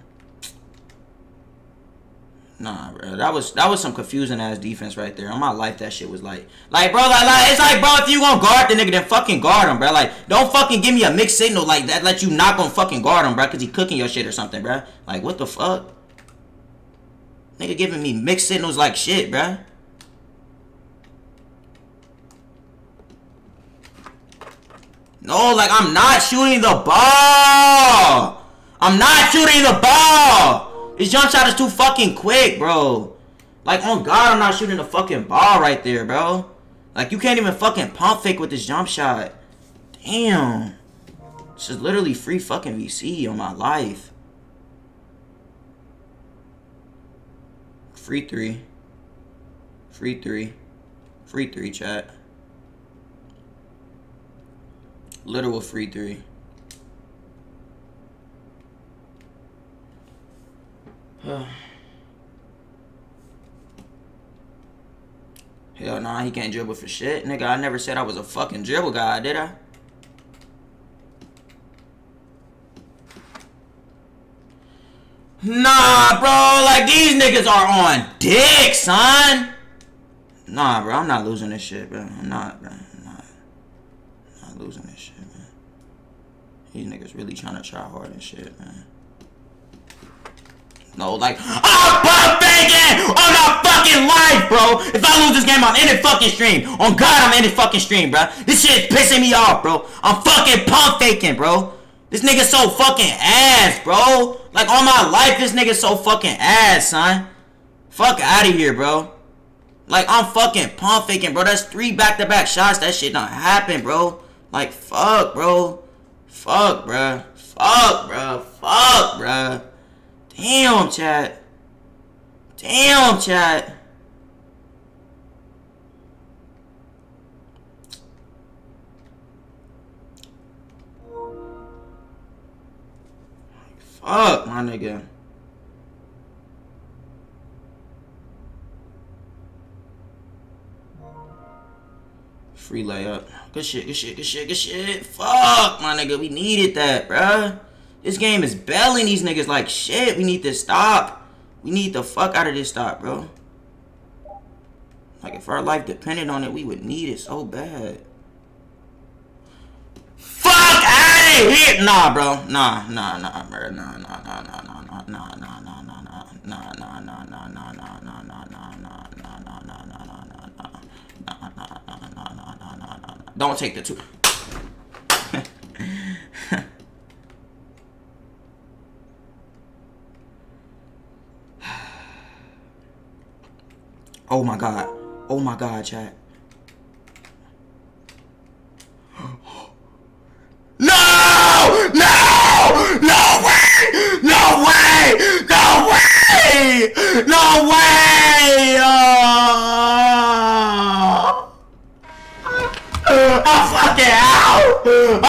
[SPEAKER 1] Nah, bro. That was that was some confusing ass defense right there. On my life, that shit was like, like, bro, like, like it's like, bro, if you gonna guard the nigga, then fucking guard him, bro. Like, don't fucking give me a mixed signal like that. Let you not gonna fucking guard him, bro, cause he cooking your shit or something, bro. Like, what the fuck? Nigga giving me mixed signals like shit, bro. No, like I'm not shooting the ball. I'm not shooting the ball. His jump shot is too fucking quick, bro. Like, on God, I'm not shooting the fucking ball right there, bro. Like, you can't even fucking pump fake with this jump shot. Damn. This is literally free fucking VC on my life. Free three. Free three. Free three, chat. Literal free three. <sighs> Hell nah, he can't dribble for shit. Nigga, I never said I was a fucking dribble guy, did I? Nah, bro, like these niggas are on dick, son. Nah, bro, I'm not losing this shit, bro. I'm not, bro. I'm not, I'm not losing this shit, man. These niggas really trying to try hard and shit, man. No, like, I'm pump faking on my fucking life, bro. If I lose this game, I'm in the fucking stream. On God, I'm in the fucking stream, bro. This shit is pissing me off, bro. I'm fucking pump faking, bro. This nigga so fucking ass, bro. Like, all my life, this nigga so fucking ass, son. Fuck out of here, bro. Like, I'm fucking pump faking, bro. That's three back-to-back shots. That shit don't happen, bro. Like, fuck, bro. Fuck, bro. Fuck, bro. Fuck, bro. Damn, chat. Damn, chat. Fuck, my nigga. Free layup. Good shit, good shit, good shit, good shit. Fuck, my nigga. We needed that, bruh. This game is belling these niggas like shit. We need to stop. We need the fuck out of this stop, bro. Like, if our life depended on it, we would need it so bad. Fuck out of here! Nah, bro. Nah, nah, nah, bro. Nah, nah, nah, nah, nah, nah, nah, nah, nah, nah, nah, nah, nah, nah, nah, nah, nah, nah, nah. Don't take the two. oh my god. Oh my god, chat. No! No! Way! No way! No way! No way! Ah! Ah, oh! I'm fucking out!